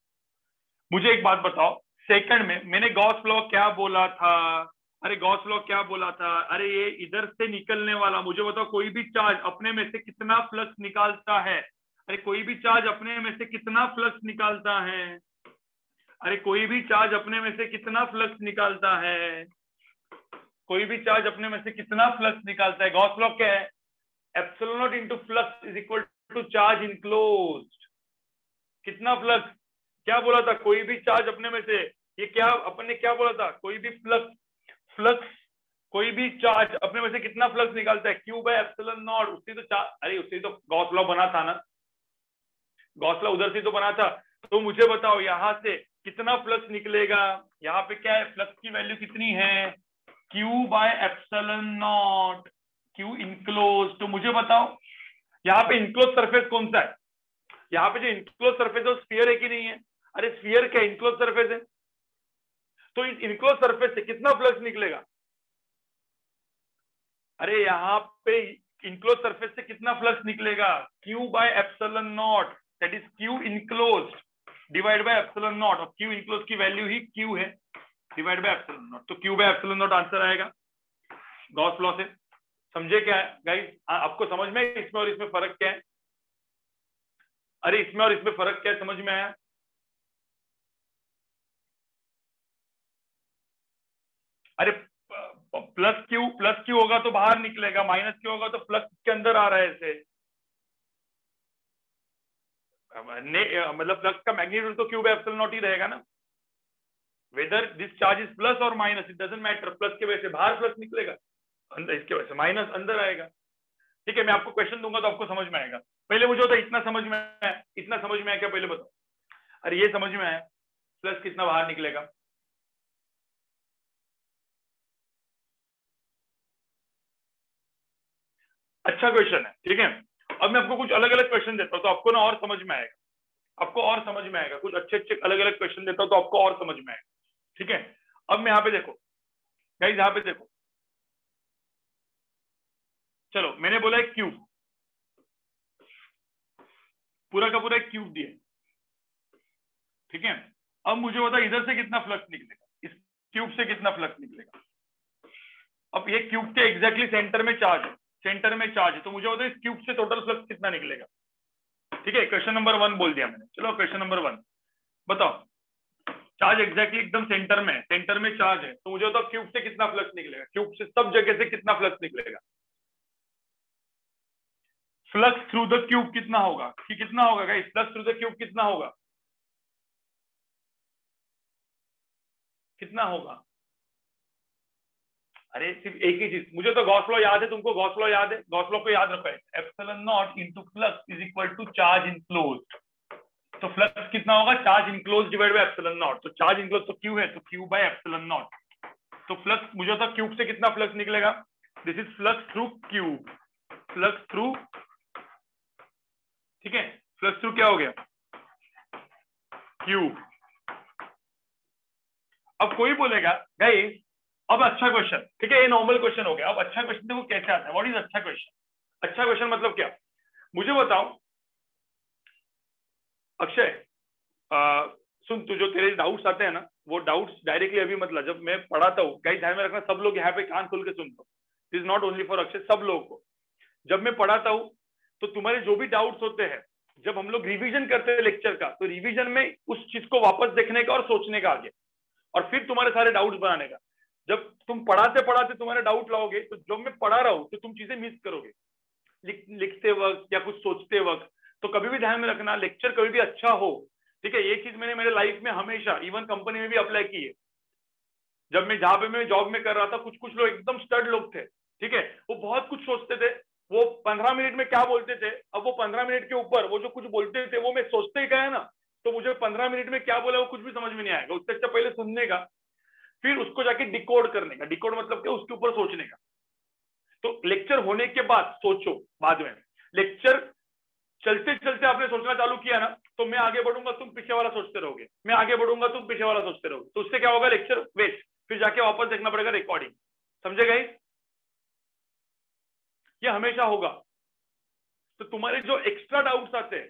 मुझे एक बात बताओ सेकंड में मैंने गॉस लॉ क्या बोला था? अरे गॉस लॉ क्या बोला था? अरे, ये इधर से निकलने वाला, मुझे बताओ, कोई भी चार्ज अपने में से कितना फ्लक्स निकालता है? अरे, कोई भी चार्ज अपने में से कितना फ्लक्स निकालता है? अरे, कोई भी चार्ज अपने में से कितना फ्लक्स निकालता है? कोई भी चार्ज अपने में से कितना फ्लक्स निकालता है? गॉस लॉ क्या है? Epsilon naught into flux is equal to charge enclosed कितना फ्लक्स क्या बोला था? कोई भी चार्ज अपने में से, ये क्या अपन ने क्या बोला था? कोई भी फ्लक्स फ्लक्स कोई भी चार्ज अपने में से कितना फ्लक्स निकालता है? क्यू बाय एप्सिलॉन नॉट उससे तो चार्ज अरे उससे तो गॉस लॉ बना था ना। गॉस लॉ उधर से तो बना था। तो मुझे बताओ, यहाँ से कितना फ्लक्स निकलेगा? यहाँ पे क्या है? फ्लक्स की वैल्यू कितनी है? Q by epsilon naught q enclose तो मुझे बताओ, यहाँ पे इनक्लोज सरफेस कौन सा है? यहाँ पे जो इनक्लोज सरफेस है स्फीयर है कि नहीं है? अरे स्फीयर क्या इनक्लोज सरफेस है? तो इस इनक्लोज सरफेस से कितना फ्लक्स निकलेगा? अरे, यहाँ पे इनक्लोज सरफेस से कितना फ्लक्स निकलेगा? Q by epsilon naught that is q enclose divide by epsilon naught और क्यू इनक्लोज की वैल्यू ही क्यू है। डिवाइड बाय एप्सिलॉन नॉट तो q by epsilon naught answer आएगा। गॉस लॉ से। समझे क्या है? गाइस आपको समझ में इसमें और इसमें फ़र्क क्या है? अरे, इसमें और इसमें फ़र्क क्या है? समझ में आया? अरे प्लस क्यू प्लस क्यू होगा तो बाहर निकलेगा। माइनस क्यू होगा तो प्लस के अंदर आ रहा है इसे मतलब प्लस का मैग्नीट्यूड तो क्यू बाय एप्सिलॉन नॉट ही रहेगा ना। Whether this charge is plus और minus it doesn't matter plus के वजह से बाहर प्लस निकलेगा, अंदर, इसके वजह से माइनस अंदर आएगा। ठीक है, मैं आपको क्वेश्चन दूँगा तो आपको समझ में आएगा। पहले मुझे होता इतना समझ में आया इतना समझ में आया क्या? पहले बताओ। अरे, ये समझ में आया प्लस कितना बाहर निकलेगा? अच्छा क्वेश्चन है, ठीक है? अब मैं आपको कुछ अलग अलग क्वेश्चन देता हूँ तो आपको ना और समझ में आएगा। आपको और समझ में आएगा। कुछ अच्छे अच्छे अलग अलग क्वेश्चन देता हूँ तो आपको और समझ में आएगा। ठीक है? अब मैं यहाँ पे देखो। गाइस यहाँ पे देखो। चलो, मैंने बोला एक क्यूब पूरा का पूरा एक क्यूब दिया। ठीक है? अब मुझे बता इधर से कितना फ्लक्स निकलेगा? इस क्यूब से कितना फ्लक्स निकलेगा? अब ये क्यूब के एग्जैक्टली सेंटर में चार्ज है। सेंटर में चार्ज है। तो मुझे बता इस क्यूब से टोटल फ्लक्स कितना निकलेगा? ठीक है? क्वेश्चन नंबर वन बोल दिया मैंने। चलो क्वेश्चन नंबर वन बताओ। चार्ज एग्जैक्टली एकदम सेंटर में सेंटर में चार्ज है। तो मुझे बताओ क्यूब से कितना फ्लक्स निकलेगा? क्यूब से, सब जगह से कितना फ्लक्स निकलेगा? फ्लक्स थ्रू द क्यूब कितना होगा? कि कितना होगा guys flux through the cube कितना होगा? कितना होगा? अरे, सिर्फ़ एक ही चीज़। मुझे तो गॉस लॉ याद है, तुमको गॉस लॉ याद है? गॉस लॉ को याद रखो। Epsilon naught into flux is equal to charge enclosed तो फ्लक्स कितना होगा? Charge enclose divide by epsilon naught तो चार्ज इनक्लोज तो क्यू है तो क्यू बाय एप्सिलॉन नॉट तो फ्लक्स मुझे तो क्यूब से कितना फ्लक्स निकलेगा? This is flux through cube flux through ठीक है? फ्लक्स थ्रू क्या हो गया? क्यूब अब कोई बोलेगा भाई अब अच्छा क्वेश्चन ठीक है, ये नॉर्मल क्वेश्चन हो गया। अब अच्छा क्वेश्चन देखो कैसे आता है? व्हाट इज़ अच्छा क्वेश्चन अच्छा क्वेश्चन मतलब क्या? मुझे बताओ अक्षय सुन तू जो तेरे डाउट्स आते हैं ना वो डाउट्स डायरेक्टली अभी मतलब जब मैं पढ़ाता हूँ कहीं ध्यान में रखना सब लोग यहाँ पे कान खोल के सुनते हो। Is not only for Akshay सब लोगों को। जब मैं पढ़ाता हूँ तो तुम्हारे जो भी डाउट्स होते हैं जब हम लोग रिवीजन करते हैं लेक्चर का तो रिवीजन में उस चीज़ को वापस देखने का और सोचने का आगे। और फिर तुम्हारे सारे डाउट्स बनाने का। जब तुम पढ़ाते पढ़ाते तुम्हारे डाउट लाओगे तो जब मैं पढ़ा रहा हूँ तो तुम चीज़ें मिस करोगे। लिख, लिखते वक्त या कुछ सोचते वक्त तो कभी भी ध्यान में रखना लेक्चर कभी भी अच्छा हो, ठीक है, ये चीज़ मैंने मेरे लाइफ में हमेशा इवन कंपनी में भी अप्लाई की है। जब मैं जहाँ मैं जॉब में कर रहा था कुछ कुछ लोग एकदम स्टड लोग थे, ठीक है, वो बहुत कुछ सोचते थे, वो पंद्रह मिनट में क्या बोलते थे, अब वो पंद्रह मिनट के ऊपर वो जो कुछ बोलते थे, वो मैं सोचते ही गया ना तो मुझे पंद्रह मिनट में क्या बोला वो कुछ भी समझ में नहीं आएगा, उससे अच्छा पहले सुनने का, फिर उसको जाके डिकोड करने का डिकोड मतलब क्या, उसके ऊपर सोचने का। तो लेक्चर होने के बाद सोचो, बाद में। लेक्चर चलते चलते आपने सोचना चालू किया ना तो मैं आगे बढ़ूँगा, तुम पीछे वाला सोचते रहोगे। मैं आगे बढ़ूँगा, तुम पीछे वाला सोचते रहोगे। तो उससे क्या होगा? लेक्चर वेस्ट फिर जाके वापस देखना पड़ेगा रिकॉर्डिंग समझे गई ये हमेशा होगा। तो तुम्हारे जो एक्स्ट्रा डाउट्स आते हैं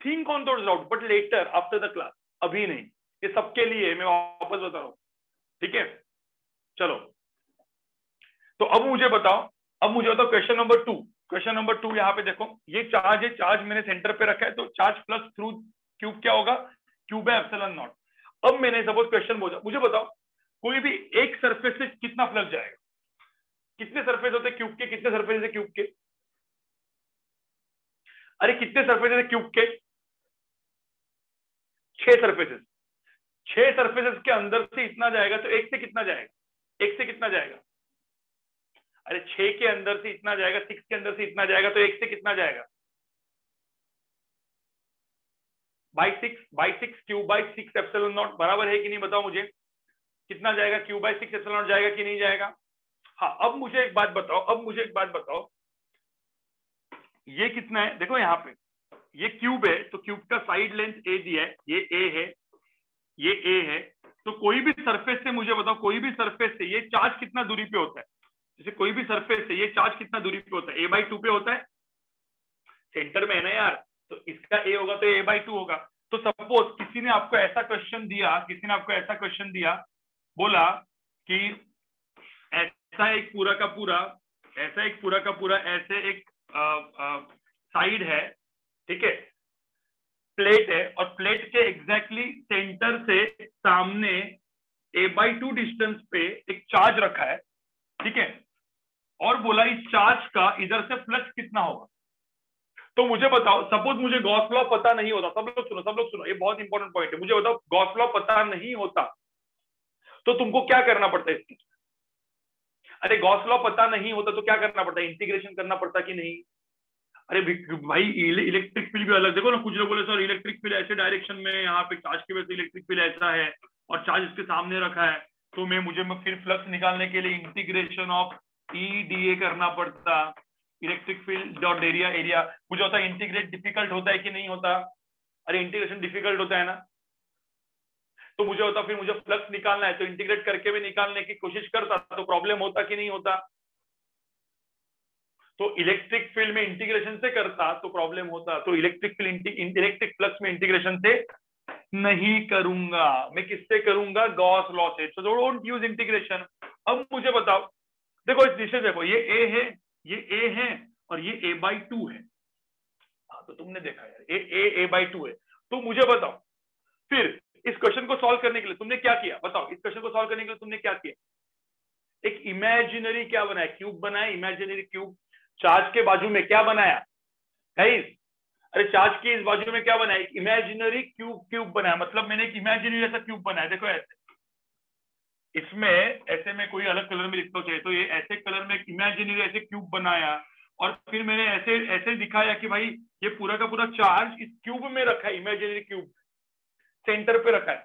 think on those doubt but later after the class अभी नहीं। ये सबके लिए मैं वापस बता रहा हूँ। ठीक है? चलो। तो अब मुझे बताओ। अब मुझे बताओ question number two question number two यहाँ पे देखो, ये चार्ज है चार्ज मैंने सेंटर पे रखा है तो चार्ज प्लस थ्रू क्यूब क्या होगा? क्यूब है एप्सिलॉन नॉट अब मैंने सपोज़ क्वेश्चन बोला, मुझे बताओ, कोई भी एक सरफेस से कितना फ्लक्स जाएगा? कितने सरफेस होते क्यूब के? कितने सरफेस है क्यूब के? अरे कितने सरफेस है क्यूब के? छह सरफेसेस छह सरफेसेस के अंदर से इतना जाएगा तो एक से कितना जाएगा? एक से कितना जाएगा? अरे छह के अंदर से इतना जाएगा सिक्स के अंदर से इतना जाएगा तो एक से कितना जाएगा? By six by six q by six epsilon naught बराबर है कि नहीं बताओ मुझे? कितना जाएगा? Q by six epsilon naught जाएगा कि नहीं जाएगा? हाँ अब मुझे एक बात बताओ, अब मुझे एक बात बताओ। ये कितना है? देखो यहाँ पे, ये क्यूब है तो क्यूब का साइड लेंथ ए दिया है, ये ए है, ये ए है। तो कोई भी सरफेस से मुझे बताओ, कोई भी सरफेस से ये चार्ज कितना दूरी पे होता है? जैसे कोई भी सरफेस से, ये चार्ज कितना दूरी पे होता है? ए बाई टू पे होता है। सेंटर में है ना यार? तो इसका ए होगा तो ए बाई टू होगा। तो सपोज़ किसी ने आपको ऐसा क्वेश्चन दिया, किसी ने आपको ऐसा क्वेश्चन दिया, बोला कि ऐसा एक पूरा का पूरा, ऐसा एक पूरा का पूरा, ऐसे एक साइड है, ठीक है? प्लेट है और प्लेट के एग्जैक्टली सेंटर से सामने ए बाई टू डिस्टेंस पे एक चार्ज रखा है, ठीक है? और बोला, इस चार्ज का इधर से फ्लक्स कितना होगा? तो मुझे बताओ सपोज़ मुझे गॉस लॉ पता नहीं होता, सब लोग सुनो, सब लोग सुनो, ये बहुत इंपॉर्टेंट पॉइंट है, मुझे बताओ गॉस लॉ पता नहीं होता तो तुमको क्या करना पड़ता है इसकी? अरे गॉस लॉ पता नहीं होता तो क्या करना पड़ता है? इंटीग्रेशन करना पड़ता कि नहीं? अरे भाई इलेक्ट्रिक फ़ील्ड भी अलग, देखो ना, कुछ लोग बोले सर इलेक्ट्रिक फ़ील्ड ऐसे डायरेक्शन में यहाँ पे चार्ज की वजह से इलेक्ट्रिक फ़ील्ड ऐसा है और चार्ज इसके सामने रखा है तो मैं, मुझे, मैं फिर फ्लक्स निकालने के लिए integration of E D A करना पड़ता electric field dot area area मुझे होता है इंटीग्रेट डिफ़िकल्ट होता है कि नहीं होता? अरे इंटीग्रेशन डिफ़िकल्ट होता है ना। तो मुझे होता, फिर मुझे फ्लक्स निकालना है तो इंटीग्रेट करके भी निकालने की कोशिश करता तो प्रॉब्लम होता कि नहीं होता? तो इलेक्ट्रिक फ़ील्ड में इंटीग्रेशन से करता तो प्रॉब्लम होता। तो इलेक्ट्रिक फ़ील्ड इलेक्ट्रिक फ्लक्स में इंटीग्रेशन से नहीं करूँगा। मैं किससे करूँगा? गॉस लॉ से। तो डोंट यूज़ इंटीग्रेशन अब मुझे बताओ देखो, इस दिशा देखो, ये ए है, ये ए है और ये ए बाई टू है। हाँ तो तुमने देखा यार ए ए ए बाई टू है। तो मुझे बताओ, फिर इस क्वेश्चन को सॉल्व करने के लिए तुमने क्या किया? बताओ, इस क्वेश्चन को सॉल्व करने के लिए तुमने क्या किया? एक इमेजिनरी क्या बनाया? क्यूब बनाया इमेजिनरी क्यूब चार्ज के बाजू में क्या बनाया? गाइस अरे चार्ज के इस बाजू में क्या बनाया? इमेजिनरी क्यूब क्यूब बनाया। मतलब मैंने एक इमेजिनरी ऐसा क्यूब बनाया, देखो ऐसे। इसमें ऐसे में कोई अलग कलर में लिखना चाहिए। तो ये ऐसे कलर में इमेजिनरी ऐसे क्यूब बनाया और फिर मैंने ऐसे ऐसे दिखाया कि भाई ये पूरा का पूरा चार्ज इस क्यूब में रखा है इमेजिनरी क्यूब सेंटर पे रखा है।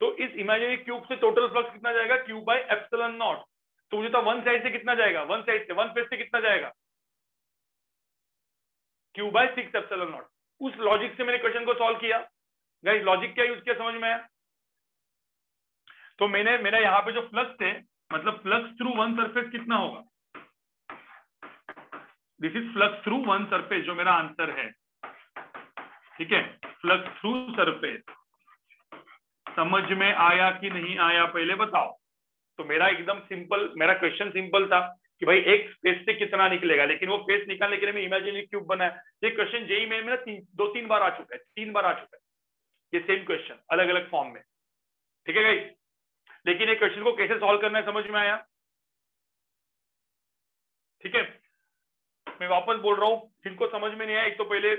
तो इस इमेजिनरी क्यूब से टोटल फ्लक्स कितना जाएगा? क्यूब बाय एप्सिलॉन नॉट तो मुझे तो वन साइड से कितना जाएगा? वन साइड से वन फेस से कितना जाएगा? Q by six epsilon naught उस लॉजिक से मैंने क्वेश्चन को सॉल्व किया। लॉजिक क्या यूज़ किया समझ में आया? तो मैंने, मेरा यहाँ पे जो फ्लक्स है मतलब फ्लक्स थ्रू वन सरफेस कितना होगा? This is flux through one surface जो मेरा आंसर है। ठीक है? फ्लक्स थ्रू सरफेस समझ में आया कि नहीं आया? पहले बताओ। तो मेरा एकदम सिंपल मेरा क्वेश्चन सिंपल था कि भाई एक स्पेस से कितना निकलेगा? लेकिन वो फेस निकालने के लिए मैं इमेजिनरी क्यूब बनाया। ये क्वेश्चन जेई में मेरा तीन, दो, तीन बार आ चुका है। तीन बार आ चुका है। ये सेम क्वेश्चन अलग अलग फॉर्म में। ठीक है भाई लेकिन ये क्वेश्चन को कैसे सॉल्व करना है समझ में आया? ठीक है? मैं वापस बोल रहा हूँ, जिनको समझ में नहीं आया, एक तो पहले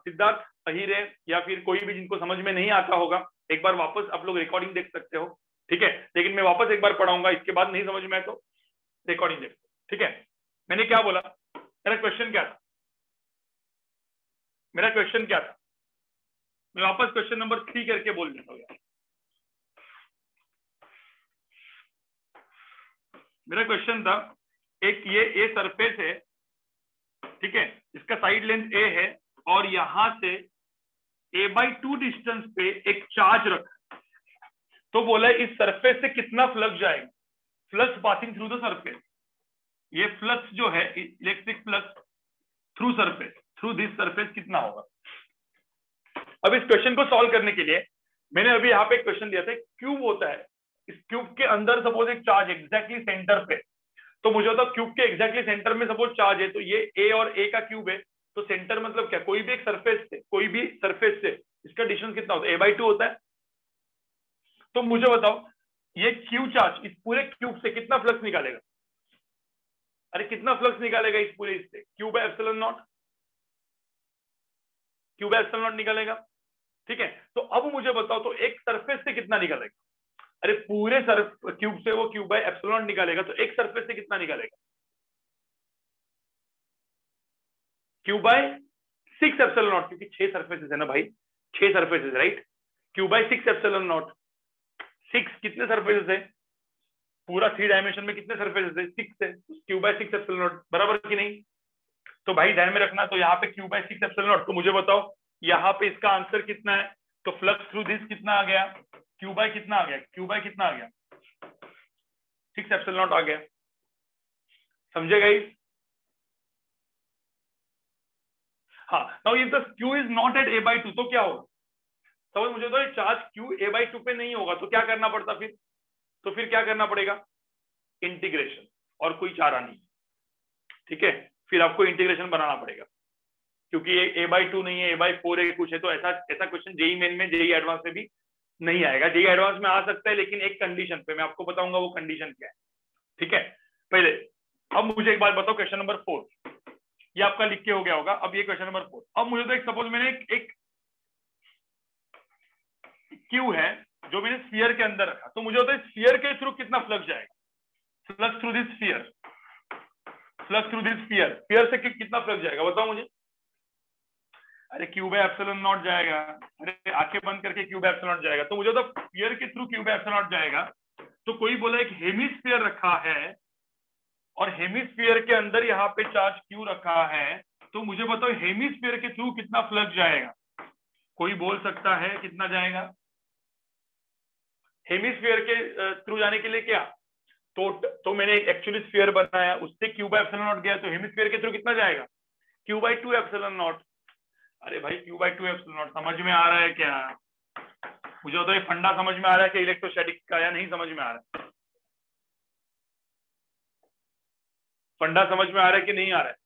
सिद्धार्थ अहिरे या फिर कोई भी जिनको समझ में नहीं आता होगा, एक बार वापस आप लोग रिकॉर्डिंग देख सकते हो, ठीक है? लेकिन मैं वापस एक बार पढ़ाऊँगा, इसके बाद नहीं समझ में आया तो रिकॉर्डिंग देख, ठीक है? मैंने क्या बोला? मेरा क्वेश्चन क्या था? मेरा क्वेश्चन क्या था? मैं वापस क्वेश्चन नंबर थ्री करके बोल देता हूँ मेरा क्वेश्चन था एक ये ए सरफेस है, ठीक है? इसका साइड लेंथ ए है और यहाँ से ए बाई टू डिस्टेंस पे एक चार्ज रखा। तो बोला इस सरफेस से कितना फ्लक्स जाएगा? Flux passing through the surface ये फ्लक्स जो है electric flux through surface through this surface कितना होगा? अब इस क्वेश्चन को सॉल्व करने के लिए मैंने अभी यहाँ पे क्वेश्चन दिया था क्यूब होता है। इस क्यूब के अंदर सपोज़ एक चार्ज एग्जैक्टली सेंटर पे तो मुझे होता क्यूब के एग्जैक्टली सेंटर में सपोज़ चार्ज है तो ये ए और ए का क्यूब है तो सेंटर मतलब क्या? कोई भी एक सरफेस से, कोई भी सरफेस से, इसका डिस्टेंस कितना होता है? ए बाई टू होता है। तो मुझे बताओ, ये क्यू चार्ज इस पूरे क्यूब से कितना फ्लक्स निकालेगा? अरे कितना फ्लक्स निकालेगा इस पूरे इससे? Cube epsilon naught cube epsilon naught निकालेगा। ठीक है? तो अब मुझे बताओ तो एक सरफेस से कितना निकालेगा? अरे पूरे सरफ क्यूब से वो क्यूब बाय एप्सिलॉन निकालेगा तो एक सरफेस से कितना निकालेगा? Q by six epsilon naught क्योंकि छह सरफेसेस है ना भाई, छह surfaces right q by six epsilon naught six कितने सरफेसेस है? पूरा थ्री डायमेंशन में कितने सरफेसेस है? सिक्स है q by six epsilon naught बराबर की नहीं? तो भाई ध्यान में रखना तो यहाँ पे q by six epsilon naught तो मुझे बताओ, यहाँ पे इसका आंसर कितना है? तो फ्लक्स थ्रू दिस कितना आ गया? क्यू बाय कितना आ गया? क्यू बाय कितना आ गया? सिक्स एप्सिलॉन नॉट आ गया। समझे गाइस हाँ now if the q is not at a by two तो क्या होगा? समझ, मुझे तो charge q a by two पे नहीं होगा तो क्या करना पड़ता फिर? तो फिर क्या करना पड़ेगा? इंटीग्रेशन और कोई चारा नहीं। ठीक है? फिर आपको इंटीग्रेशन बनाना पड़ेगा। क्योंकि ये ए बाई टू नहीं है ए बाई फोर है, कुछ है तो ऐसा ऐसा क्वेश्चन जेई मेन में जेई एडवांस में भी नहीं आएगा। जेई एडवांस में आ सकता है लेकिन एक कंडीशन पे। मैं आपको बताऊँगा वो कंडीशन क्या है। ठीक है? पहले अब मुझे एक बात बताओ क्वेश्चन नंबर फोर ये आपका लिख के हो गया होगा। अब ये क्वेश्चन नंबर फोर अब मुझे तो एक सपोज़ मैंने एक, एक क्यू है जो मैंने स्फीयर के अंदर रखा। तो मुझे होता है स्फीयर के थ्रू कितना फ्लक्स जाएगा? Flux through this sphere flux through this sphere sphere से कितना फ्लक्स जाएगा? बताओ मुझे। अरे क्यूब एप्सिलॉन नॉट जाएगा। अरे आँखें बंद करके क्यूब एप्सिलॉन नॉट जाएगा। तो मुझे तो स्फीयर के थ्रू क्यूब एप्सिलॉन नॉट जाएगा। तो कोई बोला एक हेमिस्फीयर रखा है और हेमिस्फीयर के अंदर यहाँ पे चार्ज क्यू रखा है तो मुझे बताओ हेमिस्फीयर के थ्रू कितना फ्लक्स जाएगा? कोई बोल सकता है कितना जाएगा? हेमिस्फीयर के थ्रू जाने के लिए क्या? तो तो मैंने एक्चुअली स्फीयर बनाया, उससे क्यू बाय एप्सिलॉन नॉट गया तो हेमिस्फीयर के थ्रू कितना जाएगा? Q by two epsilon naught अरे भाई q by two epsilon naught समझ में आ रहा है क्या? मुझे तो ये फंडा समझ में आ रहा है कि इलेक्ट्रोस्टैटिक का या नहीं समझ में आ रहा है। फंडा समझ में आ रहा है कि नहीं आ रहा है?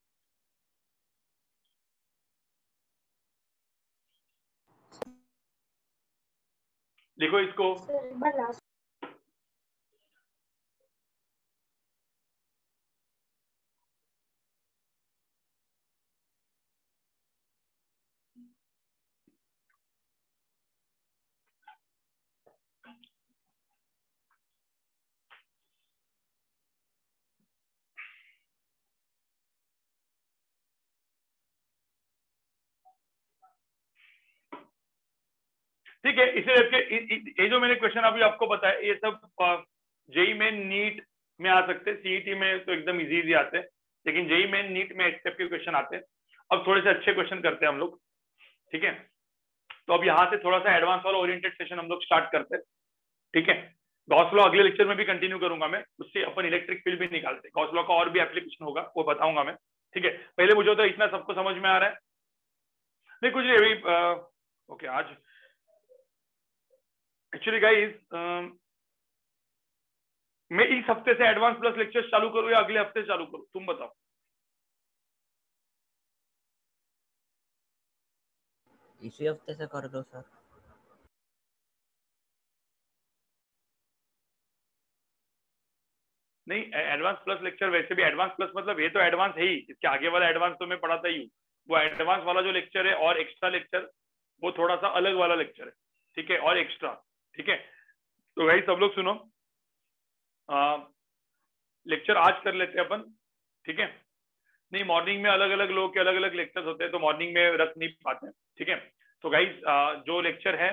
देखो इसको। ठीक है, इसे ये जो मैंने क्वेश्चन अभी आपको बताया, ये सब जेई में नीट में आ सकते हैं, सीईटी में तो एकदम इजी इजी आते हैं, लेकिन जेई में नीट में एक्सेप्ट के क्वेश्चन आते हैं। अब थोड़े से अच्छे क्वेश्चन करते हैं हम लोग, ठीक है? तो अब यहाँ से थोड़ा सा एडवांस वाला ओरिएंटेड सेशन हम लोग स्टार्ट करते हैं, ठीक है? गॉस अगले लेक्चर में भी कंटिन्यू करूँगा मैं, उससे अपन इलेक्ट्रिक फ़ील्ड भी निकालते गॉस का और भी एप्लीकेशन होगा, वो बताऊँगा मैं, ठीक है? पहले मुझे तो इतना सबको समझ में आ रहा है। नहीं कुछ नहीं अभी ओके आज एक्चुअली गाइस um, मैं इस हफ़्ते से एडवांस प्लस लेक्चर चालू करूँ या अगले हफ़्ते चालू करूँ? तुम बताओ।
इसी हफ़्ते से कर दो सर।
नहीं एडवांस प्लस लेक्चर वैसे भी एडवांस प्लस मतलब ये तो एडवांस है ही। इसके आगे वाला एडवांस तो मैं पढ़ाता ही हूँ। वो एडवांस वाला जो लेक्चर है और एक्स्ट्रा लेक्चर वो थोड़ा सा अलग वाला लेक्चर है। ठीक है? और एक्स्ट्रा ठीक है? तो भाई सब लोग सुनो। लेक्चर आज कर लेते हैं अपन, ठीक है? नहीं मॉर्निंग में अलग अलग लोग के अलग अलग लेक्चर्स होते हैं तो मॉर्निंग में रख नहीं पाते, ठीक है? तो गाइज़ जो लेक्चर है,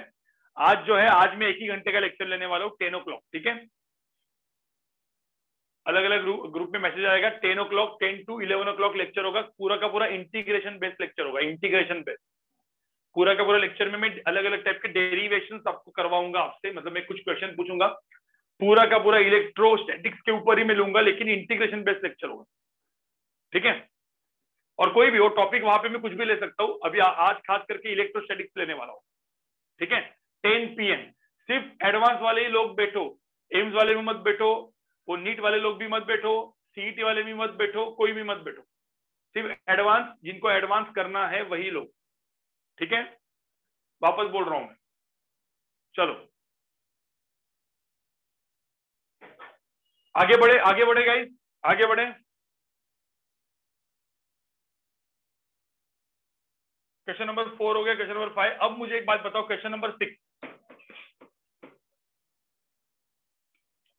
आज जो है, आज मैं एक ही घंटे का लेक्चर लेने वाला हूँ टेन ओ क्लॉक ठीक है? अलग अलग ग्रुप में मैसेज आएगा ten o'clock ten to eleven o'clock lecture होगा, पूरा का पूरा इंटीग्रेशन बेस्ड लेक्चर होगा इंटीग्रेशन बेस्ड पूरा का पूरा लेक्चर में मैं अलग अलग टाइप के डेरिवेशन आपको करवाऊँगा आपसे मतलब मैं कुछ क्वेश्चन पूछूँगा। पूरा का पूरा इलेक्ट्रोस्टैटिक्स के ऊपर ही मैं लूँगा लेकिन इंटीग्रेशन बेस्ड लेक्चर होगा। ठीक है? और कोई भी हो टॉपिक वहाँ पे मैं कुछ भी ले सकता हूँ। अभी आ, आज खास करके इलेक्ट्रोस्टैटिक्स लेने वाला हूँ। ठीक है? टेन पीएम सिर्फ़ एडवांस वाले ही लोग बैठो। एम्स वाले भी मत बैठो। वो नीट वाले लोग भी मत बैठो। सीईटी वाले भी मत बैठो। कोई भी मत बैठो। सिर्फ़ एडवांस जिनको एडवांस करना है वही लोग। ठीक है? वापस बोल रहा हूँ मैं। चलो। आगे बढ़े आगे बढ़े गाइस आगे बढ़े। क्वेश्चन नंबर फोर हो गया क्वेश्चन नंबर फाइव अब मुझे एक बात बताओ क्वेश्चन नंबर सिक्स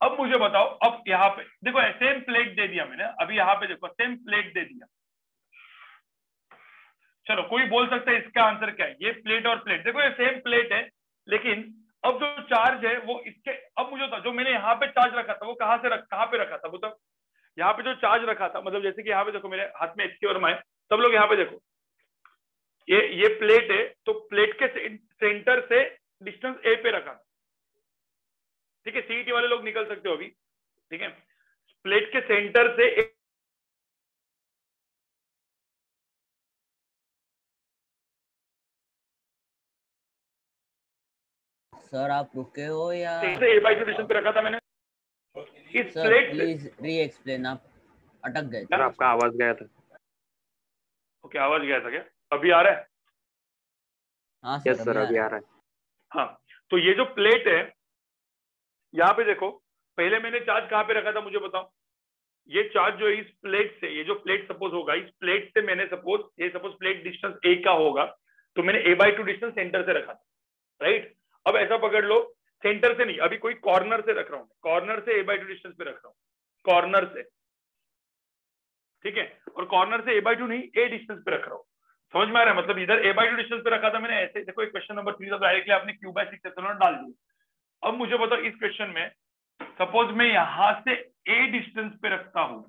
अब मुझे बताओ, अब यहाँ पे, देखो सेम प्लेट दे दिया मैंने, अभी यहाँ पे देखो सेम प्लेट दे दिया। चलो, कोई बोल सकता है इसका आंसर क्या है? ये प्लेट और प्लेट देखो, ये सेम प्लेट है, लेकिन अब जो चार्ज है, वो इसके, अब मुझे था जो मैंने यहाँ पे चार्ज रखा था, वो कहाँ से रख, कहाँ पे रखा था? मतलब यहाँ पे जो चार्ज रखा था मतलब जैसे कि यहाँ पे देखो, मेरे हाथ में एच और माए सब लोग यहाँ पे देखो। ये ये प्लेट है तो प्लेट के सेंटर से डिस्टेंस ए पे रखा ठीक है सीईटी वाले लोग निकल सकते हो अभी। ठीक है? प्लेट के सेंटर से
सर आप रुके हो या?
ए बाई टू पे रखा था मैंने। इस
sir
plate
please reexplain आप अटक गए
सर आपका आवाज़ गया था।
ओके आवाज़ गया था क्या? अभी आ रहा है?
हाँ
यस सर अभी आ रहा है।
हाँ। तो ये जो प्लेट है यहाँ पे देखो पहले मैंने चार्ज कहाँ पे रखा था मुझे बताओ। ये चार्ज जो है इस प्लेट से ये जो प्लेट सपोज़ होगा इस प्लेट से मैंने सपोज़ ये सपोज़ प्लेट डिस्टेंस ए का होगा तो मैंने a by two distance centre से रखा था राइट अब ऐसा पकड़ लो सेंटर से नहीं, अभी कोई कॉर्नर से रख रहा हूँ कॉर्नर से ए बाई टू डिस्टेंस पे रख रहा हूँ। कॉर्नर से। ठीक है? और कॉर्नर से ए बाई टू नहीं ए डिस्टेंस पे रख रहा हूँ। समझ में आ रहा है? मतलब इधर ए बाई टू डिस्टेंस पे रखा था मैंने, ऐसे, देखो क्वेश्चन नंबर थ्री डायरेक्टली आपने क्यू बाई सिक्स डाल दिया। अब मुझे बताओ, इस क्वेश्चन में सपोज़ मैं यहाँ से ए डिस्टेंस पे रखता हूँ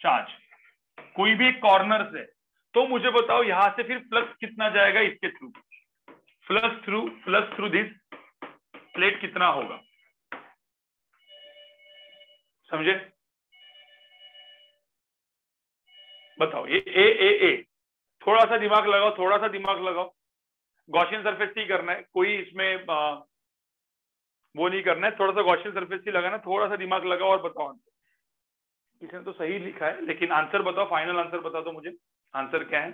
चार्ज कोई भी कॉर्नर से तो मुझे बताओ यहाँ से फिर फ्लक्स कितना जाएगा इसके through flux through flux through this plate कितना होगा? समझे? बताओ ये ए ए ए। थोड़ा सा दिमाग लगाओ थोड़ा सा दिमाग लगाओ। गौशियन सरफेस ही करना है कोई इसमें आ, वो नहीं करना है। थोड़ा सा गौशियन सरफेस ही लगाना थोड़ा सा दिमाग लगाओ और बताओ आंसर इसने तो सही लिखा है लेकिन आंसर बताओ फाइनल आंसर बताओ तो मुझे। आंसर क्या है?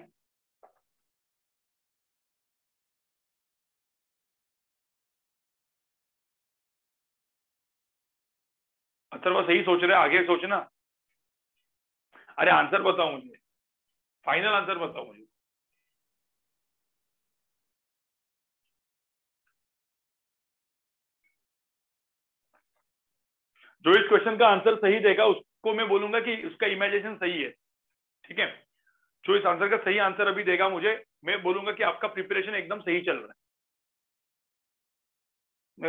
अथर्वा सही सोच रहे आगे सोचना। अरे आंसर बताओ मुझे। फाइनल आंसर बताओ मुझे। जो इस क्वेश्चन का आंसर सही देगा, उसको मैं बोलूँगा कि उसका इमेजिनेशन सही है। ठीक है? जो इस आंसर का सही आंसर अभी देगा मुझे, मैं बोलूँगा कि आपका प्रिपरेशन एकदम सही चल रहा है।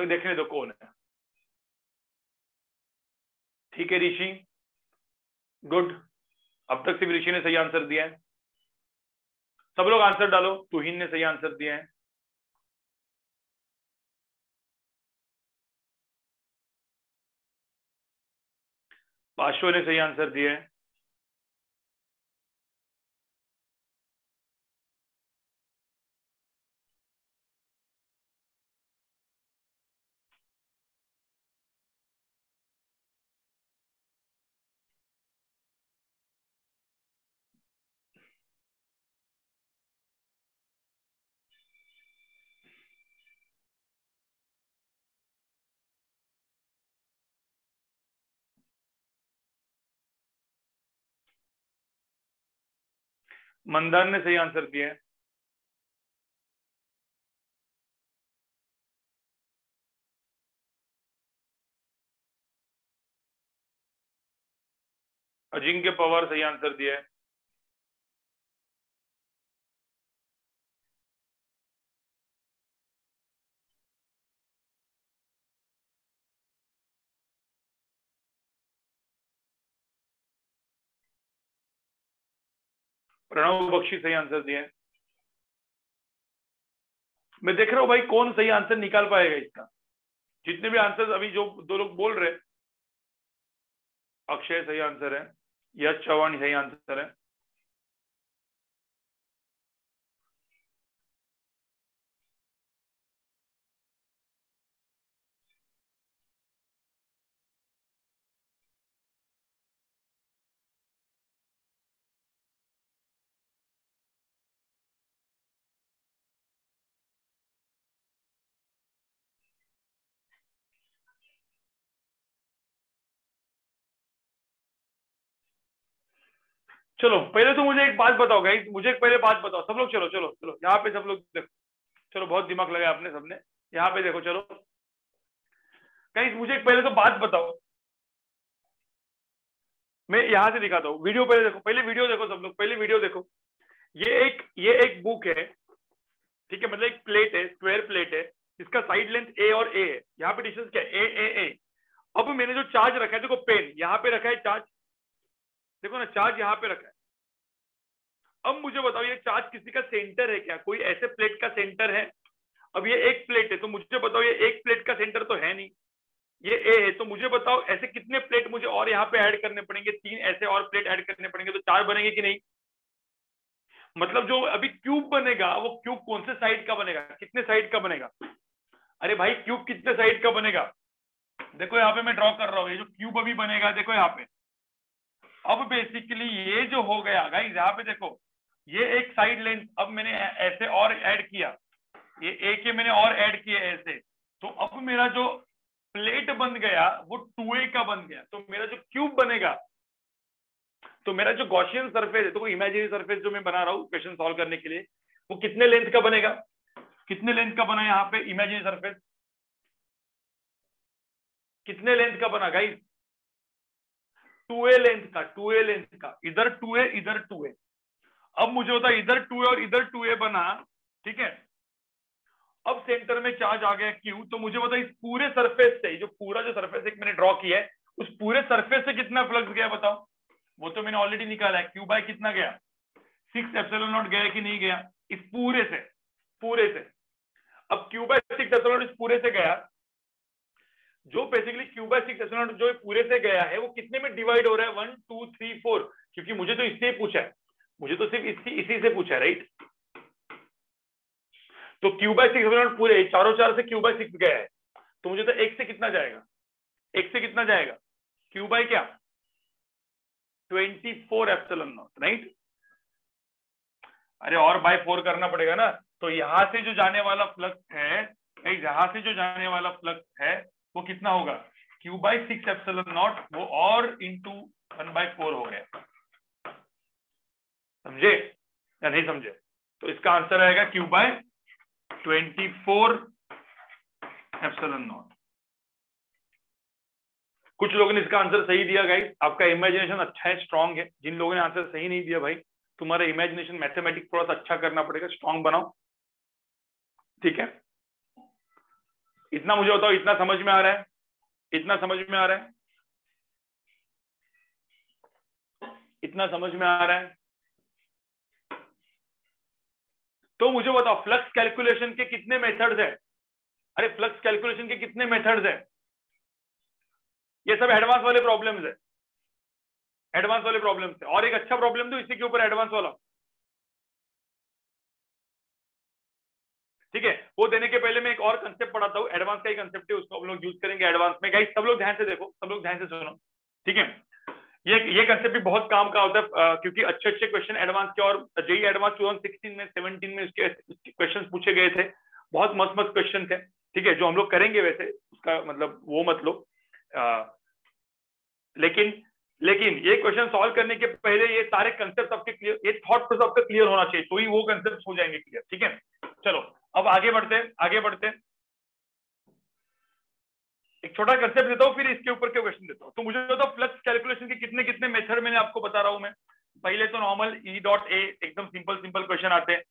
देखने दो कौन है। ठीक है, ऋषि। गुड अब तक सिर्फ़ ऋषि ने सही आंसर दिया है। सब लोग आंसर डालो। तुहिन ने सही आंसर दिया है। पाशो ने सही आंसर दिया है। मंदार ने सही आंसर दिया है। अजिंक्य पवार सही आंसर दिया है। प्रणव बख्शी सही आंसर दिए मैं देख रहा हूँ भाई, कौन सही आंसर निकाल पाएगा इसका? जितने भी आंसर अभी जो दो लोग बोल रहे अक्षय सही आंसर है, यश चौहान सही आंसर है। चलो, पहले तो मुझे एक बात बताओ गाइस मुझे पहले बात बताओ। सब लोग चलो चलो चलो, यहाँ पे सब लोग देखो। चलो, बहुत दिमाग लगाया आपने सबने। यहाँ पे देखो, चलो। गाइस मुझे पहले तो बात बताओ। मैं यहाँ से दिखाता हूँ। वीडियो पहले देखो, पहले वीडियो देखो सब लोग, पहले वीडियो देखो। ये एक ये एक बुक है। ठीक है मतलब एक प्लेट है स्क्वायर प्लेट है। इसका साइड लेंथ ए और ए है। यहाँ पे डिस्टेंस क्या है? ए ए ए अब मैंने जो चार्ज रखा है, देखो पेन यहाँ पे रखा है चार्ज देखो ना चार्ज यहाँ पे रखा है। अब मुझे बताओ, ये चार्ज किसी का सेंटर है क्या? कोई ऐसे प्लेट का सेंटर है? अब ये एक प्लेट है तो मुझे बताओ, ये एक प्लेट का सेंटर तो है नहीं। ये ए है तो मुझे बताओ, ऐसे कितने प्लेट मुझे और यहाँ पे ऐड करने पड़ेंगे? तीन ऐसे और प्लेट ऐड करने पड़ेंगे तो चार बनेंगे कि नहीं? मतलब जो अभी क्यूब बनेगा, वो क्यूब कौन से साइड का बनेगा? कितने साइड का बनेगा? अरे भाई क्यूब कितने साइड का बनेगा? देखो, यहाँ पे मैं ड्रॉ कर रहा हूँ, ये जो क्यूब अभी बनेगा, देखो यहाँ पे। अब बेसिकली ये जो हो गया गाइस यहाँ पे देखो, ये एक साइड लेंथ अब मैंने ऐसे और ऐड किया। ये ए के मैंने और ऐड किए ऐसे। तो अब मेरा जो प्लेट बन गया, वो टू का बन गया। तो मेरा जो क्यूब बनेगा तो मेरा जो गॉशियन सरफेस है तो इमेजिनरी सरफेस जो मैं बना रहा हूँ क्वेश्चन सॉल्व करने के लिए, वो कितने लेंथ का बनेगा? कितने लेंथ का बना यहाँ पे इमेजिनरी सरफेस कितने लेंथ का बना गाइस टू ए लेंथ का टू ए लेंथ का, इधर टू ए इधर टू ए अब मुझे होता इधर टू ए और इधर टू ए बना, ठीक है? अब सेंटर में चार्ज आ गया, क्यू? तो मुझे बता इस पूरे सरफेस से, जो पूरा जो सरफेस एक मैंने ड्रॉ किया है, उस पूरे सरफेस से कितना फ्लक्स गया बताओ? वो तो मैंने ऑलरेडी निकाला है क्यू बाय कितना गया? सिक्स एप्सिलॉन नॉट गया कि नहीं गया? इस पूरे से पूरे से। अब q by six epsilon naught इस पूरे से गया जो basically q by six epsilon naught जो पूरे से गया है, वो कितने में डिवाइड हो रहा है? वन टू थ्री फोर क्योंकि मुझे तो इससे पूछा है। मुझे तो सिर्फ़ इसी इसी से पूछा है राइट तो q by six epsilon naught पूरे, चारों चार से क्यू बाय सिक्स गया है। तो मुझे तो एक से कितना जाएगा? एक से कितना जाएगा? क्यू बाय क्या? Twenty four epsilon naught right अरे और बाय फोर करना पड़ेगा ना। तो यहाँ से जो जाने वाला फ्लक्स है यहाँ से जो जाने वाला फ्लक्स है वो कितना होगा? Q by six epsilon naught वो और इंटू वन बाई फोर हो गया। समझे या नहीं समझे? तो इसका आंसर आएगा Q by twenty four epsilon naught कुछ लोगों ने इसका आंसर सही दिया गाइस आपका इमेजिनेशन अच्छा है स्ट्रांग है। जिन लोगों ने आंसर सही नहीं दिया, भाई, तुम्हारा इमेजिनेशन मैथमेटिक्स थोड़ा सा अच्छा करना पड़ेगा स्ट्रांग बनाओ। ठीक है? इतना मुझे बताओ, इतना समझ में आ रहा है? इतना समझ में आ रहा है? इतना समझ में आ रहा है? तो मुझे बताओ फ्लक्स कैलकुलेशन के कितने मेथड्स है? अरे फ्लक्स कैलकुलेशन के कितने मेथड्स है? ये सब एडवांस वाले प्रॉब्लम्स है। एडवांस वाले प्रॉब्लम्स है। और एक अच्छा प्रॉब्लम तो इसी के ऊपर एडवांस वाला। ठीक है? वो देने के पहले मैं एक और कंसेप्ट पढ़ाता हूँ। एडवांस का ही कंसेप्ट है, उसको हम लोग यूज़ करेंगे एडवांस में। गाइस सब लोग ध्यान से देखो, सब लोग ध्यान से सुनो। ठीक है? ये ये कंसेप्ट भी बहुत काम का होता है क्योंकि अच्छे अच्छे क्वेश्चन एडवांस के और जेई एडवांस टू में सेवनटीन में उसके क्वेश्चन पूछे गए थे। बहुत मस्त मस्त क्वेश्चन थे। ठीक है? जो हम लोग करेंगे वैसे, उसका मतलब वो मत लो। लेकिन लेकिन ये क्वेश्चन सॉल्व करने के पहले ये सारे कंसेप्ट आपके क्लियर ये थॉट प्रोसेस आपका क्लियर होना चाहिए तो ही वो कंसेप्ट हो जाएँगे क्लियर ठीक है? चलो, अब आगे बढ़ते आगे बढ़ते। एक छोटा कंसेप्ट देता हूँ, फिर इसके ऊपर के क्वेश्चन देता हूँ। तो मुझे तो फ्लक्स कैलकुलेशन के कितने कितने मेथड मैंने आपको बता रहा हूँ मैं? पहले तो नॉर्मल ई डॉट ए एकदम सिंपल सिंपल क्वेश्चन आते हैं।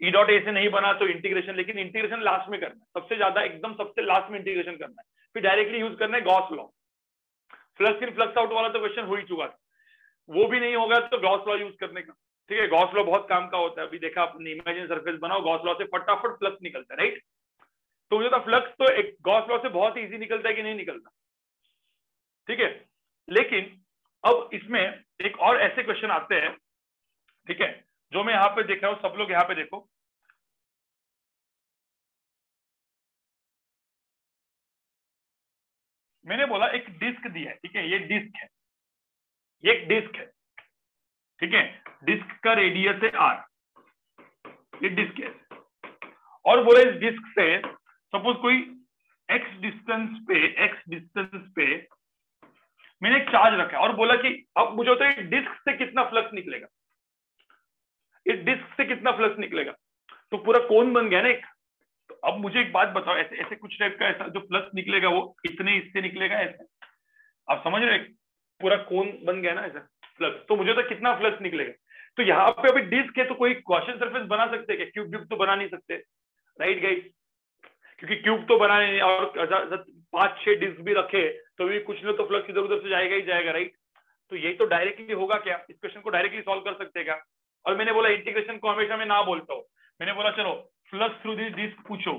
ई डॉट ए से नहीं बना तो इंटीग्रेशन लेकिन इंटीग्रेशन लास्ट में करना है। सबसे ज़्यादा, एकदम सबसे लास्ट में इंटीग्रेशन करना है। फिर डायरेक्टली यूज़ करना है Gauss law flux in flux out वाला तो क्वेश्चन हो ही चुका था। वो भी नहीं होगा तो गॉस लॉ यूज़ करने का। ठीक है गॉस लॉ बहुत काम का होता है। अभी देखा आपने इमेजिन सरफेस बनाओ गॉस लॉ से फटाफट फ्लक्स निकलता है राइट तो मुझे तो फ्लक्स तो एक गॉस लॉ से बहुत ईजी निकलता है कि नहीं निकलता? ठीक है, लेकिन अब इसमें एक और ऐसे क्वेश्चन आते हैं, ठीक है, जो मैं यहाँ पे देख रहा हूँ, सब लोग यहाँ पे देखो। मैंने बोला एक डिस्क दिया है, ठीक है, ये डिस्क है, ये एक डिस्क है। ठीक है? डिस्क का रेडियस है आर ये डिस्क है। और बोला इस डिस्क से, सपोज़ कोई एक्स डिस्टेंस पे एक्स डिस्टेंस पे मैंने एक चार्ज रखा और बोला कि अब मुझे होता है डिस्क से कितना फ्लक्स निकलेगा? इस डिस्क से कितना फ्लक्स निकलेगा? तो पूरा कोन बन गया ना एक। तो अब मुझे एक बात बताओ, ऐसे ऐसे कुछ टाइप का ऐसा जो फ्लक्स निकलेगा, वो इतने इससे निकलेगा ऐसे? आप समझ रहे पूरा कोन बन गया ना ऐसा। फ्लक्स तो मुझे तो कितना फ्लक्स निकलेगा तो यहाँ पे अभी डिस्क है तो कोई क्वेश्चन सरफेस बना सकते हैं क्यूब क्यूब तो बना नहीं सकते। राइट गाइस क्योंकि क्यूब तो बनाने नहीं, और पाँच, छह डिस्क भी रखे तो भी कुछ ना तो फ्लक्स इधर उधर से जाएगा ही जाएगा राइट तो यही तो डायरेक्टली होगा क्या? इस क्वेश्चन को डायरेक्टली सॉल्व कर सकते क्या? और मैंने बोला इंटीग्रेशन को हमेशा मैं ना बोलता हूँ। मैंने बोला, चलो फ्लक्स थ्रू दिस डिस्क पूछो।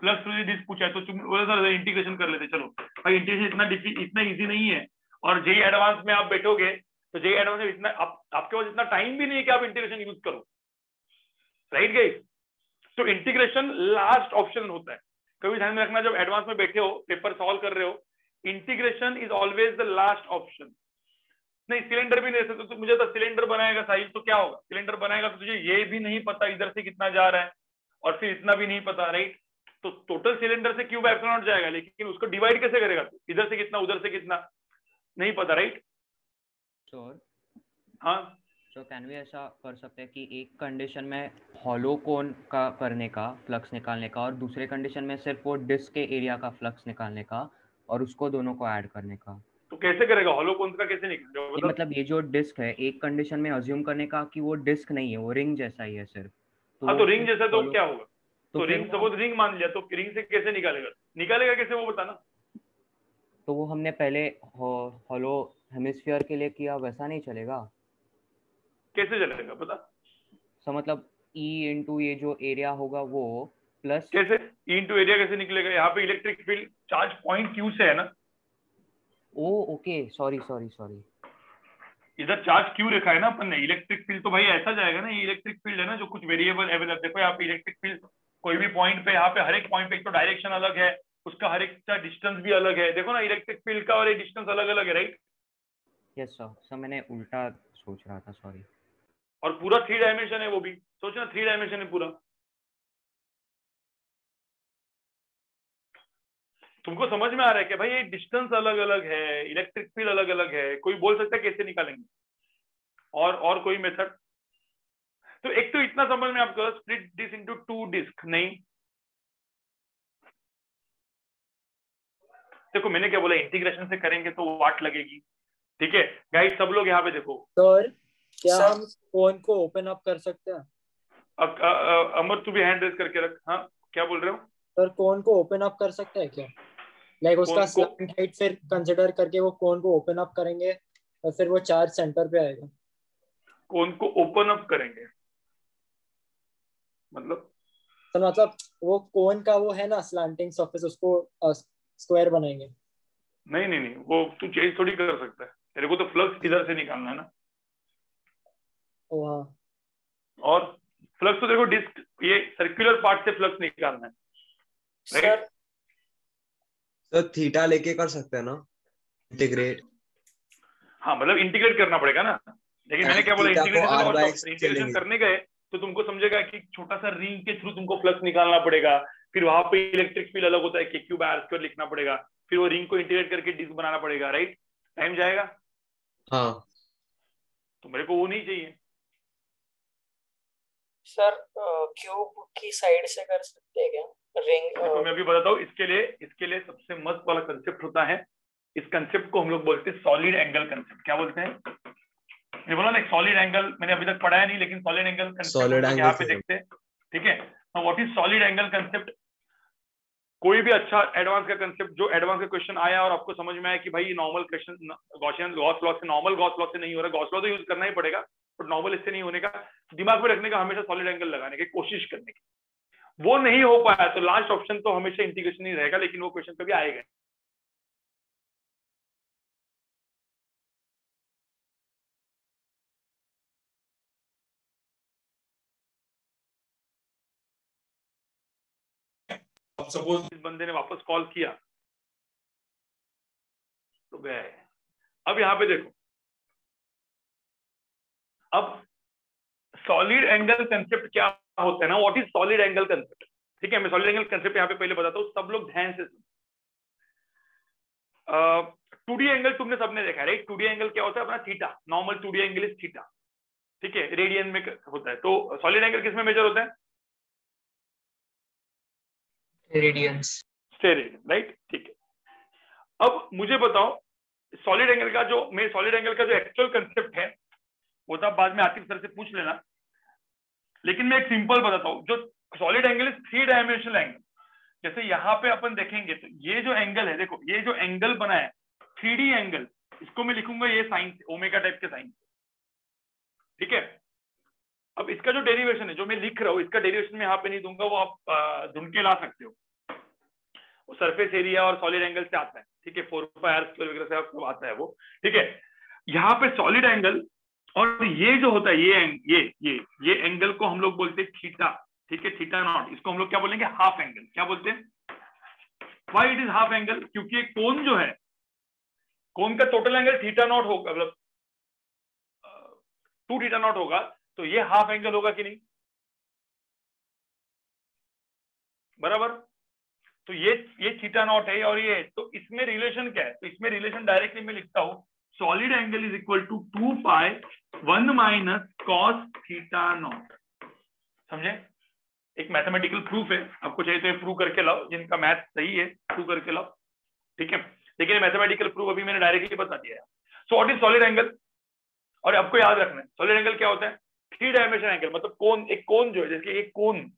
फ्लक्स थ्रू दिस डिस्क पूछा है तो तुम बोला, सर इंटीग्रेशन कर लेते, चलो। भाई इंटीग्रेशन इतना इतना ईजी नहीं है। और जेई एडवांस में आप बैठोगे तो जेई एडवांस में इतना आप, आपके पास इतना टाइम भी नहीं है कि आप इंटीग्रेशन यूज़ करो। राइट गाइस तो इंटीग्रेशन लास्ट ऑप्शन होता है। कभी ध्यान में रखना जब एडवांस में बैठे हो पेपर सॉल्व कर रहे हो integration is always the last option नहीं सिलेंडर भी नहीं सकते तो मुझे तो सिलेंडर बनाएगा साहिल तो क्या होगा? सिलेंडर बनाएगा तो तुझे ये भी नहीं पता इधर से कितना जा रहा है और फिर इतना भी नहीं पता राइट तो टोटल सिलेंडर से क्यूब एप्सिलॉन जाएगा लेकिन उसको डिवाइड कैसे करेगा तू? इधर से कितना उधर से कितना? नहीं पता राइट
श्योर
हाँ।
तो कैन भी ऐसा कर सकते हैं कि एक कंडीशन में हॉलो कोन का करने का फ्लक्स निकालने का और दूसरे कंडीशन में सिर्फ़ वो डिस्क के एरिया का फ्लक्स निकालने का और उसको दोनों को ऐड करने का।
तो कैसे करेगा? हॉलो कोन का कैसे निकलेगा?
मतलब ये जो डिस्क है एक कंडीशन में अज्यूम करने का कि वो डिस्क नहीं है वो रिंग जैसा ही है सिर्फ़।
तो हाँ तो रिंग जैसा तो क्या होगा? तो, तो रिंग सपोज़ रिंग मान लिया तो रिंग से कैसे निकालेगा? निकालेगा कैसे वो बताना?
तो वो हमने पहले हॉलो हेमिस्फीयर के लिए किया वैसा नहीं चलेगा।
कैसे चलेगा पता?
सो मतलब ई इंटू ये जो एरिया होगा वो प्लस
कैसे? इंटू एरिया कैसे निकलेगा? यहाँ पे electric field charge point Q से है ना?
Oh okay sorry sorry sorry
इधर चार्ज क्यू रखा है ना अपन ने इलेक्ट्रिक फ़ील्ड तो भाई ऐसा जाएगा ना ये इलेक्ट्रिक फ़ील्ड है ना जो कुछ वेरिएबल अवेलेबल देखो यहाँ पे इलेक्ट्रिक फ़ील्ड कोई भी पॉइंट पे यहाँ पे हर एक पॉइंट पे एक तो डायरेक्शन अलग है उसका हर एक का डिस्टेंस भी अलग है। देखो ना इलेक्ट्रिक फ़ील्ड का और ये डिस्टेंस अलग अलग है राइट
यस सर सर मैंने उल्टा सोच रहा था सॉरी
और पूरा थ्री डायमेंशन है वो भी। सोचना थ्री डायमेंशन है पूरा। तुमको समझ में आ रहा है कि भाई, ये डिस्टेंस अलग अलग है इलेक्ट्रिक फ़ील्ड अलग अलग है, कोई बोल सकता है कैसे निकालेंगे? और और कोई मेथड तो एक तो इतना समझ में आपको split disc into two disc नहीं? देखो, मैंने क्या बोला इंटीग्रेशन से करेंगे तो वाट लगेगी? ठीक है? गाइस सब लोग यहाँ पे देखो।
सर क्या
सर।
हम फ़ोन को ओपन अप कर सकते हैं?
अमर तू भी हैंड रेज करके रख। हाँ क्या बोल रहे हो?
सर कोन को ओपन अप कर सकते हैं क्या? लाइक उसका स्लैंट हाइट फिर कंसिडर करके वो कोन को ओपन अप करेंगे और फिर वो चार्ज सेंटर पे आएगा।
कौन को ओपन अप करेंगे। मतलब?
तो मतलब वो कोन का वो है ना स्लैंटिंग सरफेस उसको स्क्वायर बनाएँगे।
नहीं नहीं नहीं वो तू चेंज थोड़ी कर सकता है। तेरे को तो फ्लक्स इधर से निकालना है ना।
ओ हाँ
और फ्लक्स तो देखो डिस्क ये सर्कुलर पार्ट से फ्लक्स निकालना है। राइट
तो थीटा लेके कर सकते हैं ना? इंटीग्रेट
हाँ मतलब इंटीग्रेट करना पड़ेगा ना। लेकिन मैंने क्या बोला
को
इंटीग्रेशन
by X
इंटीग्रेशन करने गए तो तुमको समझेगा कि छोटा सा रिंग के थ्रू तुमको फ्लक्स निकालना पड़ेगा। फिर वहाँ पे इलेक्ट्रिक फ़ील्ड अलग होता है के स्क्वायर लिखना पड़ेगा। फिर वो रिंग को इंटीग्रेट करके डिस्क बनाना पड़ेगा राइट टाइम जाएगा?
हाँ।
तो मेरे को वो नहीं चाहिए।
सर क्यूब की साइड से कर सकते हैं क्या? रिंग
तो मैं अभी बताता हूँ इसके लिए इसके लिए सबसे मस्त वाला कंसेप्ट होता है इस कंसेप्ट को हम लोग बोलते हैं सॉलिड एंगल कंसेप्ट क्या बोलते हैं? ये बोला ना सॉलिड एंगल मैंने अभी तक पढ़ाया नहीं लेकिन सॉलिड एंगल
Solid
कंसेप्ट यहाँ पे देखते हैं। ठीक है? What is solid angle concept कोई भी अच्छा एडवांस का कंसेप्ट जो एडवांस का क्वेश्चन आया और आपको समझ में आया कि भाई normal question Gaussian Gauss law से नॉर्मल गॉस लॉ से नहीं हो रहा गॉस लॉ तो यूज़ करना ही पड़ेगा बट नॉर्मल इससे नहीं होने का। दिमाग में रखने का, हमेशा सॉलिड एंगल लगाने की कोशिश करने की। वो नहीं हो पाया तो लास्ट ऑप्शन तो हमेशा इंटीग्रेशन ही रहेगा, लेकिन वो क्वेश्चन कभी आएगा सपोज़ इस बंदे ने वापस कॉल किया। तो गए। अब यहाँ पे देखो। अब सॉलिड एंगल कंसेप्ट क्या होता है ना? What is solid angle concept ठीक है, मैं सॉलिड एंगल कंसेप्ट यहाँ पे पहले बताता हूँ, सब लोग ध्यान से सुन। टू डी एंगल तुमने सबने देखा है राइट टू डी एंगल क्या होता है? अपना theta normal to the angle is theta ठीक है रेडियन में होता है। तो सॉलिड एंगल किसमें मेजर होता है? राइट ठीक है। अब मुझे बताओ सॉलिड एंगल का जो मैं सॉलिड एंगल का जो एक्चुअल कंसेप्ट है, वो तो बाद में आतिफ सर से पूछ लेना। लेकिन मैं एक सिंपल बताता हूँ, जो solid angle is three dimensional angle जैसे यहाँ पे अपन देखेंगे तो ये जो एंगल है, देखो, ये जो एंगल बना है थ्री एंगल इसको मैं लिखूँगा ये साइन ओमेगा टाइप के साइन ठीक है? अब इसका जो डेरिवेशन है, जो मैं लिख रहा हूँ, इसका डेरिवेशन में यहाँ पे नहीं दूँगा, वो आप ढूंढ के ला सकते हो। वो सरफेस एरिया और सॉलिड एंगल से आता है, ठीक है? फोर आर स्क्वायर वगैरह से आपको आता है वो, ठीक है? यहाँ पे सॉलिड एंगल और ये जो होता है, ये ये ये ये एंगल को हम लोग बोलते हैं थीटा ठीक है? थीटा नॉट इसको हम लोग क्या बोलेंगे? हाफ़ एंगल क्या बोलते हैं? Why it is half angle क्योंकि कोन जो है कोन का टोटल एंगल थीटा नॉट होगा मतलब टू थीटा नॉट होगा तो ये हाफ़ एंगल होगा कि नहीं? बराबर? तो ये ये थीटा नॉट है और ये तो इसमें रिलेशन क्या है? तो इसमें रिलेशन डायरेक्टली मैं लिखता हूँ solid angle is equal to two pi one minus cos theta naught समझे? एक मैथमेटिकल प्रूफ है। आपको चाहिए तो ये प्रूव करके लाओ, जिनका मैथ सही है प्रूव करके लाओ। ठीक है? लेकिन मैथमेटिकल प्रूफ अभी मैंने डायरेक्टली बता दिया है। So what is solid angle और आपको याद रखना है सॉलिड एंगल क्या होता है? थ्री डायमेंशन एंगल मतलब कोन एक कोन जो है जैसे एक कोन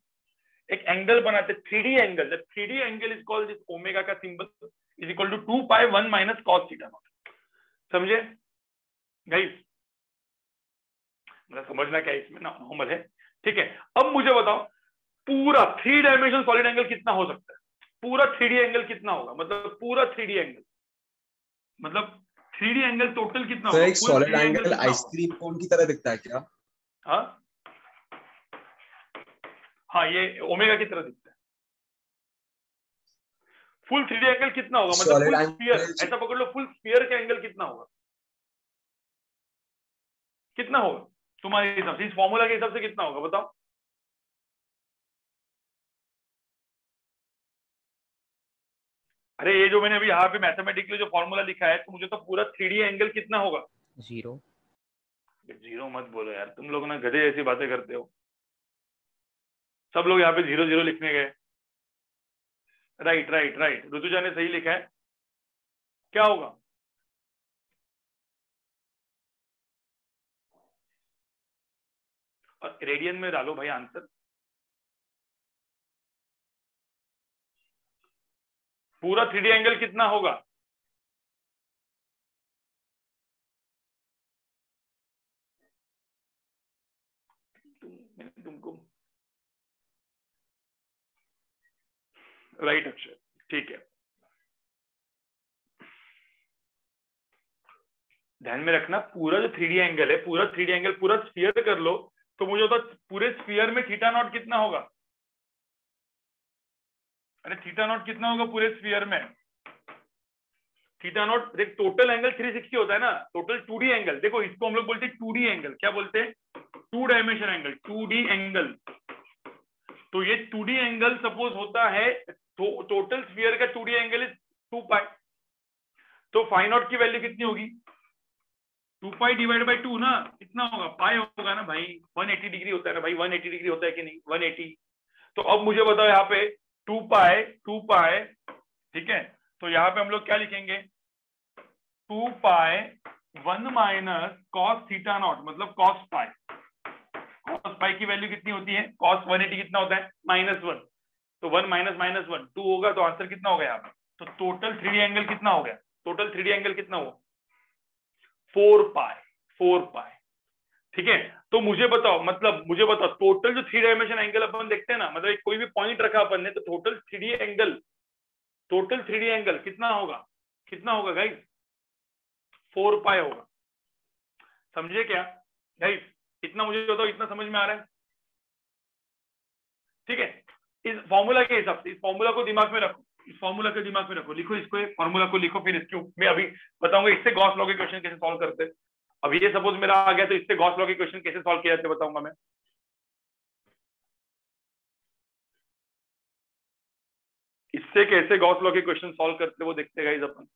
एक एंगल बनाते three D angle three D angle is called this omega का symbol is equal to two pi one minus cos theta naught समझे? गाइस मतलब समझना क्या इसमें? ना नॉर्मल है। ठीक है अब मुझे बताओ पूरा थ्री डायमेंशन सॉलिड एंगल कितना हो सकता है? पूरा थ्री डी एंगल कितना होगा? मतलब पूरा थ्री डी एंगल मतलब थ्री डी एंगल टोटल कितना होगा?
सॉलिड एंगल आइसक्रीम कोन की तरह दिखता है क्या?
हाँ? हाँ ये ओमेगा की तरह दिखता है। फुल थ्री एंगल कितना होगा? मतलब फुल स्फीयर ऐसा पकड़ लो फुल स्फीयर का एंगल कितना होगा? कितना होगा? तुम्हारे हिसाब से इस फॉर्मूला के हिसाब से कितना होगा बताओ। अरे ये जो मैंने अभी यहाँ पे मैथमेटिकली जो फॉर्मूला लिखा है तो मुझे तो पूरा थ्री एंगल कितना होगा?
ज़ीरो
ज़ीरो मत बोलो यार, तुम लोग ना गधे जैसी बातें करते हो। सब लोग यहाँ पे ज़ीरो ज़ीरो लिखने गए। राइट राइट राइट ऋतुजा ने सही लिखा है। क्या होगा? और रेडियन में डालो भाई आंसर। पूरा थ्री एंगल कितना होगा? राइट अक्षर ठीक है। ध्यान में रखना, पूरा जो थ्री एंगल है, पूरा थ्री एंगल पूरा स्फीयर कर लो तो मुझे होता पूरे स्फीयर में थीटा नॉट कितना होगा? अरे थीटा नॉट कितना होगा पूरे स्फीयर में? थीटा नॉट देख टोटल एंगल 360 होता है ना टोटल 2D एंगल देखो, इसको हम लोग बोलते हैं 2D एंगल क्या बोलते हैं? Two dimension angle 2D angle तो ये 2D एंगल सपोज़ होता है तो टोटल स्फीयर का 2D angle is two pi तो फाइन नॉट की वैल्यू कितनी होगी? Two pi divide by two ना, कितना होगा? पाई होगा ना भाई। 180 डिग्री होता है ना भाई। 180 डिग्री होता है कि नहीं? 180 तो अब मुझे बताओ यहाँ पे टू पाए टू पाए ठीक है? तो यहाँ पे हम लोग क्या लिखेंगे? Two pi one minus cos theta naught मतलब कॉस पाई कॉस पाई की वैल्यू कितनी होती है? कॉस 180 कितना होता है? माइनस वन तो one minus minus one, two होगा तो आंसर कितना होगा यहाँ पे? तो टोटल थ्री एंगल कितना हो गया? टोटल थ्री एंगल कितना हुआ? फोर पाई फोर पाई ठीक है? तो मुझे बताओ मतलब मुझे बताओ टोटल जो थ्री डायमेंशन एंगल अपन देखते हैं ना मतलब एक कोई भी पॉइंट रखा अपन ने तो total three angle total three angle कितना होगा? कितना होगा गाइस फोर पाए होगा. समझे क्या? गाइस इतना मुझे बताओ, इतना समझ में आ रहा है? ठीक है? इस फॉर्मूला के हिसाब से, इस फॉर्मूला को दिमाग में रखो। इस फॉर्मूला को दिमाग में रखो। लिखो इसको फॉर्मूला को लिखो, फिर इसके मैं अभी बताऊँगा इससे गॉस लॉ के क्वेश्चन कैसे सॉल्व करते अब ये सपोज़ मेरा आ गया तो इससे गॉस लॉ के क्वेश्चन कैसे सोल्व किया जाते बताऊँगा मैं। इससे कैसे गॉस लॉ के क्वेश्चन सोल्व करते वो देखते गाइस अपन।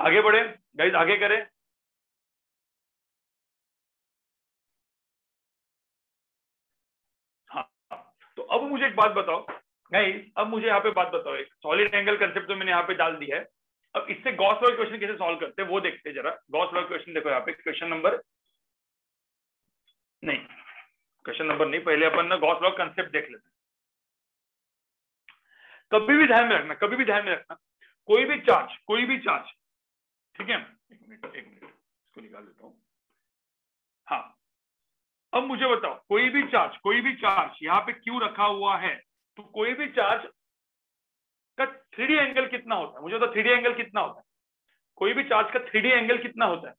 आगे बढ़े गाइस आगे करें। हाँ तो अब मुझे एक बात बताओ। गाइस अब मुझे यहाँ पे बात बताओ एक। सॉलिड एंगल कंसेप्ट तो मैंने यहाँ पे डाल दिया है। अब इससे गॉस लॉ क्वेश्चन कैसे सॉल्व करते हैं, वो देखते हैं जरा। गॉस लॉ क्वेश्चन देखो यहाँ पे क्वेश्चन नंबर नहीं क्वेश्चन नंबर नहीं, पहले अपन ना गॉस लॉ कंसेप्ट देख लेते हैं। कभी भी ध्यान में रखना, कभी भी ध्यान में रखना। कोई भी चार्ज कोई भी चार्ज ठीक है? एक मिनट एक मिनट, इसको निकाल देता हूँ। हाँ। अब मुझे बताओ, कोई भी चार्ज कोई भी चार्ज यहाँ पे क्यों रखा हुआ है? तो कोई भी चार्ज का थ्री एंगल कितना होता है? मुझे बताओ थ्री एंगल कितना होता है? कोई भी चार्ज का थ्री एंगल कितना होता है?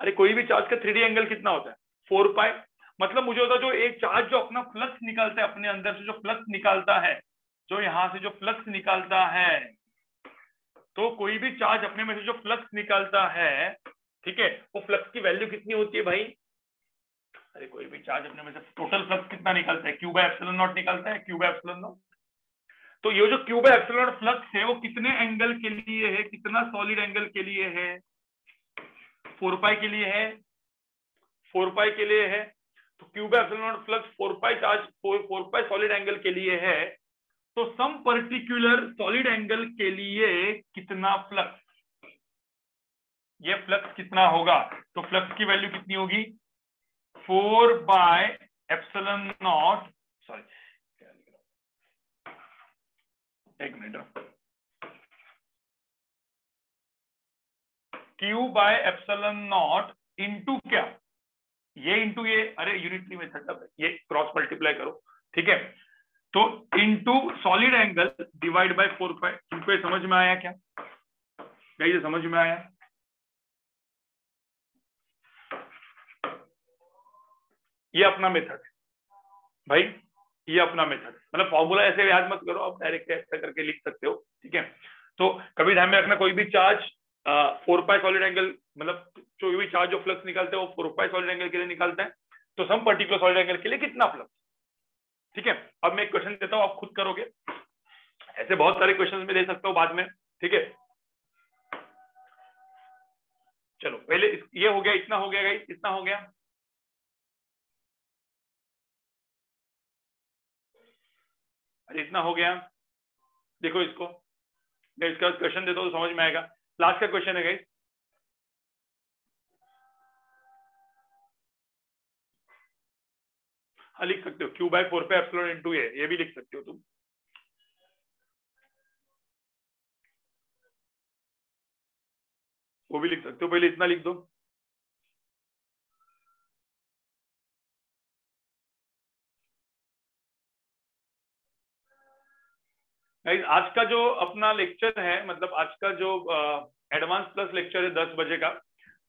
अरे, कोई भी चार्ज का थ्री एंगल कितना होता है? फोर पाई मतलब मुझे होता जो एक चार्ज जो अपना फ्लक्स निकालता है, अपने अंदर से जो फ्लक्स निकालता है, जो यहाँ से जो फ्लक्स निकालता है तो कोई भी चार्ज अपने में से जो फ्लक्स निकालता है, ठीक है, वो फ्लक्स की वैल्यू कितनी होती है भाई? अरे कोई भी चार्ज अपने में से टोटल फ्लक्स कितना निकलता है? क्यू बाय नॉट निकलता है? क्यू बाय नॉट तो ये जो क्यू बाय फ्लक्स है, वो कितने एंगल के लिए है? कितना सॉलिड एंगल के लिए है? फोर पाई के लिए है? फोर पाई के लिए है? तो Q by flux four pi charge four pi solid angle के लिए है। तो सम पर्टिकुलर सॉलिड एंगल के लिए कितना फ्लक्स ये फ्लक्स कितना होगा? तो फ्लक्स की वैल्यू कितनी होगी? Four by epsilon naught sorry एक minute Q by epsilon naught into क्या? ये इंटू ये, अरे यूनिटरी मेथड ये क्रॉस मल्टीप्लाई करो, ठीक है? तो into solid angle divide by four pi ये समझ में आया क्या? क्या ये समझ में आया? ये अपना मेथड है। भाई, ये अपना मेथड मतलब फॉर्मूला ऐसे याद मत करो, आप डायरेक्ट ऐसा करके लिख सकते हो, ठीक है? तो कभी ध्यान में रखना, कोई भी charge four pi solid angle मतलब जो भी चार्ज जो फ्लक्स निकालते हैं, वो फोर पाई सॉलिड एंगल के लिए निकालते हैं। तो सम पर्टिकुलर सॉलिड एंगल के लिए कितना फ्लक्स ठीक है? अब मैं क्वेश्चन देता हूँ, आप खुद करोगे। ऐसे बहुत सारे क्वेश्चन में दे सकता हूँ बाद में, ठीक है? चलो, पहले ये हो गया, इतना हो गया गाइस इतना हो गया। अरे, इतना हो गया। देखो इसको। मैं इसका क्वेश्चन देता हूँ तो समझ में आएगा। लास्ट का क्वेश्चन है गाइस लिख सकते हो। क्यू बाय फोर पे एप्सिलॉन इनटू ए ये भी लिख सकते हो तुम। वो भी लिख सकते हो। पहले इतना लिख दो। आज का जो अपना लेक्चर है मतलब आज का जो एडवांस प्लस लेक्चर है दस बजे का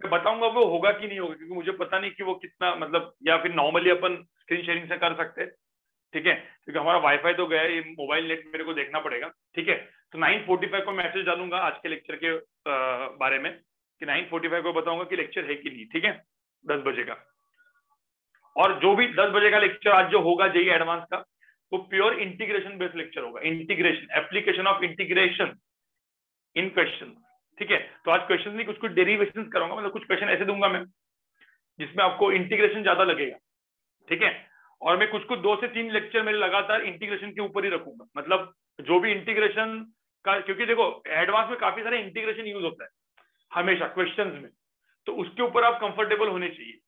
मैं बताऊँगा वो होगा कि नहीं होगा, क्योंकि मुझे पता नहीं कि वो कितना मतलब या फिर नॉर्मली अपन स्क्रीन शेयरिंग से कर सकते हैं, ठीक है? क्योंकि हमारा वाईफाई तो गया है मोबाइल नेट मेरे को देखना पड़ेगा, ठीक है? तो नाइन फोर्टी फाइव को मैसेज डालूँगा आज के लेक्चर के बारे में, कि नाइन फोर्टी फाइव को बताऊँगा कि लेक्चर है कि नहीं, ठीक है? दस बजे का। और जो भी दस बजे का लेक्चर आज जो होगा, जेई एडवांस का, वो प्योर इंटीग्रेशन बेस्ड लेक्चर होगा। Integration application of integration in question ठीक है? तो आज क्वेश्चन नहीं कुछ कुछ डेरिवेशन करूँगा मतलब कुछ क्वेश्चन ऐसे दूँगा मैं, जिसमें आपको इंटीग्रेशन ज़्यादा लगेगा, ठीक है? और मैं कुछ कुछ दो से तीन लेक्चर मेरे लगातार इंटीग्रेशन के ऊपर ही रखूँगा मतलब जो भी इंटीग्रेशन का, क्योंकि देखो एडवांस में काफ़ी सारे इंटीग्रेशन यूज़ होता है, हमेशा क्वेश्चंस में तो उसके ऊपर आप कंफर्टेबल होने चाहिए,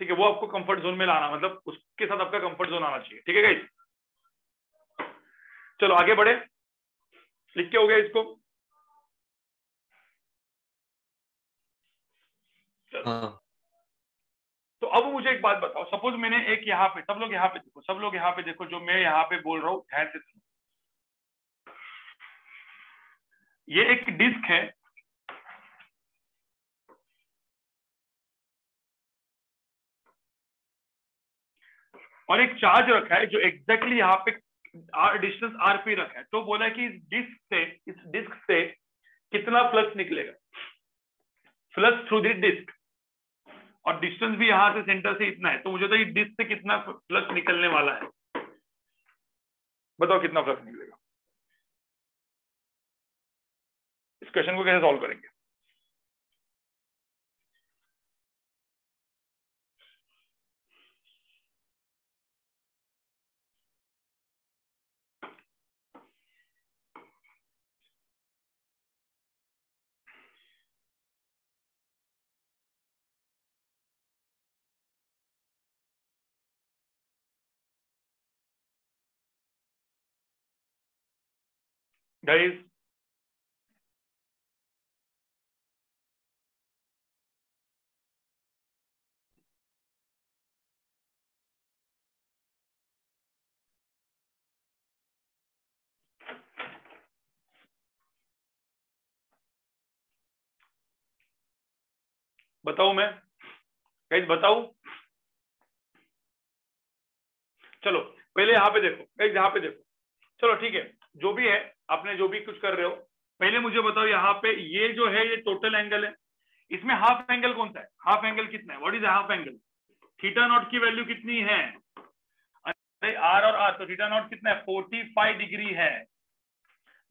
ठीक है? वो आपको कंफर्ट जोन में लाना मतलब उसके साथ आपका कंफर्ट जोन आना चाहिए, ठीक है चलो, आगे बढ़े, लिख के हो गया इसको।
हाँ।
तो अब मुझे एक बात बताओ सपोज़ मैंने एक यहाँ पे, सब लोग यहाँ पे देखो, सब लोग यहाँ पे देखो, जो मैं यहाँ पे बोल रहा हूँ ये एक डिस्क है। और एक चार्ज रखा है जो एग्जैक्टली यहाँ पे डिस्टेंस आर पी रखा है। तो बोला कि इस डिस्क से, इस डिस्क से कितना फ्लक्स निकलेगा? फ्लक्स थ्रू दी डिस्क और डिस्टेंस भी यहाँ से सेंटर से इतना है तो मुझे तो ये डिस्क से कितना फ्लक्स निकलने वाला है। बताओ कितना फ्लक्स निकलेगा। इस क्वेश्चन को कैसे सॉल्व करेंगे? Guys? बताऊ मैं। गाइस बताऊ चलो, पहले यहाँ पे देखो। गाइस यहाँ पे देखो। चलो, ठीक है। जो भी है आपने जो भी कुछ कर रहे हो, पहले मुझे बताओ यहाँ पे ये जो है, ये टोटल एंगल है। इसमें हाफ़ एंगल कौन सा है? हाफ़ एंगल कितना है? What is half angle theta naught की वैल्यू कितनी है? अरे आर और आर तो थीटा नॉट कितना है? 45 डिग्री है।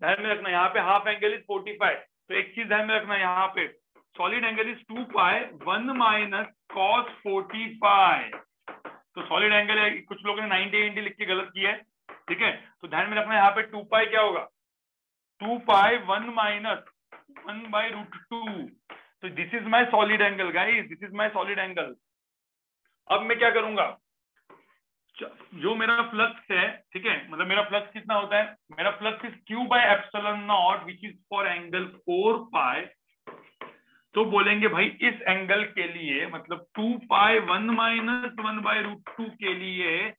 ध्यान में रखना, यहाँ पे हाफ़ एंगल इज़ 45 तो एक चीज़ ध्यान में रखना यहाँ पे। Solid angle is two pi one minus cos forty five तो सॉलिड एंगल है, कुछ लोगों ने नाइनटी एंटी लिख के गलत किया है। ठीक है? तो ध्यान में रखना, यहाँ पे टू पाई क्या होगा? Two pi one minus one by root two तो this is my solid angle guys this is my solid angle अब मैं क्या करूँगा? जो मेरा फ्लक्स है, ठीक है? मतलब मेरा फ्लक्स कितना होता है? मेरा flux is Q by epsilon naught which is for angle four pi तो बोलेंगे भाई, इस एंगल के लिए मतलब two pi one minus one by root two के लिए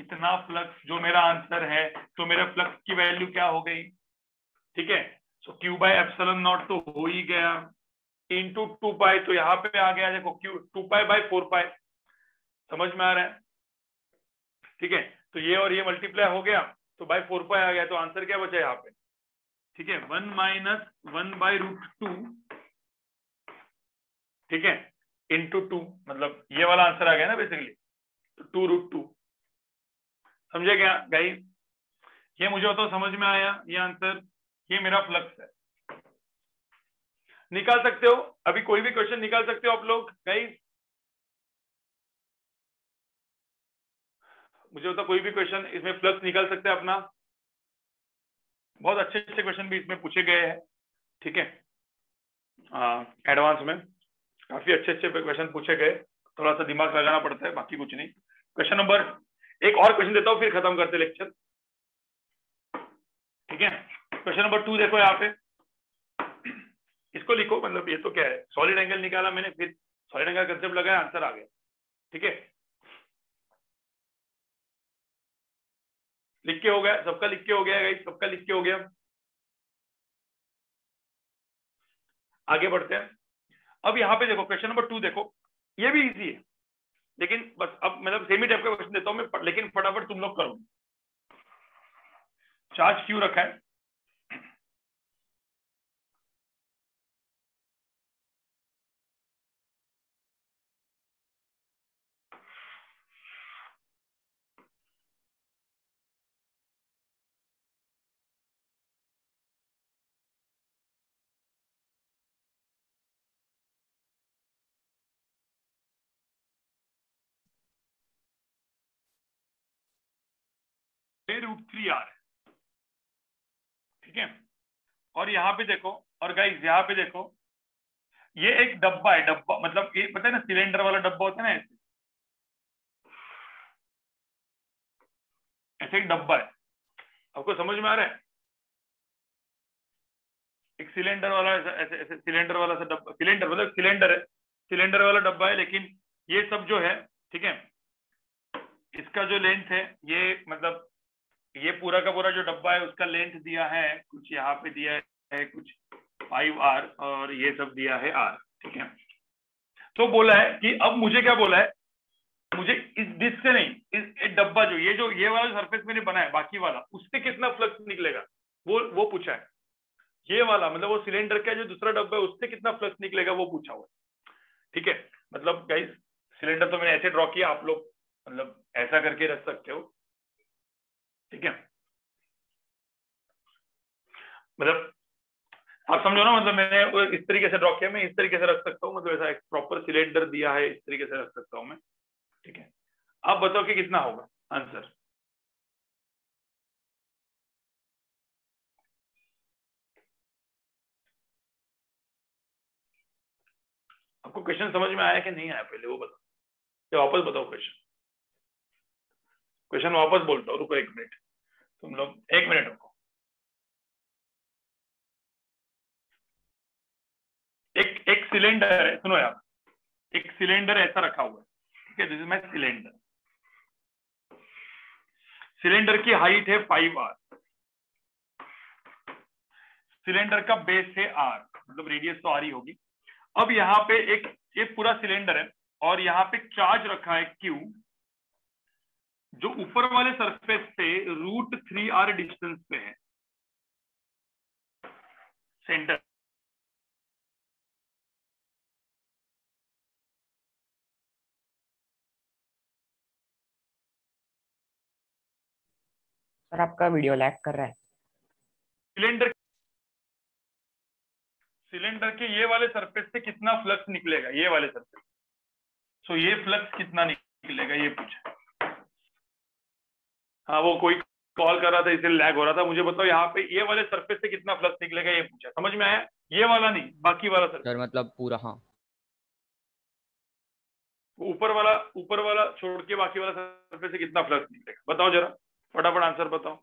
कितना फ्लक्स जो मेरा आंसर है तो मेरा फ्लक्स की वैल्यू क्या हो गई? ठीक है? So Q by epsilon naught तो हो ही गया। इंटू टू पाई तो यहाँ पे आ गया। देखो Q two pi by four pi समझ में आ रहा है? ठीक है? तो ये और ये मल्टीप्लाई हो गया तो बाय फोर पाई आ गया। तो आंसर क्या बचा यहाँ पे? ठीक है? One minus one by root two ठीक है? इंटू टू मतलब ये वाला आंसर आ गया ना बेसिकली टू रूट टू समझे क्या गाइस ये मुझे तो समझ में आया ये आंसर ये मेरा फ्लक्स है। निकाल सकते हो? अभी कोई भी क्वेश्चन निकाल सकते हो आप लोग गाइस मुझे होता कोई भी क्वेश्चन इसमें फ्लक्स निकाल सकते हैं अपना? बहुत अच्छे अच्छे क्वेश्चन भी इसमें पूछे गए हैं, ठीक है? एडवांस में काफ़ी अच्छे अच्छे क्वेश्चन पूछे गए। थोड़ा सा दिमाग लगाना पड़ता है, बाकी कुछ नहीं। क्वेश्चन नंबर एक और क्वेश्चन देता हूँ, फिर खत्म करते लेक्चर ठीक है? क्वेश्चन नंबर टू देखो यहाँ पे। इसको लिखो मतलब ये तो क्या है? सॉलिड एंगल निकाला मैंने, फिर सॉलिड एंगल कंसेप्ट लगाया आंसर आ गया। ठीक है? लिख के हो गया, सबका लिख के हो गया गाइस सबका लिख के हो गया। आगे बढ़ते हैं। अब यहाँ पे देखो क्वेश्चन नंबर टू देखो। ये भी इजी है। लेकिन बस अब मतलब सेमी टाइप का क्वेश्चन देता हूँ, मैं लेकिन फटाफट तुम लोग करो। चार्ज क्यों रखा है? रूट थ्री आर ठीक है? और यहाँ पे देखो, और गाइस यहाँ पे देखो, ये एक डब्बा है, डब्बा मतलब ये पता है ना सिलेंडर वाला डब्बा होता है ना ऐसे? ऐसे एक डब्बा है। आपको समझ में आ रहा है? एक सिलेंडर वाला ऐसे ऐसे सिलेंडर वाला सा डब्बा सिलेंडर मतलब सिलेंडर है सिलेंडर वाला डब्बा है, लेकिन ये सब जो है, ठीक है, इसका जो लेंथ है, ये मतलब ये पूरा का पूरा जो डब्बा है, उसका लेंथ दिया है, कुछ यहाँ पे दिया है, कुछ फाइव आर और ये सब दिया है आर ठीक है? तो बोला है कि अब मुझे क्या बोला है? मुझे इस डिस्क से नहीं, इस डब्बा जो, ये जो, ये वाला सरफेस मैंने बनाया बाकी वाला, उससे कितना फ्लक्स निकलेगा? वो वो पूछा है। ये वाला मतलब वो सिलेंडर का जो दूसरा डब्बा है, उससे कितना फ्लक्स निकलेगा, वो पूछा हुआ ठीक है? मतलब गाइस सिलेंडर तो मैंने ऐसे ड्रॉ किया, आप लोग मतलब ऐसा करके रख सकते हो। ठीक है? मतलब आप समझो ना मतलब मैंने इस तरीके से ड्रॉ किया, मैं इस तरीके से रख सकता हूँ मतलब ऐसा एक प्रॉपर सिलेंडर दिया है, इस तरीके से रख सकता हूँ मैं। ठीक है? आप बताओ कि कितना होगा? आंसर आपको क्वेश्चन समझ में आया कि नहीं आया पहले? वो बताओ। वापस बताओ क्वेश्चन क्वेश्चन वापस बोलता हूँ, रुको एक मिनट तुम लोग एक मिनट रुको। एक एक सिलेंडर है, सुनो यार। एक सिलेंडर ऐसा रखा हुआ है, ठीक है this is my cylinder cylinder की हाइट है फाइव आर सिलेंडर का बेस है आर मतलब रेडियस तो आर ही होगी। अब यहाँ पे एक, ये पूरा सिलेंडर है, और यहाँ पे चार्ज रखा है क्यू जो ऊपर वाले सरफेस से रूट थ्री आर डिस्टेंस पे है। सेंटर
सर आपका वीडियो लैग कर रहा है।
सिलेंडर सिलेंडर के ये वाले सरफेस से कितना फ्लक्स निकलेगा? ये वाले सरफेस सो so, ये फ्लक्स कितना निकलेगा? ये पूछा। हाँ वो कोई कॉल कर रहा था इसलिए लैग हो रहा था। मुझे बताओ यहाँ पे ये वाले सरफेस से कितना फ्लक्स निकलेगा ये पूछा। समझ में आया? ये वाला नहीं बाकी वाला सर
सर मतलब पूरा हाँ।
ऊपर वाला ऊपर वाला छोड़ के बाकी वाला सरफेस से कितना फ्लक्स निकलेगा? बताओ जरा फटाफट आंसर बताओ।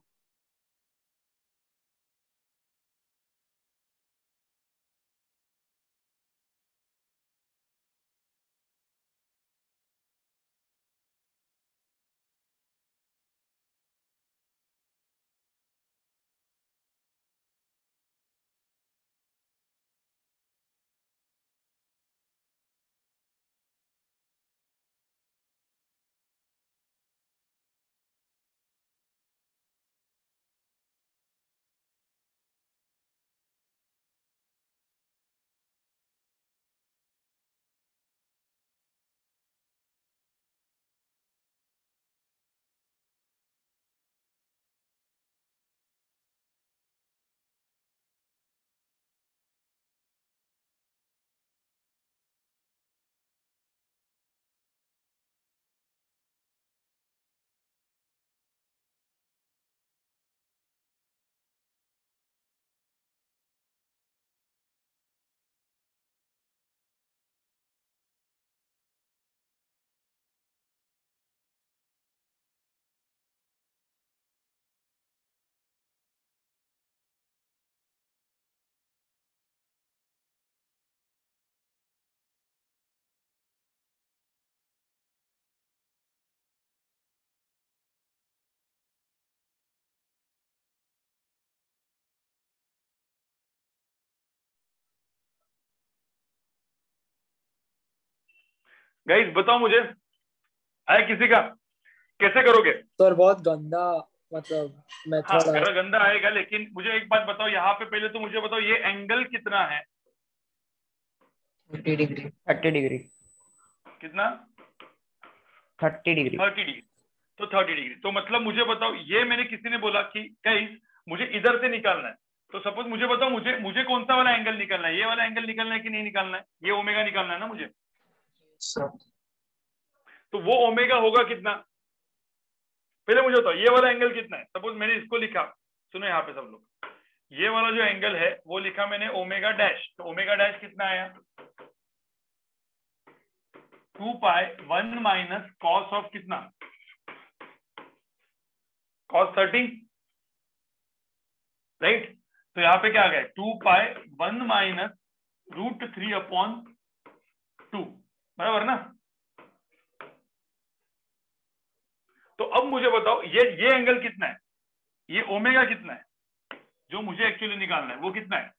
गाइस बताओ मुझे। है किसी का? कैसे करोगे?
सर बहुत गंदा मतलब मैं हाँ
गंदा आएगा लेकिन मुझे एक बात बताओ यहाँ पे पहले तो मुझे बताओ ये एंगल कितना है?
Thirty degree. Thirty degree.
कितना?
Thirty degree.
Thirty degree. तो थर्टी डिग्री। तो मतलब मुझे बताओ ये मैंने किसी ने बोला कि गाइस मुझे इधर से निकालना है। तो सपोज़ मुझे बताओ मुझे मुझे कौन सा वाला एंगल निकालना है? ये वाला एंगल निकालना है कि नहीं निकालना है? ये ओमेगा निकालना है ना मुझे? तो वो ओमेगा होगा कितना? पहले मुझे बताओ, ये वाला एंगल कितना है? सपोज़ मैंने इसको लिखा, सुनो यहाँ पे सब लोग। ये वाला जो एंगल है, वो लिखा मैंने ओमेगा डैश तो ओमेगा डैश कितना आया? Two pi one minus cos of कितना? कॉस थर्टी राइट तो यहाँ पे क्या आ गया? Two pi one minus root three upon two बराबर ना? तो अब मुझे बताओ ये ये एंगल कितना है? ये ओमेगा कितना है? जो मुझे एक्चुअली निकालना है वो कितना है?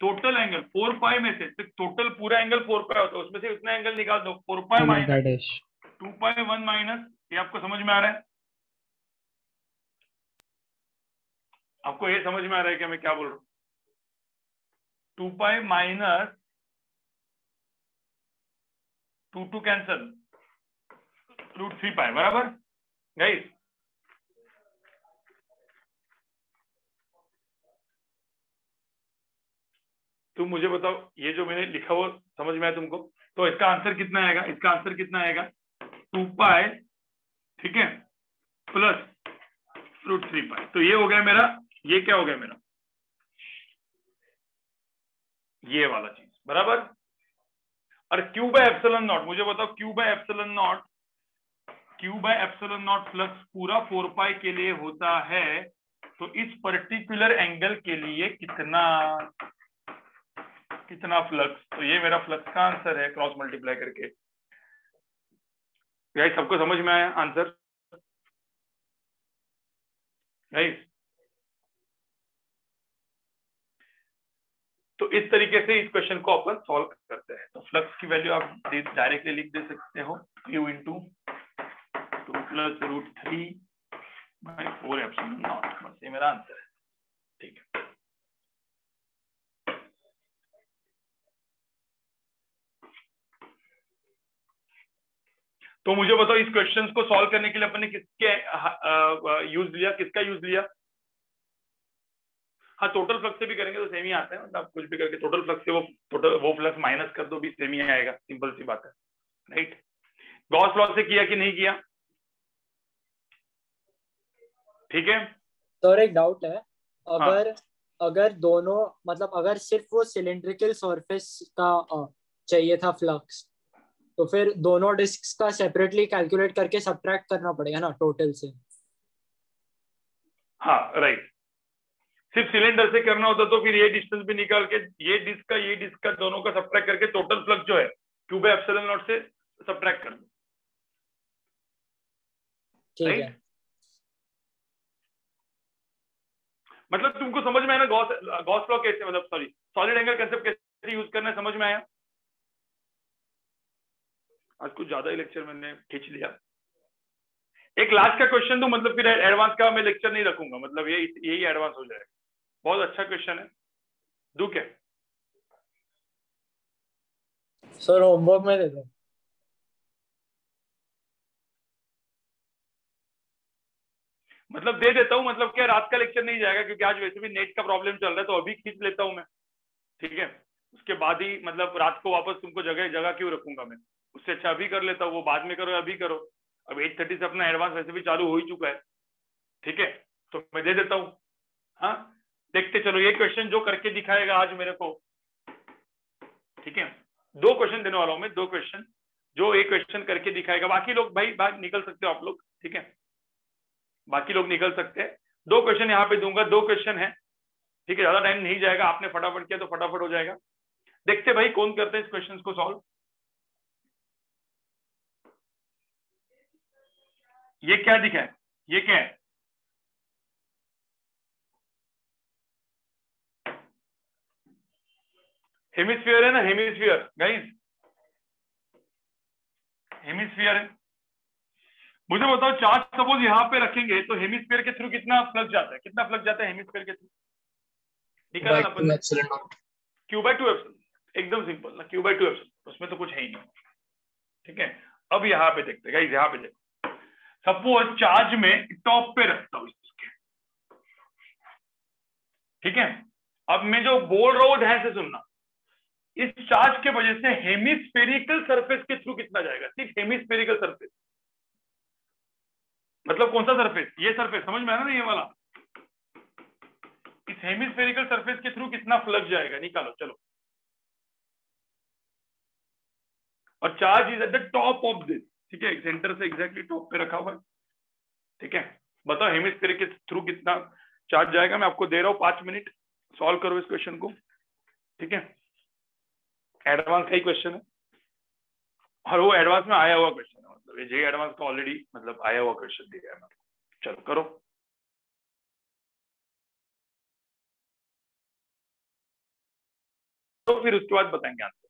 टोटल एंगल फोर पाई में से टोटल पूरा एंगल फोर पाई होता है उसमें से उतना एंगल निकाल दो four pi minus two pi one minus ये आपको समझ में आ रहा है? आपको ये समझ में आ रहा है कि मैं क्या बोल रहा हूँ? Two pi minus two two cancel root three pi बराबर? गाइस तुम मुझे बताओ, ये जो मैंने लिखा वो समझ में आया तुमको? तो इसका आंसर कितना आएगा? इसका आंसर कितना आएगा? टू पाए ठीक है? प्लस रूट थ्री पाए तो ये हो गया मेरा, ये क्या हो गया मेरा? ये वाला चीज़, बराबर? और क्यू बाय एप्सिलॉन नॉट मुझे बताओ Q by epsilon naught Q by epsilon naught flux पूरा फोर पाई के लिए होता है तो इस पर्टिकुलर एंगल के लिए कितना कितना फ्लक्स तो ये मेरा फ्लक्स का आंसर है क्रॉस मल्टीप्लाई करके। सबको समझ में आया आंसर गाइस तो इस तरीके से इस क्वेश्चन को अपन सॉल्व करते हैं। तो फ्लक्स की वैल्यू आप डायरेक्टली लिख दे सकते हो Q into two plus root three by four naught बस ये मेरा आंसर है। ठीक है। तो मुझे बताओ इस क्वेश्चंस को सॉल्व करने के लिए अपन किसके यूज़ लिया, किसका यूज़ लिया? हाँ टोटल फ्लक्स से भी करेंगे तो सेम ही आता है मतलब कुछ भी करके टोटल फ्लक्स से वो टोटल वो फ्लक्स माइनस कर दो भी सेम ही आएगा सिंपल सी बात है राइट गॉस लॉ से किया कि नहीं किया? ठीक है?
सर एक डाउट है। अगर हाँ. अगर दोनों मतलब अगर सिर्फ़ वो सिलेंड्रिकल सरफेस का चाहिए था फ्लक्स तो फिर दोनों डिस्क का सेपरेटली कैलकुलेट करके सब्ट्रैक्ट करना पड़ेगा ना टोटल से।
हाँ राइट सिर्फ़ सिलेंडर से करना होता तो फिर ये डिस्टेंस भी निकाल के ये डिस्क का ये डिस्क का दोनों का सब्ट्रैक्ट करके टोटल फ्लक्स जो है क्यूब एप्सिलॉन नॉट से सब्ट्रैक्ट कर दो।
ठीक
Right?
है।
मतलब तुमको समझ में आया ना गॉस गॉस लॉ कैसे मतलब सॉरी सॉलिड एंगल कंसेप्ट कैसे यूज़ करना है समझ में आया? आज कुछ ज़्यादा ही लेक्चर मैंने खींच लिया। एक लास्ट का क्वेश्चन तो मतलब फिर एडवांस का मैं लेक्चर नहीं रखूँगा मतलब ये यही एडवांस हो जाएगा। बहुत अच्छा क्वेश्चन है। दू क्या?
सर होमवर्क में दे दो
मतलब दे देता हूँ मतलब क्या रात का लेक्चर नहीं जाएगा क्योंकि आज वैसे भी नेट का प्रॉब्लम चल रहा है तो अभी खींच लेता हूँ मैं। ठीक है? उसके बाद ही मतलब रात को वापस तुमको जगह जगह क्यों रखूँगा मैं? उससे अच्छा अभी कर लेता हूँ वो बाद में करो अभी करो। अब एट थर्टी से अपना एडवांस वैसे भी चालू हो ही चुका है। ठीक है? तो मैं दे देता हूँ। हाँ? देखते चलो, ये क्वेश्चन जो करके दिखाएगा आज मेरे को। ठीक है? दो क्वेश्चन देने वाला हूँ मैं, दो क्वेश्चन जो एक क्वेश्चन करके दिखाएगा। बाकी लोग भाई, बाहर निकल सकते हो आप लोग, ठीक है? बाकी लोग निकल सकते हैं। दो क्वेश्चन यहाँ पे दूँगा, दो क्वेश्चन है। ठीक है, ज़्यादा टाइम नहीं जाएगा। आपने फटाफट किया तो फटाफट हो जाएगा। देखते भाई कौन करते हैं इस क्वेश्चन को सॉल्व ये क्या दिखा है? ये क्या है? हेमिस्फीयर है ना? हेमिस्फीयर गाइस हेमिस्फीयर है. मुझे बताओ चार्ज सपोज़ यहाँ पे रखेंगे तो हेमिस्फीयर के थ्रू कितना फ्लक्स जाता है? कितना फ्लक्स जाता है हेमिस्फीयर के थ्रू निकाला ना अपन क्यू बाई टू एप्सिलॉन एकदम सिंपल ना क्यू बाई टू एप्सिलॉन उसमें तो कुछ है ही नहीं। ठीक है? अब यहाँ पे देखते गाइस यहाँ पे देखते सपोज़ चार्ज में टॉप पे रखता हूँ इसके। ठीक है? अब मैं जो बोल रहा हूँ ध्यान से सुनना। इस चार्ज के वजह से हेमिस्फेरिकल सरफेस के थ्रू कितना जाएगा? सिर्फ़ हेमिस्फेरिकल सरफेस मतलब कौन सा सरफेस ये सरफेस समझ में आया ना ये वाला? इस हेमिस्फेरिकल सरफेस के थ्रू कितना फ्लक्स जाएगा? निकालो, चलो। और charge is at the top of this ठीक है सेंटर से एग्जैक्टली टॉप पे रखा हुआ है। ठीक है, बताओ हेमिस्फेयर के थ्रू कितना चार्ज जाएगा? मैं आपको दे रहा हूँ पाँच मिनट सॉल्व करो इस क्वेश्चन को। ठीक है? एडवांस का ही क्वेश्चन है। और वो एडवांस में आया हुआ क्वेश्चन है मतलब जे एडवांस का ऑलरेडी मतलब आया हुआ क्वेश्चन दिया है चलो, करो। तो फिर उसके बाद बताएँगे आंसर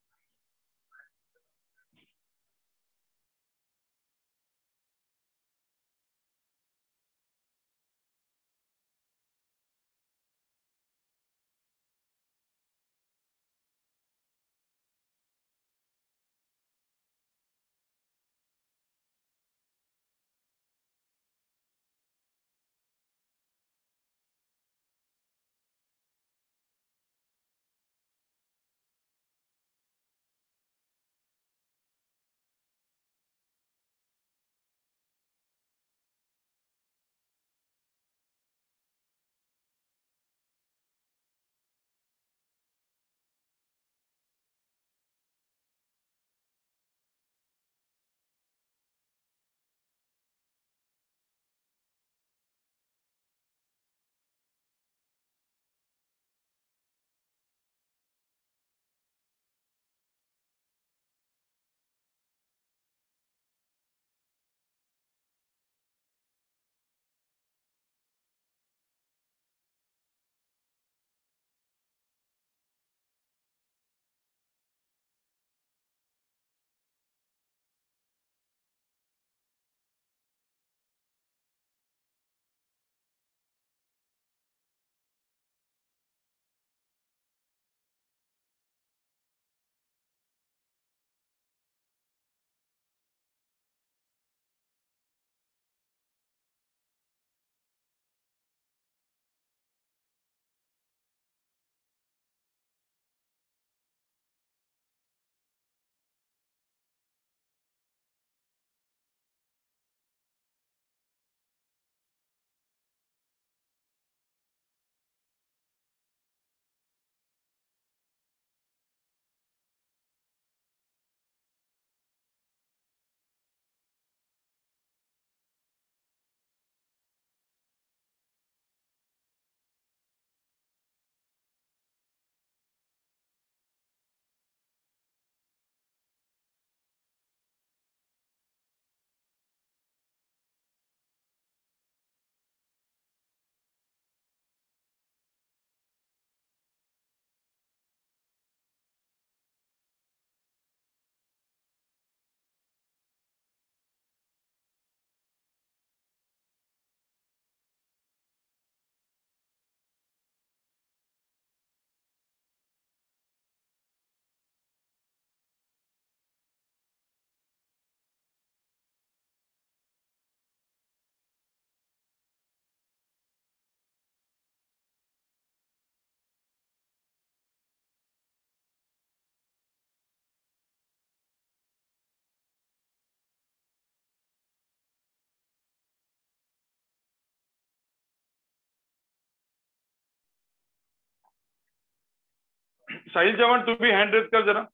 साहिल चौहान, तू भी हँड रेज कर जरा।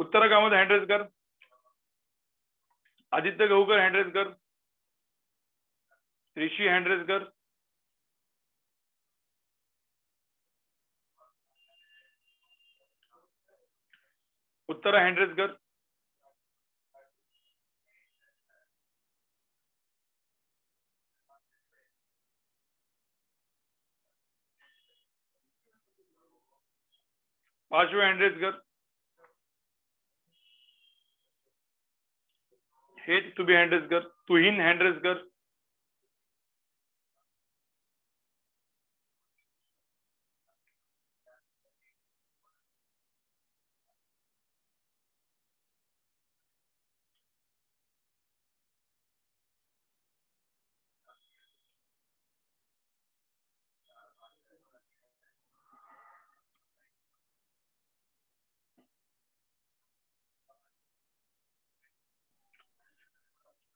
उत्तरा कामत हँड रेज कर। आदित्य गहूकर हँड रेज कर। ऋषी हँड रेज कर। उत्तरा हँड रेज कर। पाचवे एंड्रेस घर हेच तू भी हैंड्रेस कर तुहीन हैंड्रेस कर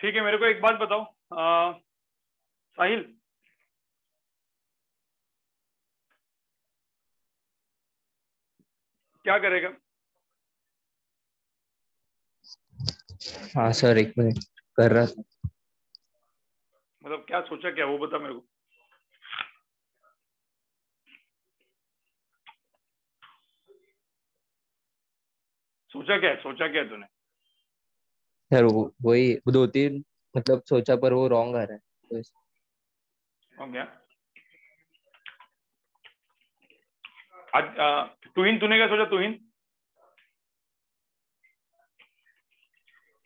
ठीक है मेरे को एक बात बताओ। आ, साहिल। क्या करेगा?
हाँ सर एक मिनट। कर रहा था।
मतलब क्या सोचा क्या वो बता मेरे को। सोचा क्या है सोचा क्या है तूने?
सर वही वो दो तीन मतलब सोचा पर वो रॉन्ग आ रहा है तो इस-
हो गया। आज तुहिन तूने क्या सोचा तुहिन?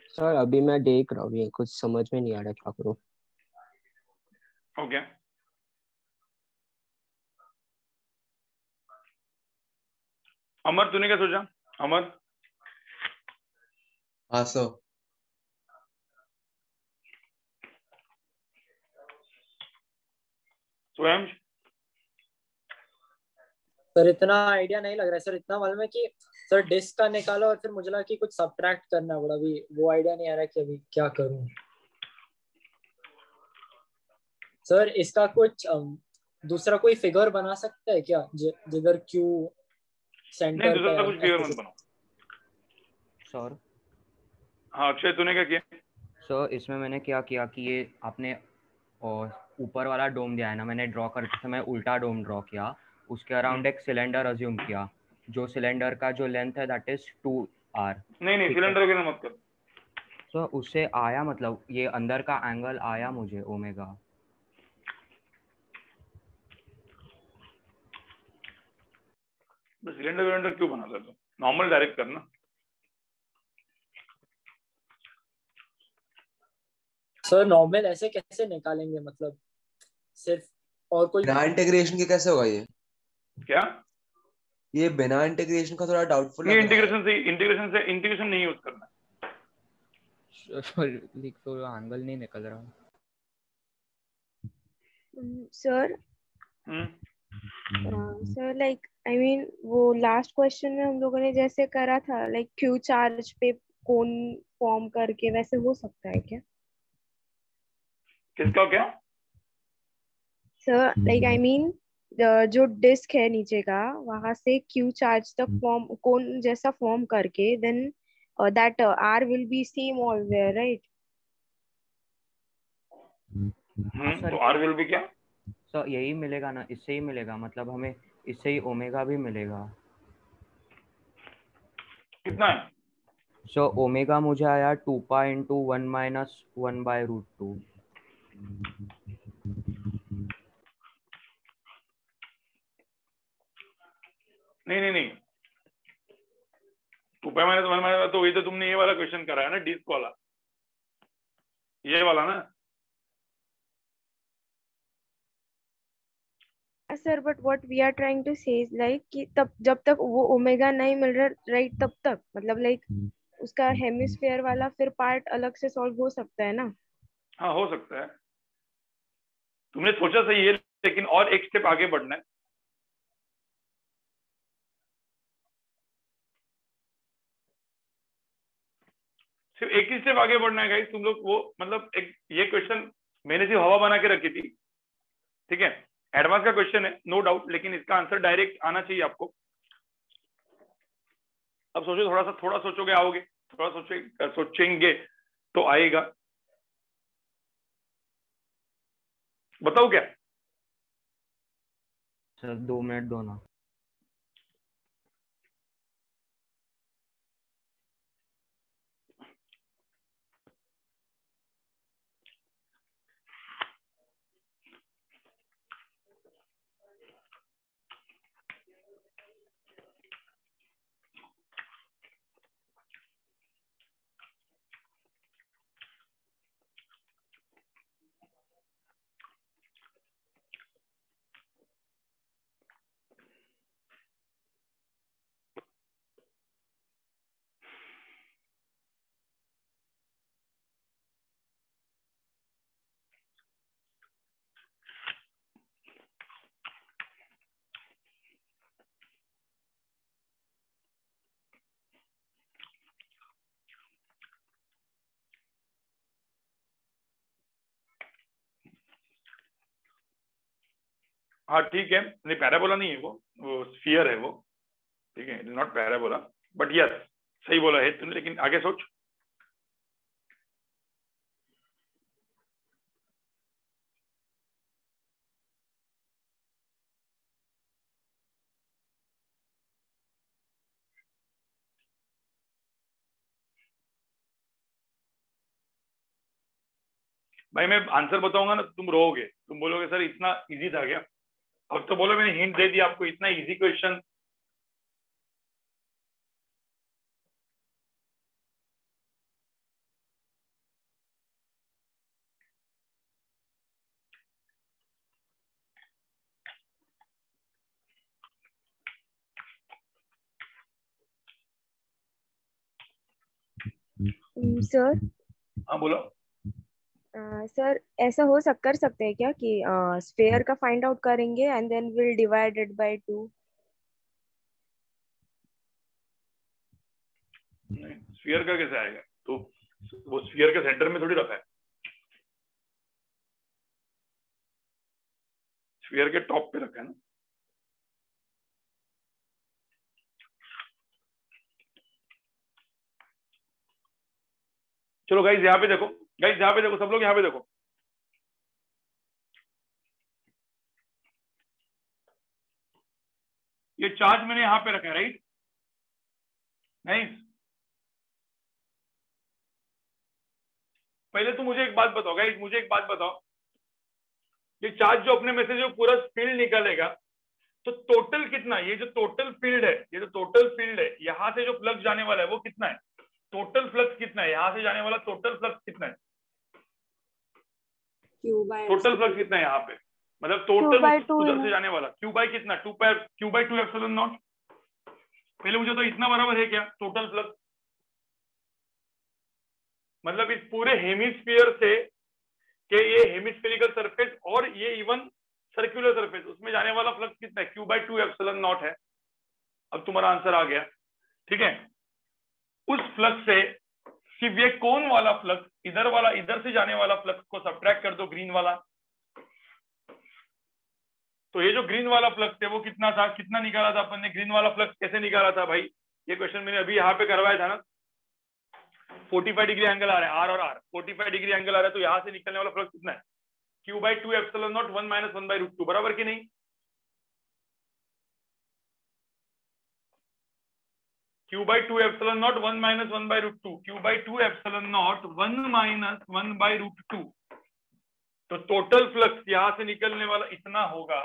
सर अभी मैं देख रहा हूँ कुछ समझ में नहीं आ रहा क्या करूँ।
हो गया। अमर तूने क्या सोचा? अमर?
हाँ सर।
स्वयं?
सर इतना आइडिया नहीं लग रहा है। सर इतना मालूम है कि सर डिस्क का निकालो और फिर मुझे लगा कि कुछ सब्ट्रैक्ट करना पड़ा। अभी वो आइडिया नहीं आ रहा कि अभी क्या करूँ। सर इसका कुछ दूसरा कोई फिगर बना सकता है क्या? जिधर क्यू
नहीं
सेंटर
दूसरा कुछ फिगर मत बनाओ।
सर
हाँ अक्षय तूने क्या किया?
सर इसमें मैंने क्या किया कि ये आपने और ऊपर वाला डोम दिया है ना मैंने ड्रॉ करते समय उल्टा डोम ड्रॉ किया। उसके अराउंड एक सिलेंडर अज्यूम किया। जो सिलेंडर का जो लेंथ है दैट इज़ टू आर
नहीं नहीं सिलेंडर वगैरह मत कर।
सो उससे आया मतलब ये अंदर का एंगल आया मुझे ओमेगा
सिलेंडर विलेंडर क्यों बनाता तू नॉर्मल डायरेक्ट करना।
सर नॉर्मल ऐसे कैसे निकालेंगे मतलब? सिर्फ़ और कोई
बिना इंटीग्रेशन के कैसे होगा ये?
क्या?
ये बिना इंटीग्रेशन का थोड़ा डाउटफुल
ये
है।
इंटीग्रेशन से इंटीग्रेशन से इंटीग्रेशन नहीं यूज़ करना।
लिख तो एंगल नहीं निकल रहा
सर
हम्म।
सर लाइक आई मीन वो लास्ट क्वेश्चन में हम लोगों ने जैसे करा था लाइक क्यू चार्ज पे कौन फॉर्म करके वैसे हो सकता है क्या?
किसका क्या?
सर लाइक आई मीन जो डिस्क है नीचे का वहाँ से क्यू चार्ज तक फॉर्म कौन जैसा फॉर्म करके then that R will be same everywhere right
तो आर विल भी क्या?
सर यही मिलेगा ना इससे ही मिलेगा मतलब हमें इससे ही ओमेगा भी मिलेगा।
कितना है?
सो ओमेगा मुझे आया two pi into one minus one by root two
नहीं नहीं नहीं। Two pi minus one minus तो वही तो तुमने ये वाला क्वेश्चन करा है ना डिस्क वाला। ये वाला ना।
Sir but what we are trying to say like कि तब जब तक वो ओमेगा नहीं मिल रहा राइट तब तक। मतलब लाइक उसका हेमिस्फेयर वाला फिर पार्ट अलग से सॉल्व हो सकता है ना?
हाँ हो सकता है। तुमने सोचा सही है लेकिन और एक स्टेप आगे बढ़ना है। सिर्फ़ एक ही स्टेप आगे बढ़ना है गाइस तुम लोग वो मतलब एक, ये क्वेश्चन मैंने सिर्फ़ हवा बना के रखी थी। ठीक है? एडवांस का क्वेश्चन है नो डाउट लेकिन इसका आंसर डायरेक्ट आना चाहिए आपको। अब सोचो थोड़ा सा थोड़ा सोचोगे, आओगे, थोड़ा सोचे, सोचेंगे तो आएगा। बताओ क्या?
सर, दो मिनट दो ना।
हाँ ठीक है। नहीं पैराबोला नहीं है वो। वो स्फीयर है वो। ठीक है नॉट पैराबोला बट यस सही बोला है तुमने, लेकिन आगे सोच। भाई, मैं आंसर बताऊँगा ना, तुम रोओगे। तुम बोलोगे, सर, इतना इजी था क्या? अब तो बोलो मैंने हिंट दे दिया आपको इतना इजी क्वेश्चन
सर
हाँ बोलो।
सर ऐसा हो सक, कर सकते हैं क्या कि स्फेयर का फाइंड आउट करेंगे and then will divided by two
sphere का कैसे आएगा? तो वो स्फीयर के सेंटर में थोड़ी रखा है। स्फीयर के टॉप पे रखा है ना? चलो गाइज़ यहाँ पे देखो। गाइज़ यहाँ पे देखो, सब लोग यहाँ पे देखो। ये चार्ज मैंने यहाँ पे रखा है राइट नहीं पहले तो मुझे एक बात बताओ गाइज़ मुझे एक बात बताओ। ये चार्ज जो अपने में से जो पूरा फ़ील्ड निकलेगा तो टोटल कितना ये जो टोटल फ़ील्ड है, ये जो टोटल फ़ील्ड है, यहाँ से जो प्लग जाने वाला है, वो कितना है? टोटल फ्लक्स कितना है? यहाँ से जाने वाला टोटल फ्लक्स कितना है? टोटल फ्लक्स कितना है यहाँ पे? मतलब टोटल उधर से जाने वाला। क्यू बाई कितना? Two pi Q by two epsilon naught पहले मुझे तो इतना बराबर है क्या? टोटल फ्लक्स मतलब इस पूरे हेमिस्फीयर से के ये हेमिस्फेरिकल सरफेस और ये इवन सर्कुलर सरफेस उसमें जाने वाला फ्लक्स कितना है? Q by two epsilon naught है। अब तुम्हारा आंसर आ गया। ठीक है? उस फ्लक्स से सिर्फ़ ये कौन वाला फ्लक्स इधर वाला, इधर से जाने वाला फ्लक्स को सब्ट्रैक्ट कर दो ग्रीन वाला। तो ये जो ग्रीन वाला फ्लक्स है वो कितना था? कितना निकाला था अपन ने? ग्रीन वाला फ्लक्स कैसे निकाला था भाई? ये क्वेश्चन मैंने अभी यहाँ पे करवाया था ना। 45 डिग्री एंगल आ रहा है आर और आर 45 डिग्री एंगल आ रहा है तो यहाँ से निकलने वाला फ्लक्स कितना है? Q by two epsilon naught one minus one by root two बराबर की नहीं? Q by 2 epsilon naught 1 minus 1 by root 2 q by 2 epsilon naught 1 minus 1 by root 2 तो टोटल फ्लक्स यहाँ से निकलने वाला इतना होगा,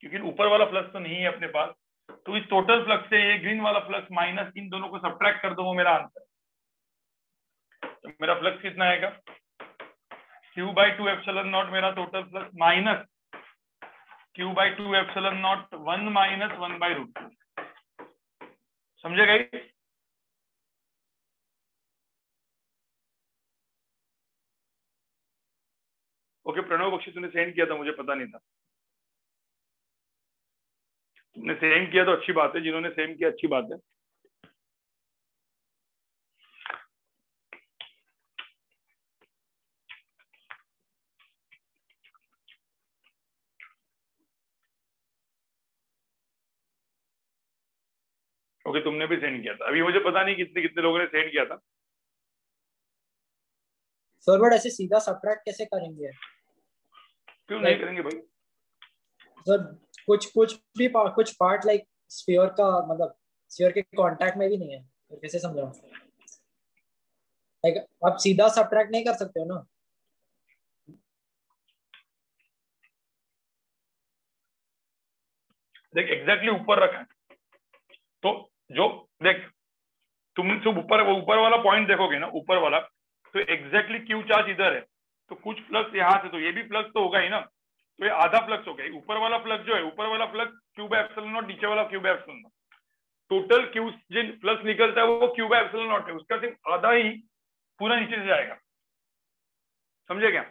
क्योंकि ऊपर वाला फ्लक्स तो नहीं है अपने पास। तो इस टोटल फ्लक्स से ये ग्रीन वाला फ्लक्स माइनस इन दोनों को सब्ट्रैक्ट कर दो, वो मेरा आंसर तो मेरा फ्लक्स कितना आएगा? Q by 2 epsilon naught मेरा total flux minus q by 2 epsilon naught 1 minus 1 by root 2 समझे गई ओके प्रणव बख्शी, तुमने सेंड किया था, मुझे पता नहीं था। तुमने सेम किया तो अच्छी बात है, जिन्होंने सेम किया अच्छी बात है। ओके तुमने भी सेंड किया था। अभी मुझे पता नहीं कितने कितने लोगों ने सेंड किया था।
सर बट ऐसे सीधा सब्ट्रैक्ट कैसे करेंगे?
क्यों नहीं करेंगे भाई?
सर कुछ कुछ भी पा, कुछ पार्ट लाइक स्फीयर का मतलब स्फीयर के कांटेक्ट में भी नहीं है। तो कैसे समझाऊं लाइक आप सीधा सब्ट्रैक्ट नहीं कर सकते हो ना?
देख एग्जैक्टली ऊपर रखा है। तो जो, देख, तुम सब ऊपर ऊपर वाला पॉइंट देखोगे ना, ऊपर वाला तो एग्जैक्टली क्यू चार्ज इधर है। तो कुछ प्लस यहाँ से तो ये भी प्लस तो होगा ही ना। तो ये आधा प्लस हो गया। ऊपर वाला प्लस जो है, ऊपर वाला प्लस क्यू बाय नॉट नीचे वाला Q by naught total Q Jin flux निकलता है, वो क्यू बाय नॉट है। उसका सिर्फ़ आधा ही पूरा नीचे से जाएगा। समझे क्या?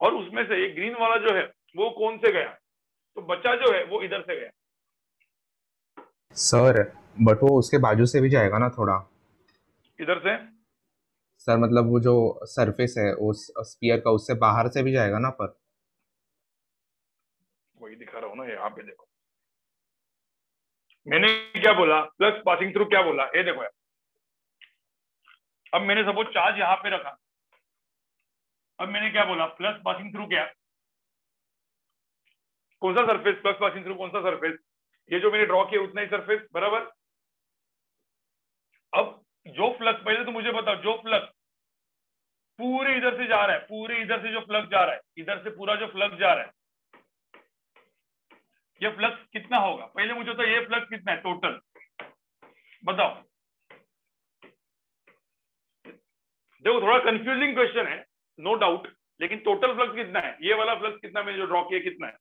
और उसमें से ये ग्रीन वाला जो है वो कौन से गया? तो बच्चा जो है वो इधर से गया।
सर बट वो उसके बाजू से भी जाएगा ना थोड़ा।
इधर से?
सर मतलब वो जो सरफेस है उस स्पीयर का उससे बाहर से भी जाएगा ना पर।
वही दिखा रहा हूँ ना यहाँ पे देखो। मैंने क्या बोला? प्लस पासिंग थ्रू क्या बोला? ये देखो यार। अब मैंने सपोज़ चार्ज यहाँ पे रखा। अब मैंने क्या बोला? प्लस पासिंग थ्रू क्या? कौन सा सरफेस प्लस पासिंग थ्रू कौन सा सरफेस ये जो मैंने ड्रॉ किया, उतना ही सरफेस बराबर? अब जो फ्लक्स पहले तो मुझे बताओ, जो फ्लक्स पूरे इधर से जा रहा है, पूरे इधर से जो फ्लक्स जा रहा है, इधर से पूरा जो फ्लक्स जा रहा है, ये फ्लक्स कितना होगा? पहले मुझे तो ये फ्लक्स कितना है टोटल बताओ। देखो, थोड़ा कंफ्यूजिंग क्वेश्चन है। नो डाउट लेकिन टोटल फ्लक्स कितना है? ये वाला फ्लक्स कितना मैंने जो ड्रॉ किया, कितना है?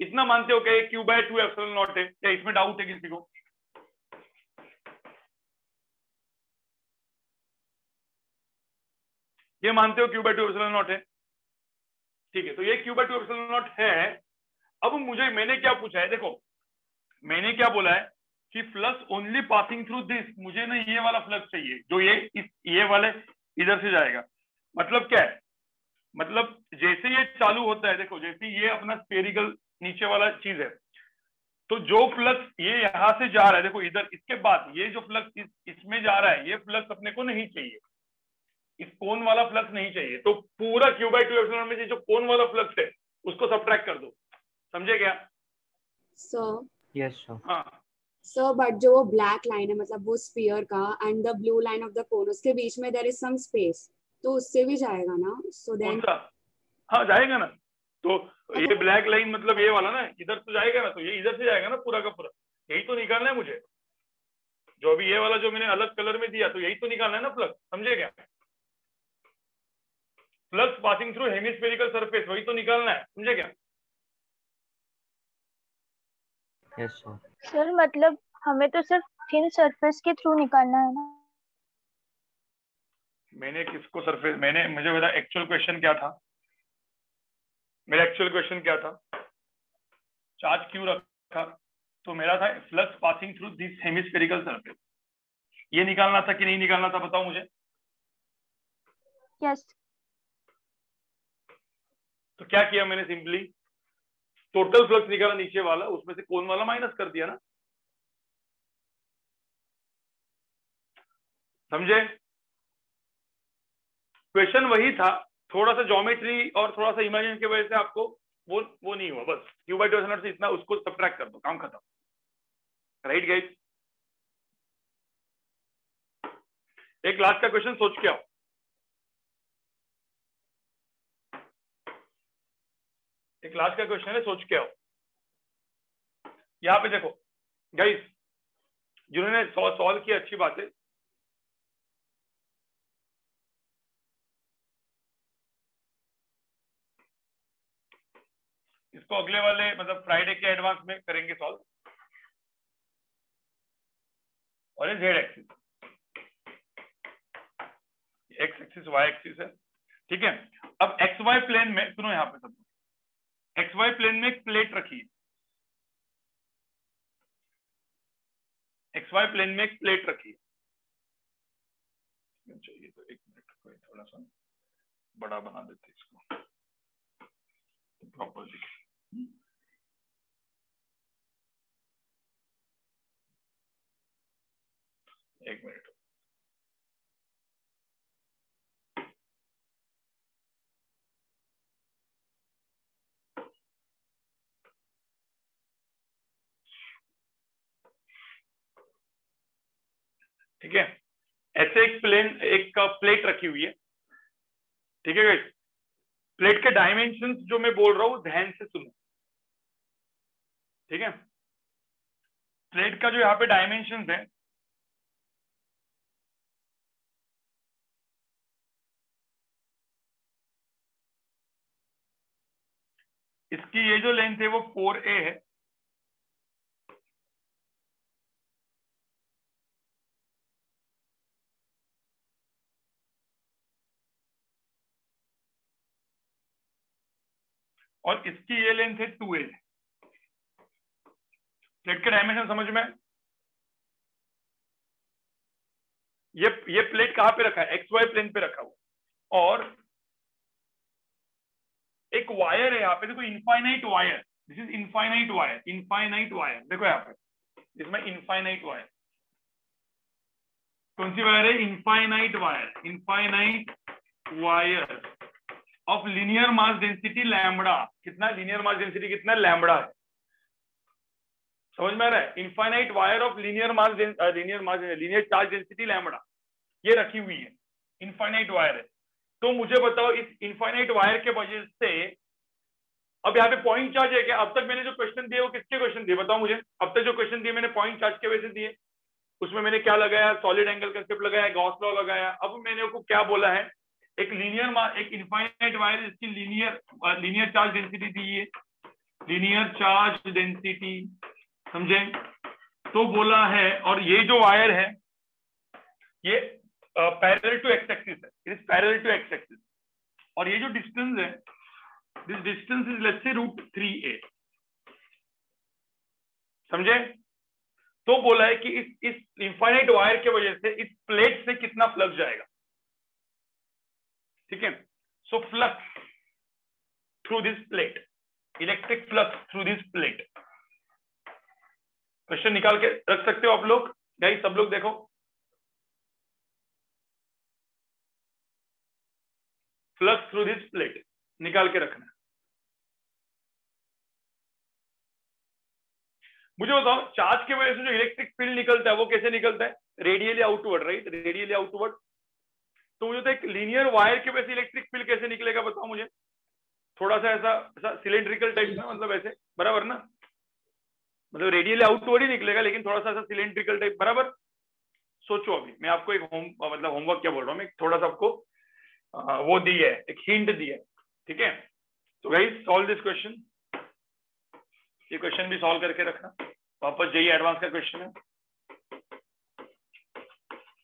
इतना मानते हो क्या Q by two epsilon naught है? क्या इसमें डाउट है किसी को? ये मानते हो Q by two epsilon naught है? ठीक है तो ये Q by two epsilon naught है। अब मुझे, मैंने क्या पूछा है? देखो, मैंने क्या बोला है कि flux only passing through this मुझे ना ये वाला फ्लक्स चाहिए, जो ये इस, ये वाले इधर से जाएगा। मतलब क्या है? मतलब जैसे ये चालू होता है देखो जैसे ये अपना स्पेरिकल नीचे वाला चीज़ है तो जो फ्लक्स ये यहाँ से जा रहा है देखो इधर इसके बाद ये जो फ्लक्स इस, इसमें जा रहा है ये फ्लक्स अपने को नहीं चाहिए। इस कोन वाला फ्लक्स नहीं चाहिए। तो पूरा क्यू बाई टू एप्सिलॉन में जो कोन वाला फ्लक्स है उसको सब्ट्रैक्ट कर दो। समझे क्या?
सो
यस सर
हाँ।
सर बट जो वो ब्लैक लाइन है मतलब वो स्पीयर का and the blue line of the cone उसके बीच में देर इज़ सम स्पेस तो उससे भी जाएगा ना? सो
कौन
देन
हाँ जाएगा ना। तो ये ब्लैक लाइन मतलब ये वाला ना इधर तो जाएगा ना तो ये इधर से जाएगा ना पूरा का पूरा। यही तो निकालना है मुझे। जो अभी ये वाला जो मैंने अलग कलर में दिया तो यही तो निकालना है ना फ्लक्स समझे क्या? Plus passing through hemispherical surface वही तो निकालना है। समझे क्या?
यस सर
सर मतलब हमें तो सिर्फ़ थिन सरफेस के थ्रू निकालना है ना?
मैंने किसको सरफेस मैंने मुझे मेरा एक्चुअल क्वेश्चन क्या था? मेरा एक्चुअल क्वेश्चन क्या था? चार्ज क्यों रखा? तो मेरा था flux passing through this hemispherical surface ये निकालना था कि नहीं निकालना था बताओ मुझे।
यस
तो क्या किया मैंने सिंपली टोटल फ्लक्स निकाला नीचे वाला उसमें से कौन वाला माइनस कर दिया ना। समझे? क्वेश्चन वही था, थोड़ा सा ज्योमेट्री और थोड़ा सा इमेजिन की वजह से आपको वो वो नहीं हुआ, बस क्यू बाई टू से इतना उसको सब्ट्रैक्ट कर दो, काम खत्म। राइट गाइस एक लास्ट का क्वेश्चन सोच के आओ। एक लास्ट का क्वेश्चन है, सोच के आओ। यहाँ पे देखो गाइस जिन्होंने सॉल्व किया अच्छी बात है इसको अगले वाले मतलब फ्राइडे के एडवांस में करेंगे सॉल्व और ये Z axis X axis Y axis है. ठीक है? अब एक्स वाई प्लेन में, सुनो यहाँ पे सब. एक्स वाई प्लेन में एक प्लेट रखी एक्स वाई प्लेन में एक प्लेट रखी चाहिए तो एक मिनट थोड़ा सा बड़ा बना देते इसको. एक मिनट। ठीक है? ऐसे एक प्लेन एक प्लेट रखी हुई है। ठीक है प्लेट के डायमेंशन जो मैं बोल रहा हूँ, ध्यान से सुनो। ठीक है? प्लेट का जो यहाँ पे डायमेंशन है, इसकी ये जो लेंथ है वो फोर ए है। और इसकी ये लेंथ है टू ए प्लेट के डायमेंशन समझ में ये ये प्लेट कहाँ पे रखा है? एक्स वाई प्लेन पे रखा हुआ और एक वायर है यहाँ पे, देखो infinite wire this is infinite wire infinite wire देखो यहाँ पे, इसमें इनफाइनाइट वायर कौन सी वायर है? Infinite wire infinite wire of linear mass density lambda कितना लिनियर मास डेंसिटी कितना लैमड़ा है? समझ में आ रहा है? Infinite wire of linear mass linear mass linear charge density lambda ये रखी हुई है। इनफाइनाइट वायर है। तो मुझे बताओ, इस इनफाइनाइट वायर के वजह से, अब यहाँ पे पॉइंट चार्ज है क्या? अब तक मैंने जो क्वेश्चन दिए, वो किसके क्वेश्चन दिए? बताओ मुझे। अब तक जो क्वेश्चन दिए, मैंने पॉइंट चार्ज के वजह से दिए। उसमें मैंने क्या लगाया? सॉलिड एंगल कंसेप्ट लगाया गॉस लॉ लगाया। अब मैंने आपको क्या बोला है? एक लीनियर एक इनफाइनाइट वायर इसकी लीनियर लीनियर चार्ज डेंसिटी दी है। लीनियर चार्ज डेंसिटी समझे? तो बोला है, और ये जो वायर है, ये पैरेलल टू एक्स एक्सिस है. It is parallel to X axis और ये जो डिस्टेंस है this distance is let's say root three A समझे? तो बोला है कि इस इस इंफाइनाइट वायर के वजह से इस प्लेट से कितना फ्लक्स जाएगा? ठीक है? So flux through this plate electric flux through this plate question निकाल के रख सकते हो आप लोग। गाइस सब लोग देखो। फ्लक्स थ्रू दिस प्लेट निकाल के रखना। मुझे बताओ चार्ज की वजह से जो इलेक्ट्रिक फ़ील्ड निकलता है, वो कैसे निकलता है? Radially outward right radially outward तो मुझे तो एक लीनियर वायर की वजह से इलेक्ट्रिक फ़ील्ड कैसे निकलेगा, बताओ मुझे। थोड़ा सा ऐसा ऐसा सिलेंड्रिकल टाइप ना मतलब ऐसे। बराबर ना? मतलब रेडियली आउटवर्ड ही निकलेगा लेकिन थोड़ा सा सिलेंड्रिकल टाइप बराबर? सोचो अभी मैं आपको एक होम मतलब होमवर्क क्या बोल रहा हूँ मैं थोड़ा सा आपको वो दी है एक हिंट दी है ठीक है? तो भाई सॉल्व दिस क्वेश्चन ये क्वेश्चन भी सॉल्व करके रखना। वापस जेई एडवांस का क्वेश्चन है।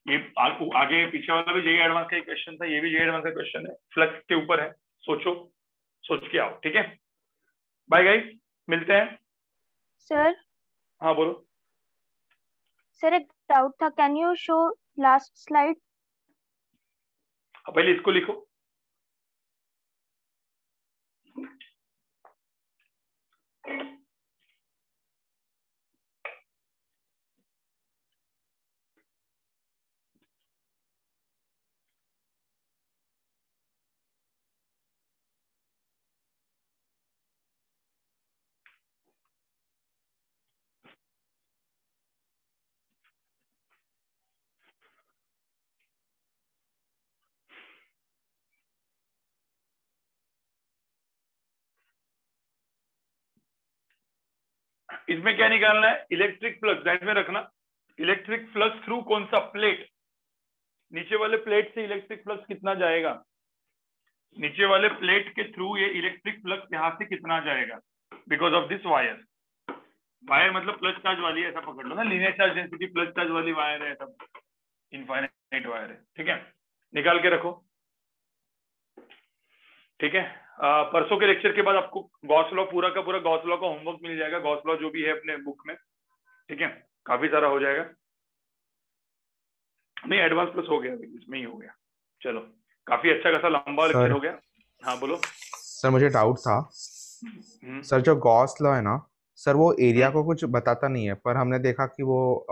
ये आ, आगे पीछे वाला भी जेई एडवांस का क्वेश्चन था ये भी जेई एडवांस का क्वेश्चन है। फ्लक्स के ऊपर है सोचो सोच के आओ ठीक है? बाय गाइस मिलते हैं।
सर
हाँ बोलो।
सर एक डाउट था। Can you show last slide
पहले इसको लिखो। इसमें क्या निकालना है? इलेक्ट्रिक फ्लक्स ध्यान में रखना। इलेक्ट्रिक फ्लक्स थ्रू कौन सा? प्लेट नीचे वाले प्लेट से इलेक्ट्रिक फ्लक्स कितना जाएगा? नीचे वाले प्लेट के थ्रू ये इलेक्ट्रिक फ्लक्स यहाँ से कितना जाएगा? Because of this wire wire मतलब प्लस चार्ज वाली है, ऐसा पकड़ लो ना। Linear charge density plus charge वाली वायर है सब इनफाइनाइट वायर है। ठीक है? निकाल के रखो। ठीक है? परसों के लेक्चर के बाद आपको गॉस लॉ पूरा का पूरा गॉस लॉ का होमवर्क मिल जाएगा। गॉस लॉ जो भी है अपने बुक में ठीक है? काफ़ी सारा हो जाएगा। नहीं एडवांस प्लस हो गया इसमें ही हो गया। चलो काफ़ी अच्छा खासा लंबा लेक्चर हो गया। हाँ बोलो।
सर मुझे डाउट था। सर जो गॉस लॉ है ना सर वो एरिया को कुछ बताता नहीं है पर हमने देखा कि वो